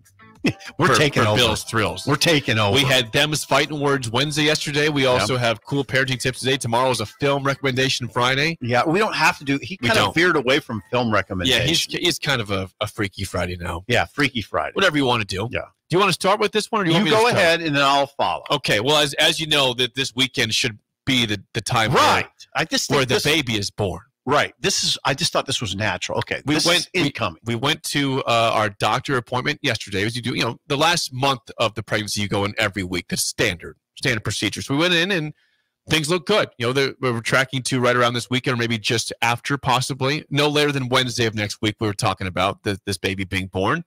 *laughs* We're for- taking for over. Bill's Thrills. We're taking over. We had Them's Fighting Words Wednesday yesterday. We also have cool parenting tips today. Tomorrow is a film recommendation Friday. Yeah, we don't have to do. He kind of veered away from film Yeah, recommendations. he's he's kind of a, a freaky Friday now. Yeah, Freaky Friday. Whatever you want to do. Yeah. Do you want to start with this one, or do you, You want me go ahead, and then I'll follow. Okay. Well, as as you know, that this weekend should be the the time where- Right. I just where the baby is born. Right. This is. I just thought this was natural. Okay. We this went is we- incoming. We, went to uh, our doctor appointment yesterday. As you do, you know, the last month of the pregnancy, you go in every week. That's standard standard procedure. So we went in and things look good. You know, we were tracking to right around this weekend, or maybe just after, possibly no later than Wednesday of next week. We were talking about the, this baby being born,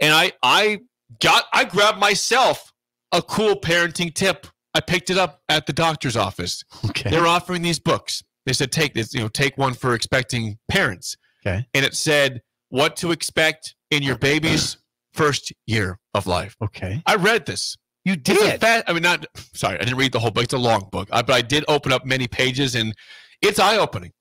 and I I got I grabbed myself a cool parenting tip. I picked it up at the doctor's office. Okay. They're offering these books. They said take this, you know, take one for expecting parents. Okay. And it said what to expect in your baby's *clears throat* first year of life. Okay. I read this. You did. fa- I mean, not sorry, I didn't read the whole book. It's a long book, I, but I did open up many pages, and it's eye opening.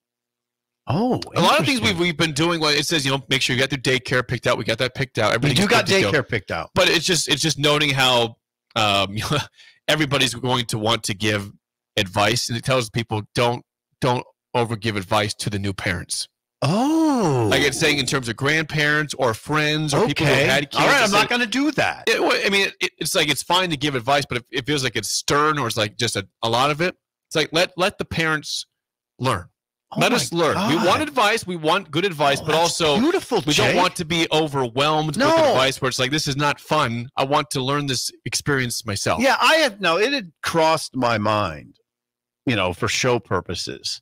Oh, A lot of things we've, we've been doing. Well, it says you know make sure you got the daycare picked out. We got that picked out. You got to go. daycare picked out. but it's just it's just noting how um, *laughs* everybody's going to want to give advice, and it tells people don't don't over give advice to the new parents. Oh. Like it's saying in terms of grandparents or friends or people who had kids. All right. I'm not like- going to do that. it, I mean, it, it's like it's fine to give advice, but if it feels like it's stern or it's like just a, a lot of it, it's like let let the parents learn. Oh let us learn. We want advice. We want good advice, oh, but also beautiful, we don't want to be overwhelmed No. with advice where it's like this is not fun. I want to learn this experience myself. Yeah, I had no. It had crossed my mind, you know, for show purposes.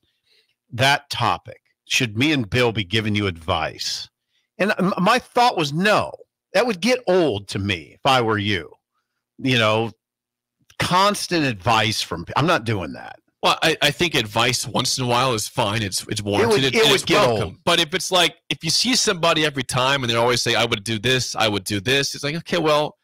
That topic should me and Bill be giving you advice? And my thought was no. That would get old to me if I were you. You know, constant advice from. I'm not doing that. Well, I, I think advice once in a while is fine. It's it's warranted. it and would it's get welcome. old. But if it's like if you see somebody every time and they always say, "I would do this," "I would do this," it's like, okay, well,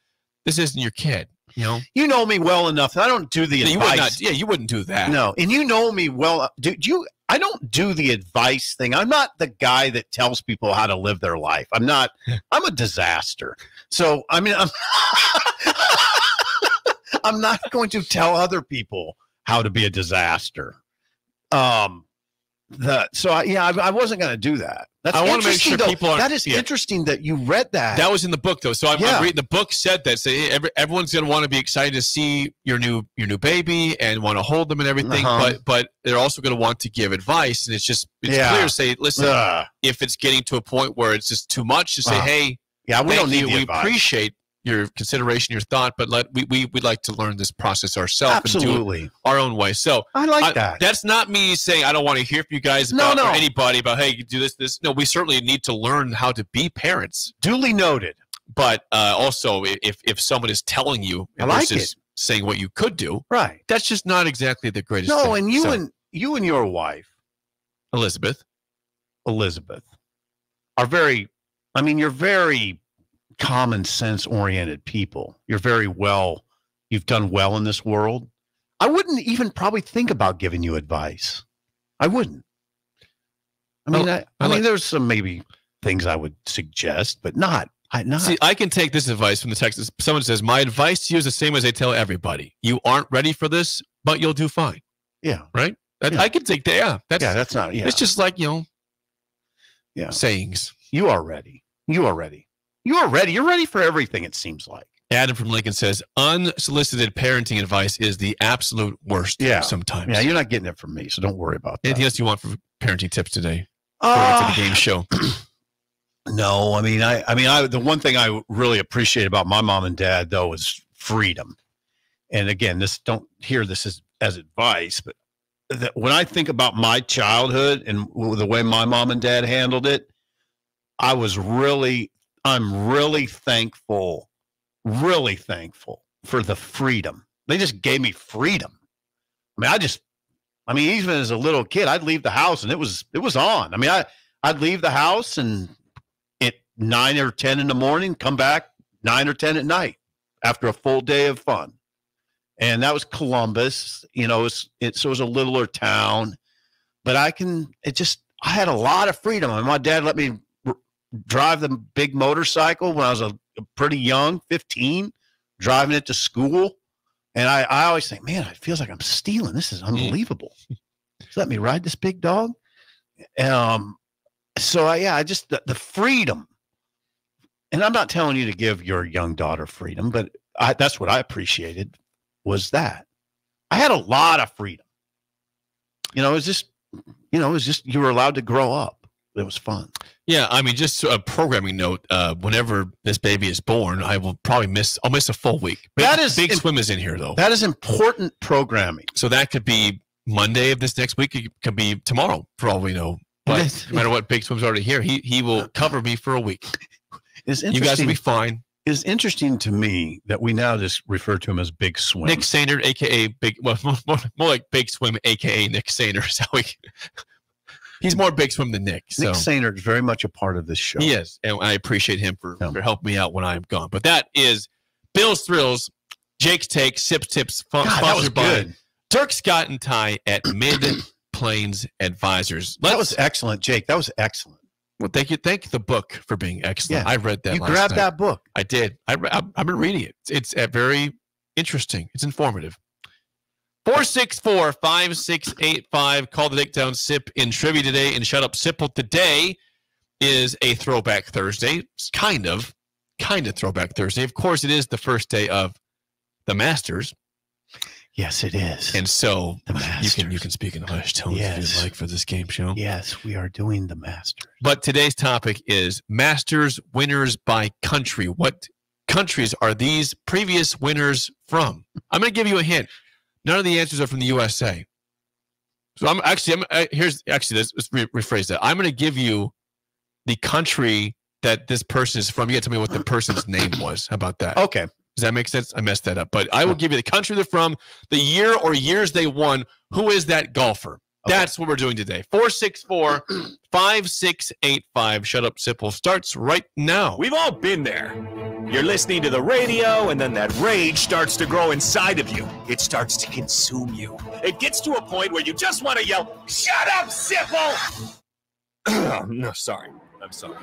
this isn't your kid. You know, You know me well enough. I don't do the Yeah, you advice. would not. Yeah, you wouldn't do that. No, and you know me well. Do, do you? I don't do the advice thing. I'm not the guy that tells people how to live their life. I'm not. *laughs* I'm a disaster. So I mean, I'm. *laughs* I'm not going to tell other people how to be a disaster. Um, the so I, yeah, I, I wasn't going to do that. That's I wanna make sure though. people are- That is yeah. interesting that you read that. That was in the book, though. So I'm, Yeah. I'm reading the book said that. Say every, everyone's going to want to be excited to see your new your new baby and want to hold them and everything. Uh-huh. But but they're also going to want to give advice, and it's just it's Yeah. clear. to Say, listen, Ugh. if it's getting to a point where it's just too much, to say, Uh, hey, yeah, we don't need you. We advice. appreciate your consideration, your thought, but let we we would like to learn this process ourselves and do Absolutely. it our own way. So I like that. That's not me saying I don't want to hear from you guys No, about or no. anybody about hey, you do this this. No, we certainly need to learn how to be parents. Duly noted. But uh, also, if if someone is telling you I like versus saying what you could do, Right. that's just not exactly the greatest. No, thing. and you So, and you and your wife, Elizabeth, Elizabeth, are very. I mean, you're very common sense oriented people. You're very well. You've done well in this world. I wouldn't even probably think about giving you advice. I wouldn't. I mean, I, I, mean, there's some maybe things I would suggest, but not. I not. See, I can take this advice from the text. Someone says, "My advice to you is the same as I tell everybody. You aren't ready for this, but you'll do fine." Yeah. Right. That, Yeah. I can take that. Yeah. That's yeah, that's not. Yeah, It's just like you know, yeah. sayings. You are ready. You are ready. You are ready. You're ready for everything. It seems like. Adam from Lincoln says, "Unsolicited parenting advice is the absolute worst." Yeah. Sometimes. Yeah, you're not getting it from me, so don't worry about that. Anything else you want for parenting tips today? Uh, Before we get to the game show. *clears throat* No, I mean, I, I mean, I, the one thing I really appreciate about my mom and dad though is freedom. And again, this don't hear this as, as advice, but that when I think about my childhood and the way my mom and dad handled it, I was really, I'm really thankful, really thankful for the freedom. They just gave me freedom. I mean, I just, I mean, even as a little kid, I'd leave the house and it was it was on. I mean, I I'd leave the house and at nine or ten in the morning, come back nine or ten at night after a full day of fun. And that was Columbus. You know, it's it, so it was a littler town, but I can. It just I had a lot of freedom. And my dad let me drive the big motorcycle when I was a, pretty young, fifteen, driving it to school. And I, I always think, man, it feels like I'm stealing. This is unbelievable. Just *laughs* let me ride this big dog. Um, so I, yeah, I just the, the freedom. And I'm not telling you to give your young daughter freedom, but I, that's what I appreciated was that I had a lot of freedom. You know, it was just, you know, it was just you were allowed to grow up. It was fun. Yeah, I mean, just a programming note. Uh, whenever this baby is born, I will probably miss. I'll miss a full week. Big, That is big im- swim is in here though. That is important programming. So that could be Monday of this next week. It could be tomorrow, for all we know. But no matter what, Big Swim's already here. He he will cover me for a week. *laughs* It's You guys will be fine. It's interesting to me that we now just refer to him as Big Swim. Nick Sainer, aka Big, well, *laughs* more, more, like Big Swim, aka Nick is how we. He's more Big Swim than Nick. So. Nick Sainer is very much a part of this show. He is, and I appreciate him for, for helping me out when I'm gone. But that is Bill's Thrills, Jake's Take, Sips Tips, fun, God, that was good. Dirk Scott and Ty at Mid *clears throat* Plains Advisors. that was excellent, Jake. That was excellent. Well, thank you. Thank the book for being excellent. Yeah. I read that. You grabbed night. that book. I did. I, I, have I've been reading it. It's, it's uh, very interesting. It's informative. 464 5685. Call the Dick Down Sip in trivia today and shut up Sipple. Today is a throwback Thursday. It's kind of, kind of throwback Thursday. Of course, it is the first day of the Masters. Yes, it is. And so you can you can speak in hushed tones if Yes. you'd like for this game show. Yes, we are doing the Masters. But today's topic is Masters winners by country. What countries are these previous winners from? I'm going to give you a hint. None of the answers are from the USA. So I'm actually, I'm, uh, here's actually, let's, let's re- rephrase that. I'm going to give you the country that this person is from. You got to tell me what the person's name was. How about that? Okay. Does that make sense? I messed that up. But I will give you the country they're from, the year or years they won. Who is that golfer? That's what we're doing today. 464 5685. Shut up, Sipple starts right now. We've all been there. You're listening to the radio, and then that rage starts to grow inside of you. It starts to consume you. It gets to a point where you just want to yell, Shut up, Sipple! *clears throat* no, sorry. I'm sorry.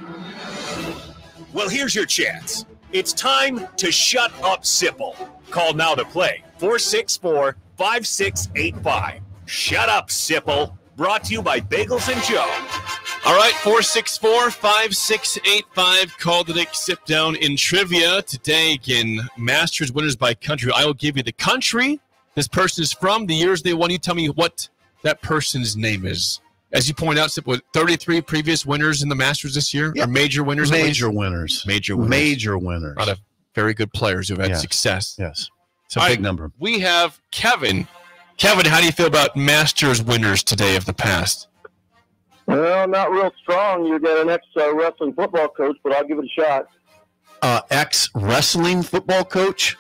Well, here's your chance. It's time to shut up, Sipple. Call now to play 464 5685. Shut up, Sipple. Brought to you by Bagels and Joe. All right, 464 5685. Call the Dick Sip Down in trivia. Today, again, Masters winners by country. I will give you the country this person is from, the years they won. You tell me what that person's name is. As you point out, Sip, what, 33 previous winners in the Masters this year? Or major winners? Major winners. Major winners. Major winners. A lot of very good players who've had Yes. success. Yes. It's a All big right, number. We have Kevin. Kevin, how do you feel about Masters winners today of the past? Well, not real strong. You got an ex uh, wrestling football coach, but I'll give it a shot. Uh, ex wrestling football coach.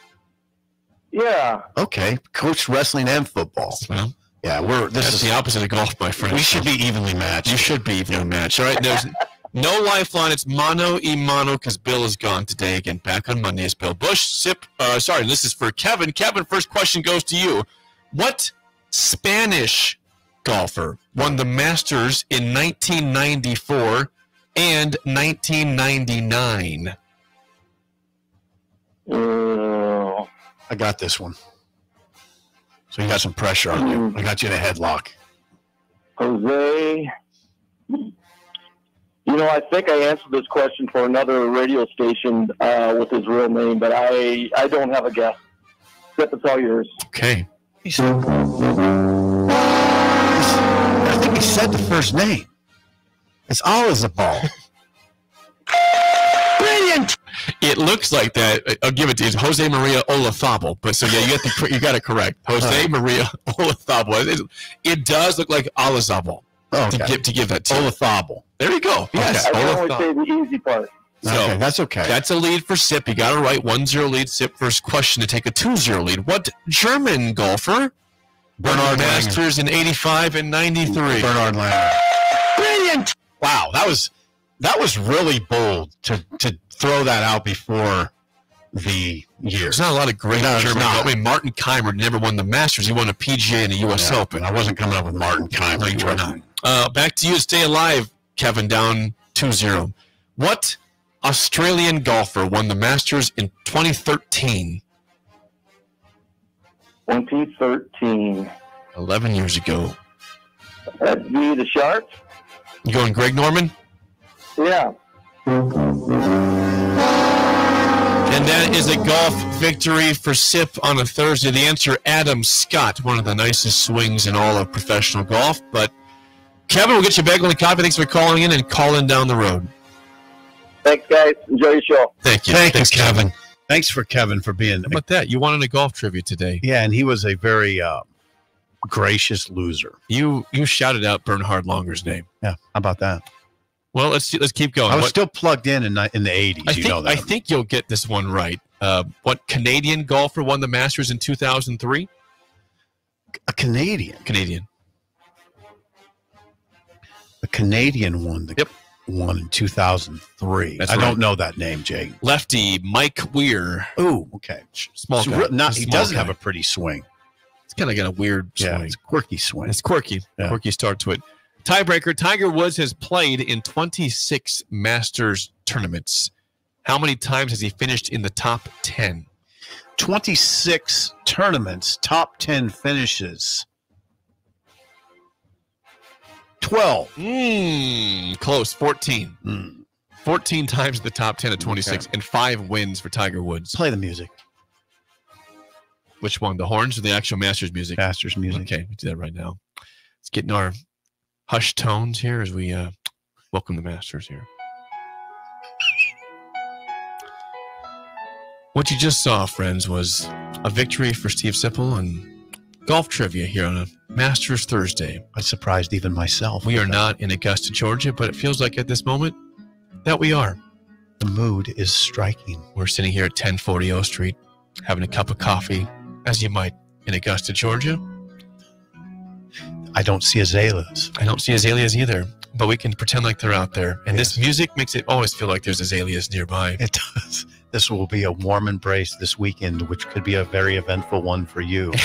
Yeah. Okay, coach wrestling and football. Well, yeah, we're this That's is the opposite of golf, my friend. We should be evenly matched. You should be evenly matched. All right, there's no lifeline. It's mono e mono because Bill is gone today. Again, back on Monday is Bill Busch. Sip. Uh, sorry, this is for Kevin. Kevin, first question goes to you. What Spanish golfer won the Masters in 1994 and 1999? Uh, I got this one. So you got some pressure on you. I got you in a headlock. Jose. You know, I think I answered this question for another radio station uh, with his real name, but I I don't have a guess. Sip, it's all yours. Okay. I said the first name. It's always a ball. *laughs* Brilliant. It looks like that. I'll give it to you. It's Jose Maria Olazabal. But so yeah, you got the you got it correct. Jose Maria Olazabal. It, it does look like Olazabal. Oh, To give to give that to you. Olazabal. There you go. Yes. I can only Olazabal. say the easy part. So Okay, that's okay. That's a lead for Sip. You got to write 1 0 lead. Sip first question to take a 2 0 lead. What German golfer Bernard Masters in 85 and 93. Bernhard Langer. Brilliant. Wow, that was that was really bold to to throw that out before the year. There's not a lot of great No, there's German. I mean, Martin Kaymer never won the Masters. He won a PGA and a U.S. Yeah, Open. I wasn't coming up with Martin Kaymer. No, you were not. Uh, back to you. Stay alive, Kevin. Down 2-0. What Australian golfer won the Masters in 2013? 2013. 11 years ago. That'd be the Sharks? You going Greg Norman? Yeah. And that is a golf victory for SIP on a Thursday. The answer, Adam Scott, one of the nicest swings in all of professional golf. But Kevin, we'll get you back on the coffee. Thanks for calling in and calling down the road. Thanks, guys. Enjoy your show. Thank you. Thank Thanks, you, Kevin. Thanks for Kevin for being. How about that? You wanted a golf trivia today. Yeah, and he was a very uh, gracious loser. You you shouted out Bernhard Langer's name. Yeah, how about that? Well, let's see, let's keep going. I was What- still plugged in in, in the eighties. I You think know that. I think you'll get this one right. Uh, what Canadian golfer won the Masters in 2003? a Canadian, Canadian. a Canadian won The, Yep. One in two thousand three. That's I right. don't know that name, Jake. Lefty Mike Weir. Oh, okay. Small guy. re- not- a he doesn't have a pretty swing. It's kind of got a weird Yeah, swing. it's a quirky swing. It's quirky. Yeah. Quirky start to it. Tiebreaker Tiger Woods has played in 26 Masters tournaments. How many times has he finished in the top 10? 26 tournaments, top 10 finishes. 12. Mm, close. 14. Mm. 14 times the top 10 at 26 and five wins for Tiger Woods. Play the music. Which one? The horns or the actual Masters music? Masters music. Okay, we do that right now. Let's get in our hushed tones here as we uh, welcome the Masters here. What you just saw, friends, was a victory for Steve Sipple and golf trivia here on a Masters Thursday. I surprised even myself. We are not in Augusta, Georgia, but it feels like at this moment that we are. The mood is striking. We're sitting here at 1040 O Street having a cup of coffee, as you might in Augusta, Georgia. I don't see azaleas. I don't see azaleas either, but we can pretend like they're out there. And this music makes it always feel like there's azaleas nearby. It does. This will be a warm embrace this weekend, which could be a very eventful one for you. *laughs*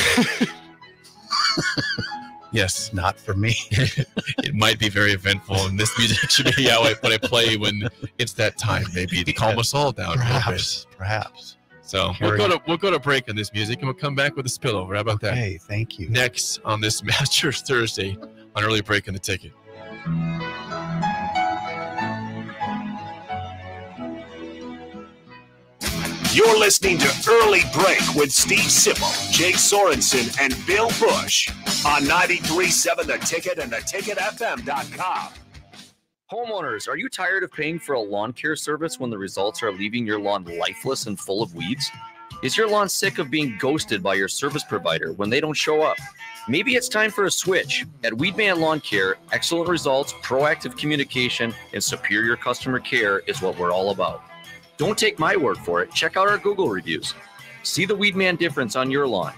Yes, not for me. *laughs* it might be very eventful, and this music should be how I, what I play when it's that time, maybe to calm us all down. a little bit. Perhaps. Perhaps. So we'll go to we'll go to break on this music, and we'll come back with a spillover. How about that? Hey, thank you. Next on this *laughs* Masters Thursday on early break in the ticket. You're listening to Early Break with Steve Sipple, Jake Sorensen, and Bill Busch on 93.7 The Ticket and theticketfm.com. Homeowners, are you tired of paying for a lawn care service when the results are leaving your lawn lifeless and full of weeds? Is your lawn sick of being ghosted by your service provider when they don't show up? Maybe it's time for a switch. At Weedman Lawn Care, excellent results, proactive communication, and superior customer care is what we're all about. Don't take my word for it. Check out our Google reviews. See the Weedman difference on your lawn.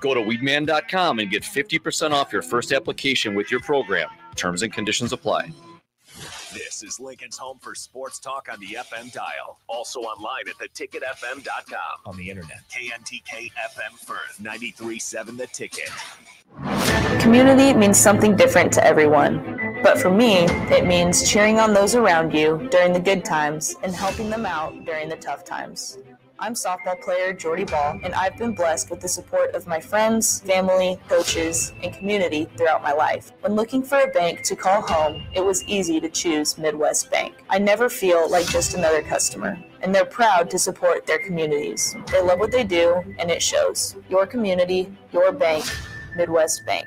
Go to weedman.com and get 50% off your first application with your program. Terms and conditions apply. This is Lincoln's home for sports talk on the FM dial. Also online at theticketfm.com. On the internet. KNTK FM Firth, 93.7 The Ticket. Community means something different to everyone. But for me, it means cheering on those around you during the good times and helping them out during the tough times. I'm softball player Jordy Bahl, and I've been blessed with the support of my friends, family, coaches, and community throughout my life. When looking for a bank to call home, it was easy to choose Midwest Bank. I never feel like just another customer, and they're proud to support their communities. They love what they do, and it shows. Your community, your bank, Midwest Bank.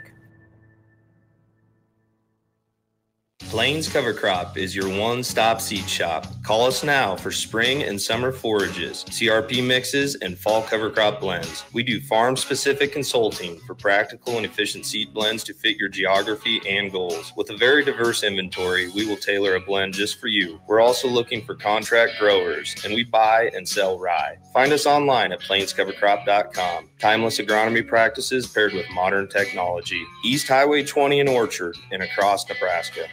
Plains Cover Crop is your one stop seed shop. Call us now for spring and summer forages, CRP mixes, and fall cover crop blends. We do farm specific consulting for practical and efficient seed blends to fit your geography and goals. With a very diverse inventory, we will tailor a blend just for you. We're also looking for contract growers, and we buy and sell rye. Find us online at plainscovercrop.com. Timeless agronomy practices paired with modern technology. East Highway 20 in Orchard and across Nebraska.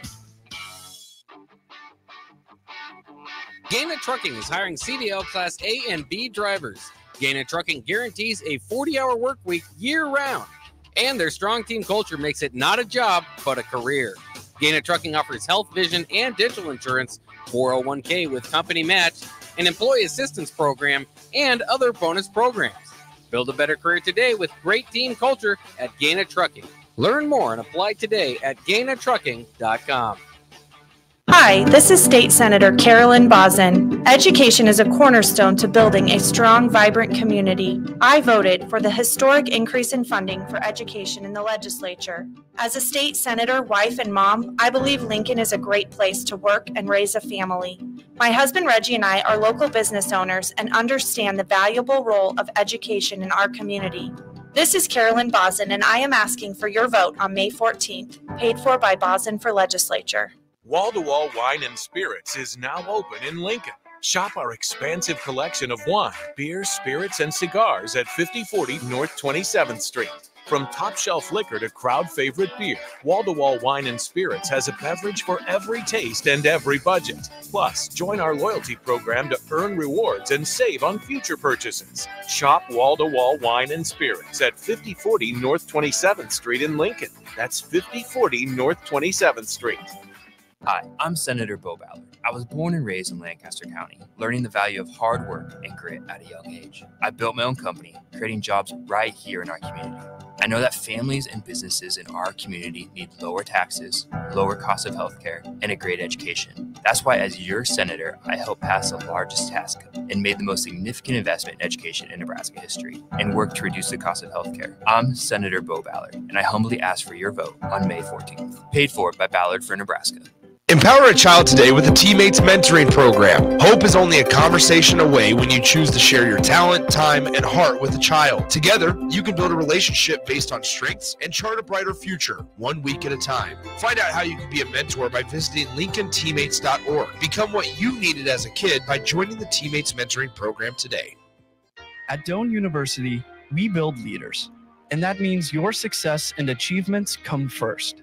Gana Trucking is hiring CDL Class A and B drivers. Gana Trucking guarantees a 40 hour work week year round, and their strong team culture makes it not a job, but a career. Gana Trucking offers health, vision, and dental insurance, 401k with company match, an employee assistance program, and other bonus programs. Build a better career today with great team culture at Gana Trucking. Learn more and apply today at ganatrucking.com. Hi, this is State Senator Carolyn Bosn. Education is a cornerstone to building a strong, vibrant community. I voted for the historic increase in funding for education in the legislature. As a state senator, wife, and mom, I believe Lincoln is a great place to work and raise a family. My husband Reggie and I are local business owners and understand the valuable role of education in our community. This is Carolyn Bosn, and I am asking for your vote on May 14th, paid for by Bosn for Legislature. Wall to Wall Wine and Spirits is now open in Lincoln. Shop our expansive collection of wine, beer, spirits, and cigars at 5040 North 27th Street. From top shelf liquor to crowd favorite beer, Wall to Wall Wine and Spirits has a beverage for every taste and every budget. Plus, join our loyalty program to earn rewards and save on future purchases. Shop Wall to Wall Wine and Spirits at 5040 North 27th Street in Lincoln. That's 5040 North 27th Street. Hi, I'm Senator Beau Ballard. I was born and raised in Lancaster County, learning the value of hard work and grit at a young age. I built my own company, creating jobs right here in our community. I know that families and businesses in our community need lower taxes, lower cost of healthcare, and a great education. That's why, as your senator, I helped pass the largest tax cut and made the most significant investment in education in Nebraska history and worked to reduce the cost of healthcare. I'm Senator Beau Ballard, and I humbly ask for your vote on May 14th. Paid for by Ballard for Nebraska. Empower a child today with a Teammates Mentoring Program. Hope is only a conversation away when you choose to share your talent, time, and heart with a child. Together, you can build a relationship based on strengths and chart a brighter future, one week at a time. Find out how you can be a mentor by visiting LincolnTeammates.org. Become what you needed as a kid by joining the Teammates Mentoring Program today. At Doane University, we build leaders, and that means your success and achievements come first.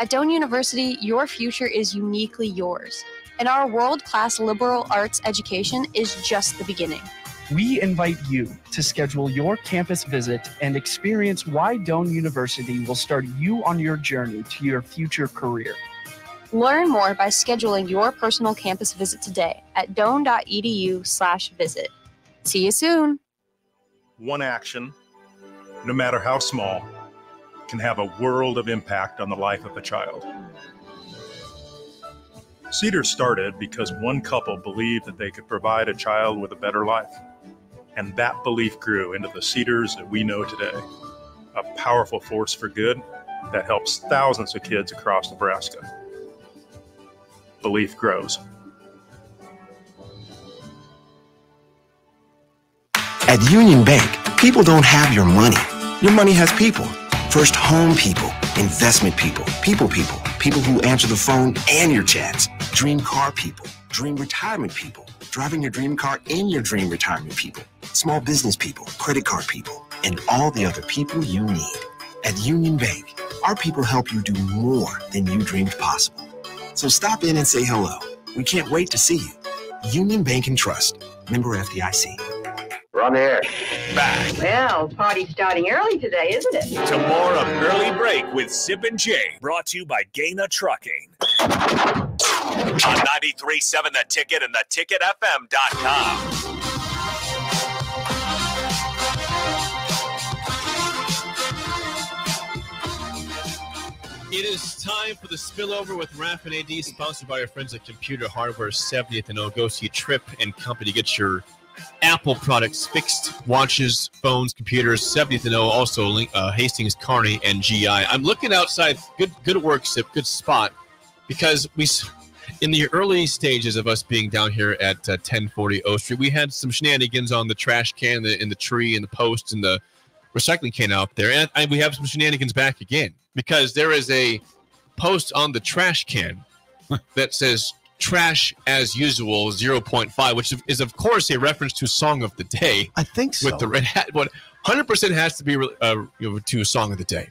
At Doane University, your future is uniquely yours, and our world class liberal arts education is just the beginning. We invite you to schedule your campus visit and experience why Doane University will start you on your journey to your future career. Learn more by scheduling your personal campus visit today at doane.edu/visit. See you soon. One action, no matter how small, can have a world of impact on the life of a child. Cedar started because one couple believed that they could provide a child with a better life. And that belief grew into the Cedars that we know today a powerful force for good that helps thousands of kids across Nebraska. Belief grows. At Union Bank, people don't have your money. Your money has people. First home people, investment people, people people, people who answer the phone and your chats, dream car people, dream retirement people, driving your dream car in your dream retirement people, small business people, credit card people, and all the other people you need. At Union Bank, our people help you do more than you dreamed possible. So stop in and say hello. We can't wait to see you. Union Bank and Trust, member FDIC. We're on the air. Back. Well, party's starting early today, isn't it? To more of Early Break with Sip and Jay, brought to you by Gana Trucking. On 93.7 The Ticket and theticketfm.com. It is time for the spillover with Raf and AD, sponsored by our friends at Computer Hardware 70th and O. Go Trip and Company. Get your Apple products fixed, watches, phones, computers. 70th and O. Also, link, uh, Hastings, Kearney, and GI. I'm looking outside. Good, good work, Sip. Good spot. because we, in the early stages of us being down here at uh, 1040 O Street, we had some shenanigans on the trash can, the, in the tree, and the post, and the recycling can out there, and, and we have some shenanigans back again because there is a post on the trash can *laughs* that says "trash as usual" 0.5, which is of course a reference to "Song of the Day." I think so. With the red hat, what 100 percent has to be uh, you to "Song of the Day."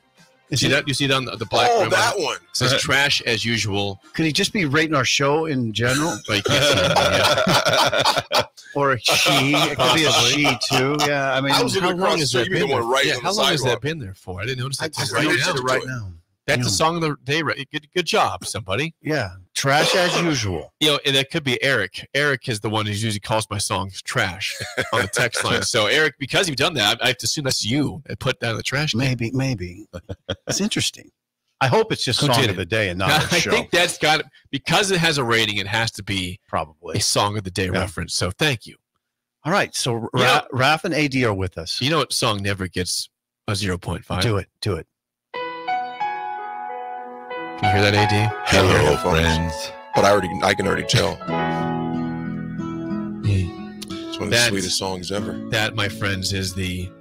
You see that? You see it on the, the black? Oh, that on it? one. It says "trash as usual." Could he just be rating our show in general? *laughs* Like, yeah. *laughs* or a she? It could be a she too. Yeah, I mean, how long has that been there? Yeah, how long has that been there for? I didn't notice that till just right now. right now. That's Yeah. the song of the day. Right? Good, good job, somebody. Yeah, trash as usual. You know, and that could be Eric. Eric is the one who usually calls my songs trash on the text *laughs* line. So, Eric, because you've done that, I have to assume that's you that put that in the trash. can. Maybe, maybe. That's interesting. I hope it's just Who song of the day and not *laughs* I a show. think that's got because it has a rating. It has to be probably a song of the day reference. So, thank you. All right, so Ra- know- Raf and AD are with us. You know what song never gets a zero point five? Do it, do it. Can you hear that, AD? Hello, friends. But I already, I can already tell. It's one of the sweetest songs ever. That, my friends, is the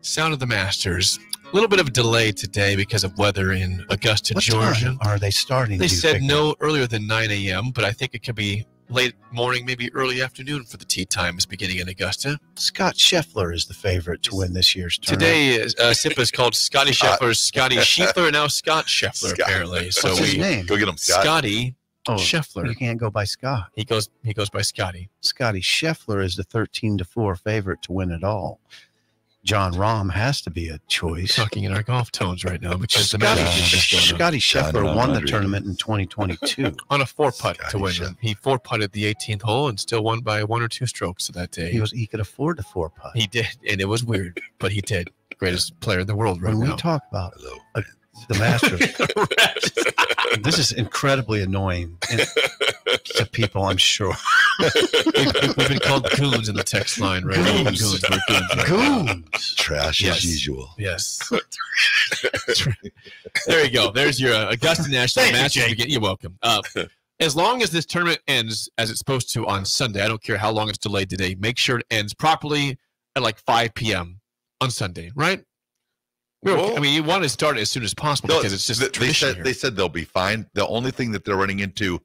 sound of the Masters. A little bit of a delay today because of weather in Augusta, What Georgia. time are they starting? They said think? no earlier than 9 a.m., but I think it could be late morning, maybe early afternoon for the tee times beginning in Augusta. Scott Scheffler is the favorite to win this year's tournament. Today, is, uh, SIPA is called Scottie *laughs* Scheffler's Scottie *laughs* Scheffler, and now Scott Scheffler, Scott. apparently. So What's his we name? Go get him, Scott. Scottie Oh, Scheffler. You can't go by Scott. He goes. He goes by Scottie. Scottie Scheffler is the thirteen to four favorite to win it all. Jon Rahm has to be a choice. Talking in our golf tones right now because Scottie, Masters is just going on. Scottie Scheffler won the tournament in 2022. *laughs* on a four putt to win. He four putted the 18th hole and still won by one or two strokes that day. he was he could afford the four putt. He did, and it was weird, but he did. Greatest player in the world right when we talk about uh, *laughs* the Masters, this is incredibly annoying to people. I'm sure. We've been called goons in the text line, right? now. Goons. Goons. We're goons. right. Goons. Trash Yes. as usual. Yes. there you go. There's your uh, Augusta National Thank you, Masters. Jake. begin- You're welcome. Uh, as long as this tournament ends as it's supposed to on Sunday, I don't care how long it's delayed today. Make sure it ends properly at like 5 p.m. on Sunday, right? We're. I mean, you want to start as soon as possible No, because it's just th- they said here. they said they'll be fine. The only thing that they're running into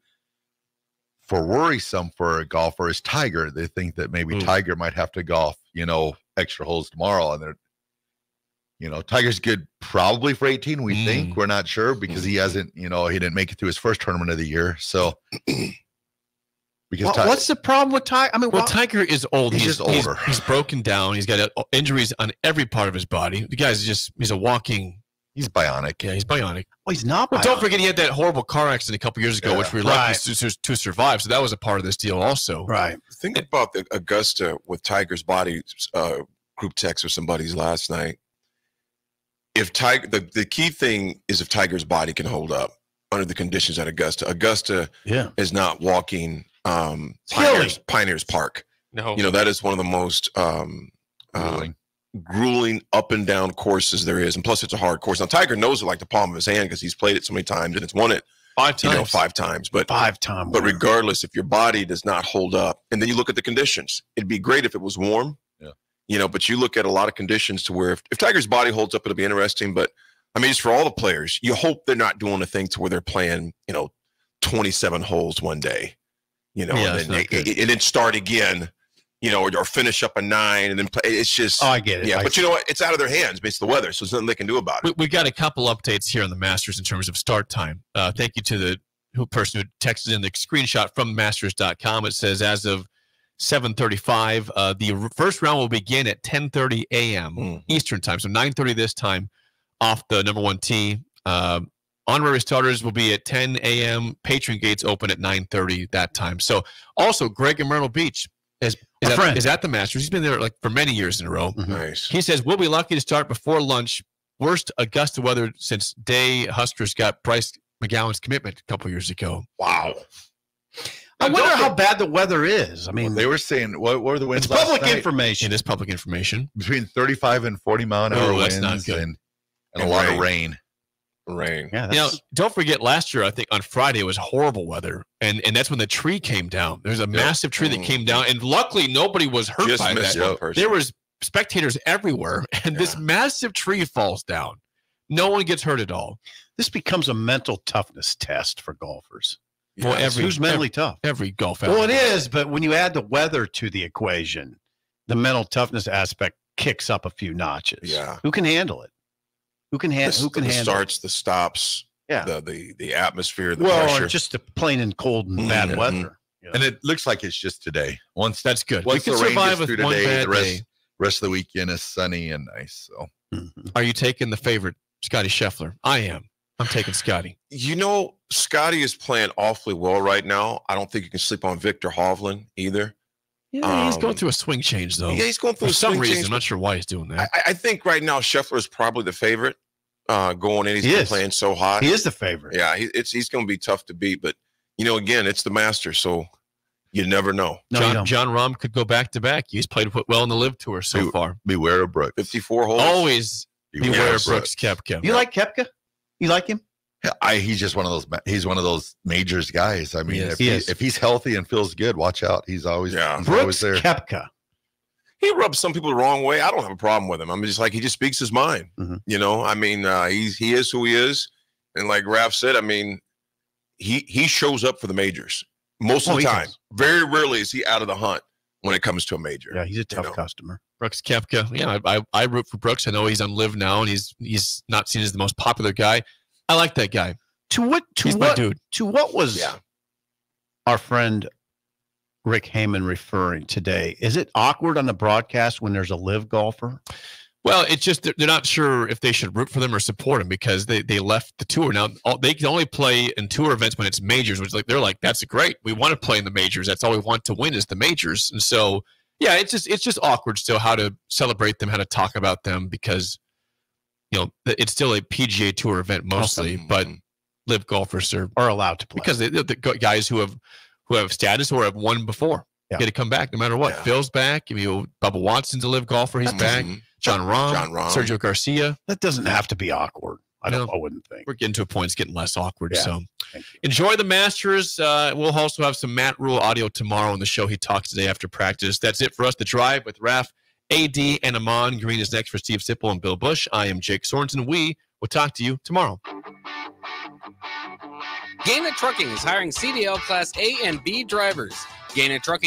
for worrisome for a golfer is Tiger. They think that maybe hmm. Tiger might have to golf, you know, extra holes tomorrow, and they're, you know, Tiger's good probably for 18. We think hmm. we're not sure because he hmm. hasn't, you know, he didn't make it through his first tournament of the year. So *clears throat* because What- Ti- what's the problem with Tiger? I mean, Well, why- Tiger is old. He's just older. He's, broken down. He's got uh, injuries on every part of his body. The guy's just, he's a walking. He's bionic. Yeah, he's bionic. Well, he's not. Well, don't forget he had that horrible car accident a couple years ago, Yeah. which we were lucky Right. to, to, to survive. So that was a part of this deal, also. Right. Think about the Augusta with Tiger's body uh, group text with somebody's last night. If Tiger, the, the key thing is if Tiger's body can hold up under the conditions at Augusta. Augusta Yeah. is not walking um, Pioneers, Pioneers Park. No. You know, that is one of the most um, grueling. grueling up and down courses there is. And plus, it's a hard course. Now, Tiger knows it like the palm of his hand because he's played it so many times and it's won it five times. You know, times. five times. But five times. But regardless, if your body does not hold up, and then you look at the conditions, it'd be great if it was warm. Yeah. You know, but you look at a lot of conditions to where if, if Tiger's body holds up, it'll be interesting. But I mean, it's for all the players. You hope they're not doing a thing to where they're playing, you know, 27 holes one day, you know, Yeah, and, then, and then start again, you know, or, or finish up a nine and then play. It's just, Oh, I get it. yeah. I- but you know what? It's out of their hands based on the weather. So there's nothing they can do about it. We, we got a couple updates here on the Masters in terms of start time. Uh, thank you to the who person who texted in the screenshot from Masters.com. It says as of 7:35, uh, the first round will begin at 10:30 a.m. Hmm. Eastern time, so 9:30 this time off the number one tee. Um honorary starters will be at 10 a.m. Patron gates open at 9:30 that time. So also Greg in Myrtle Beach is is at, is at the Masters. He's been there like for many years in a row. Mm-hmm. Nice. He says we'll be lucky to start before lunch. Worst Augusta weather since day Huskers got Bryce McGowens' commitment a couple years ago. Wow. I wonder how bad the weather is. I mean, they were saying what, what were the winds? it's last public night? information. It is public information. Between 35 and 40 mile an oh, hour Oh, that's winds not good. and, and a lot rain. of rain. Rain. Yeah, You know, don't forget last year, I think on Friday it was horrible weather. And and that's when the tree came down. There's a massive tree that came down. And luckily nobody was hurt Just by missed that. one person. There was spectators everywhere, *laughs* and this massive tree falls down. No one gets hurt at all. This becomes a mental toughness test for golfers. For Yes. every who's mentally every, tough? Every golf Well, it is, but when you add the weather to the equation, the mental toughness aspect kicks up a few notches. Yeah. Who can handle it? Who can handle? The, Who can the handle? starts, the stops, Yeah. the the the atmosphere, the well, pressure. or just the plain and cold and bad Mhm. weather. And it looks like it's just today. Once that's good. Once we can rain survive gets with through one today, bad the rest day. rest of the weekend is sunny and nice. So Are you taking the favorite, Scottie Scheffler? I am. I'm taking Scottie. you know, Scottie is playing awfully well right now. I don't think you can sleep on Viktor Hovland either. Yeah, he's going Um, through a swing change though. Yeah, he's going through For a some reason. change, I'm not sure why he's doing that. I, I think right now Scheffler is probably the favorite uh, going in. He's He been is. playing so hot. He is the favorite. Yeah, he, it's he's going to be tough to beat. But you know, again, it's the master, so you never know. No, Jon. Jon Rahm could go back to back. He's played well in the LIV Tour so Be- far. beware of Brooks. Fifty-four holes. Always Beware beware of Brooks Koepka. You like Koepka? You like him? Yeah, I he's just one of those he's one of those majors guys. I mean, He if, He he, if he's healthy and feels good, watch out. He's always Yeah. he's always Brooks there. Koepka. He rubs some people the wrong way. I don't have a problem with him. I'm just like he just speaks his mind. Mhm. You know, I mean, uh, he's he is who he is, and like Raf said, I mean, he he shows up for the majors most Oh, of the time. does. Very rarely is he out of the hunt when it comes to a major. Yeah, he's a tough know. customer. Brooks Koepka. Yeah, I, I, I root for Brooks. I know he's on LIV now, and he's he's not seen as the most popular guy. I like that guy. To what? To He's what? dude. To what was Yeah. our friend Rick Hamann referring today? Is it awkward on the broadcast when there's a LIV golfer? Well, it's just they're, they're not sure if they should root for them or support them because they, they left the tour. Now all, they can only play in tour events when it's majors, which like they're like that's great. We want to play in the majors. That's all we want to win is the majors. And so yeah, it's just it's just awkward still how to celebrate them, how to talk about them because you know it's still a PGA Tour event mostly, but LIV golfers are Are allowed to play? because they, the gu- guys who have who have status or have won before Yeah. get to come back no matter what. Yeah. Phil's back. I mean, Bubba Watson's a LIV golfer. He's back. Jon Rahm, Jon Rahm. Sergio Garcia. that doesn't have to be awkward. I don't. No. I wouldn't think. We're getting to a point; it's getting less awkward. Yeah. So, enjoy the Masters. Uh, we'll also have some Matt Rhule audio tomorrow on the show. He talks today after practice. That's it for us. The drive with Raf, AD, and Amon Green is next for Steve Sipple and Bill Busch. I am Jake Sorensen. We will talk to you tomorrow. Gana Trucking is hiring CDL Class A and B drivers. Gana Trucking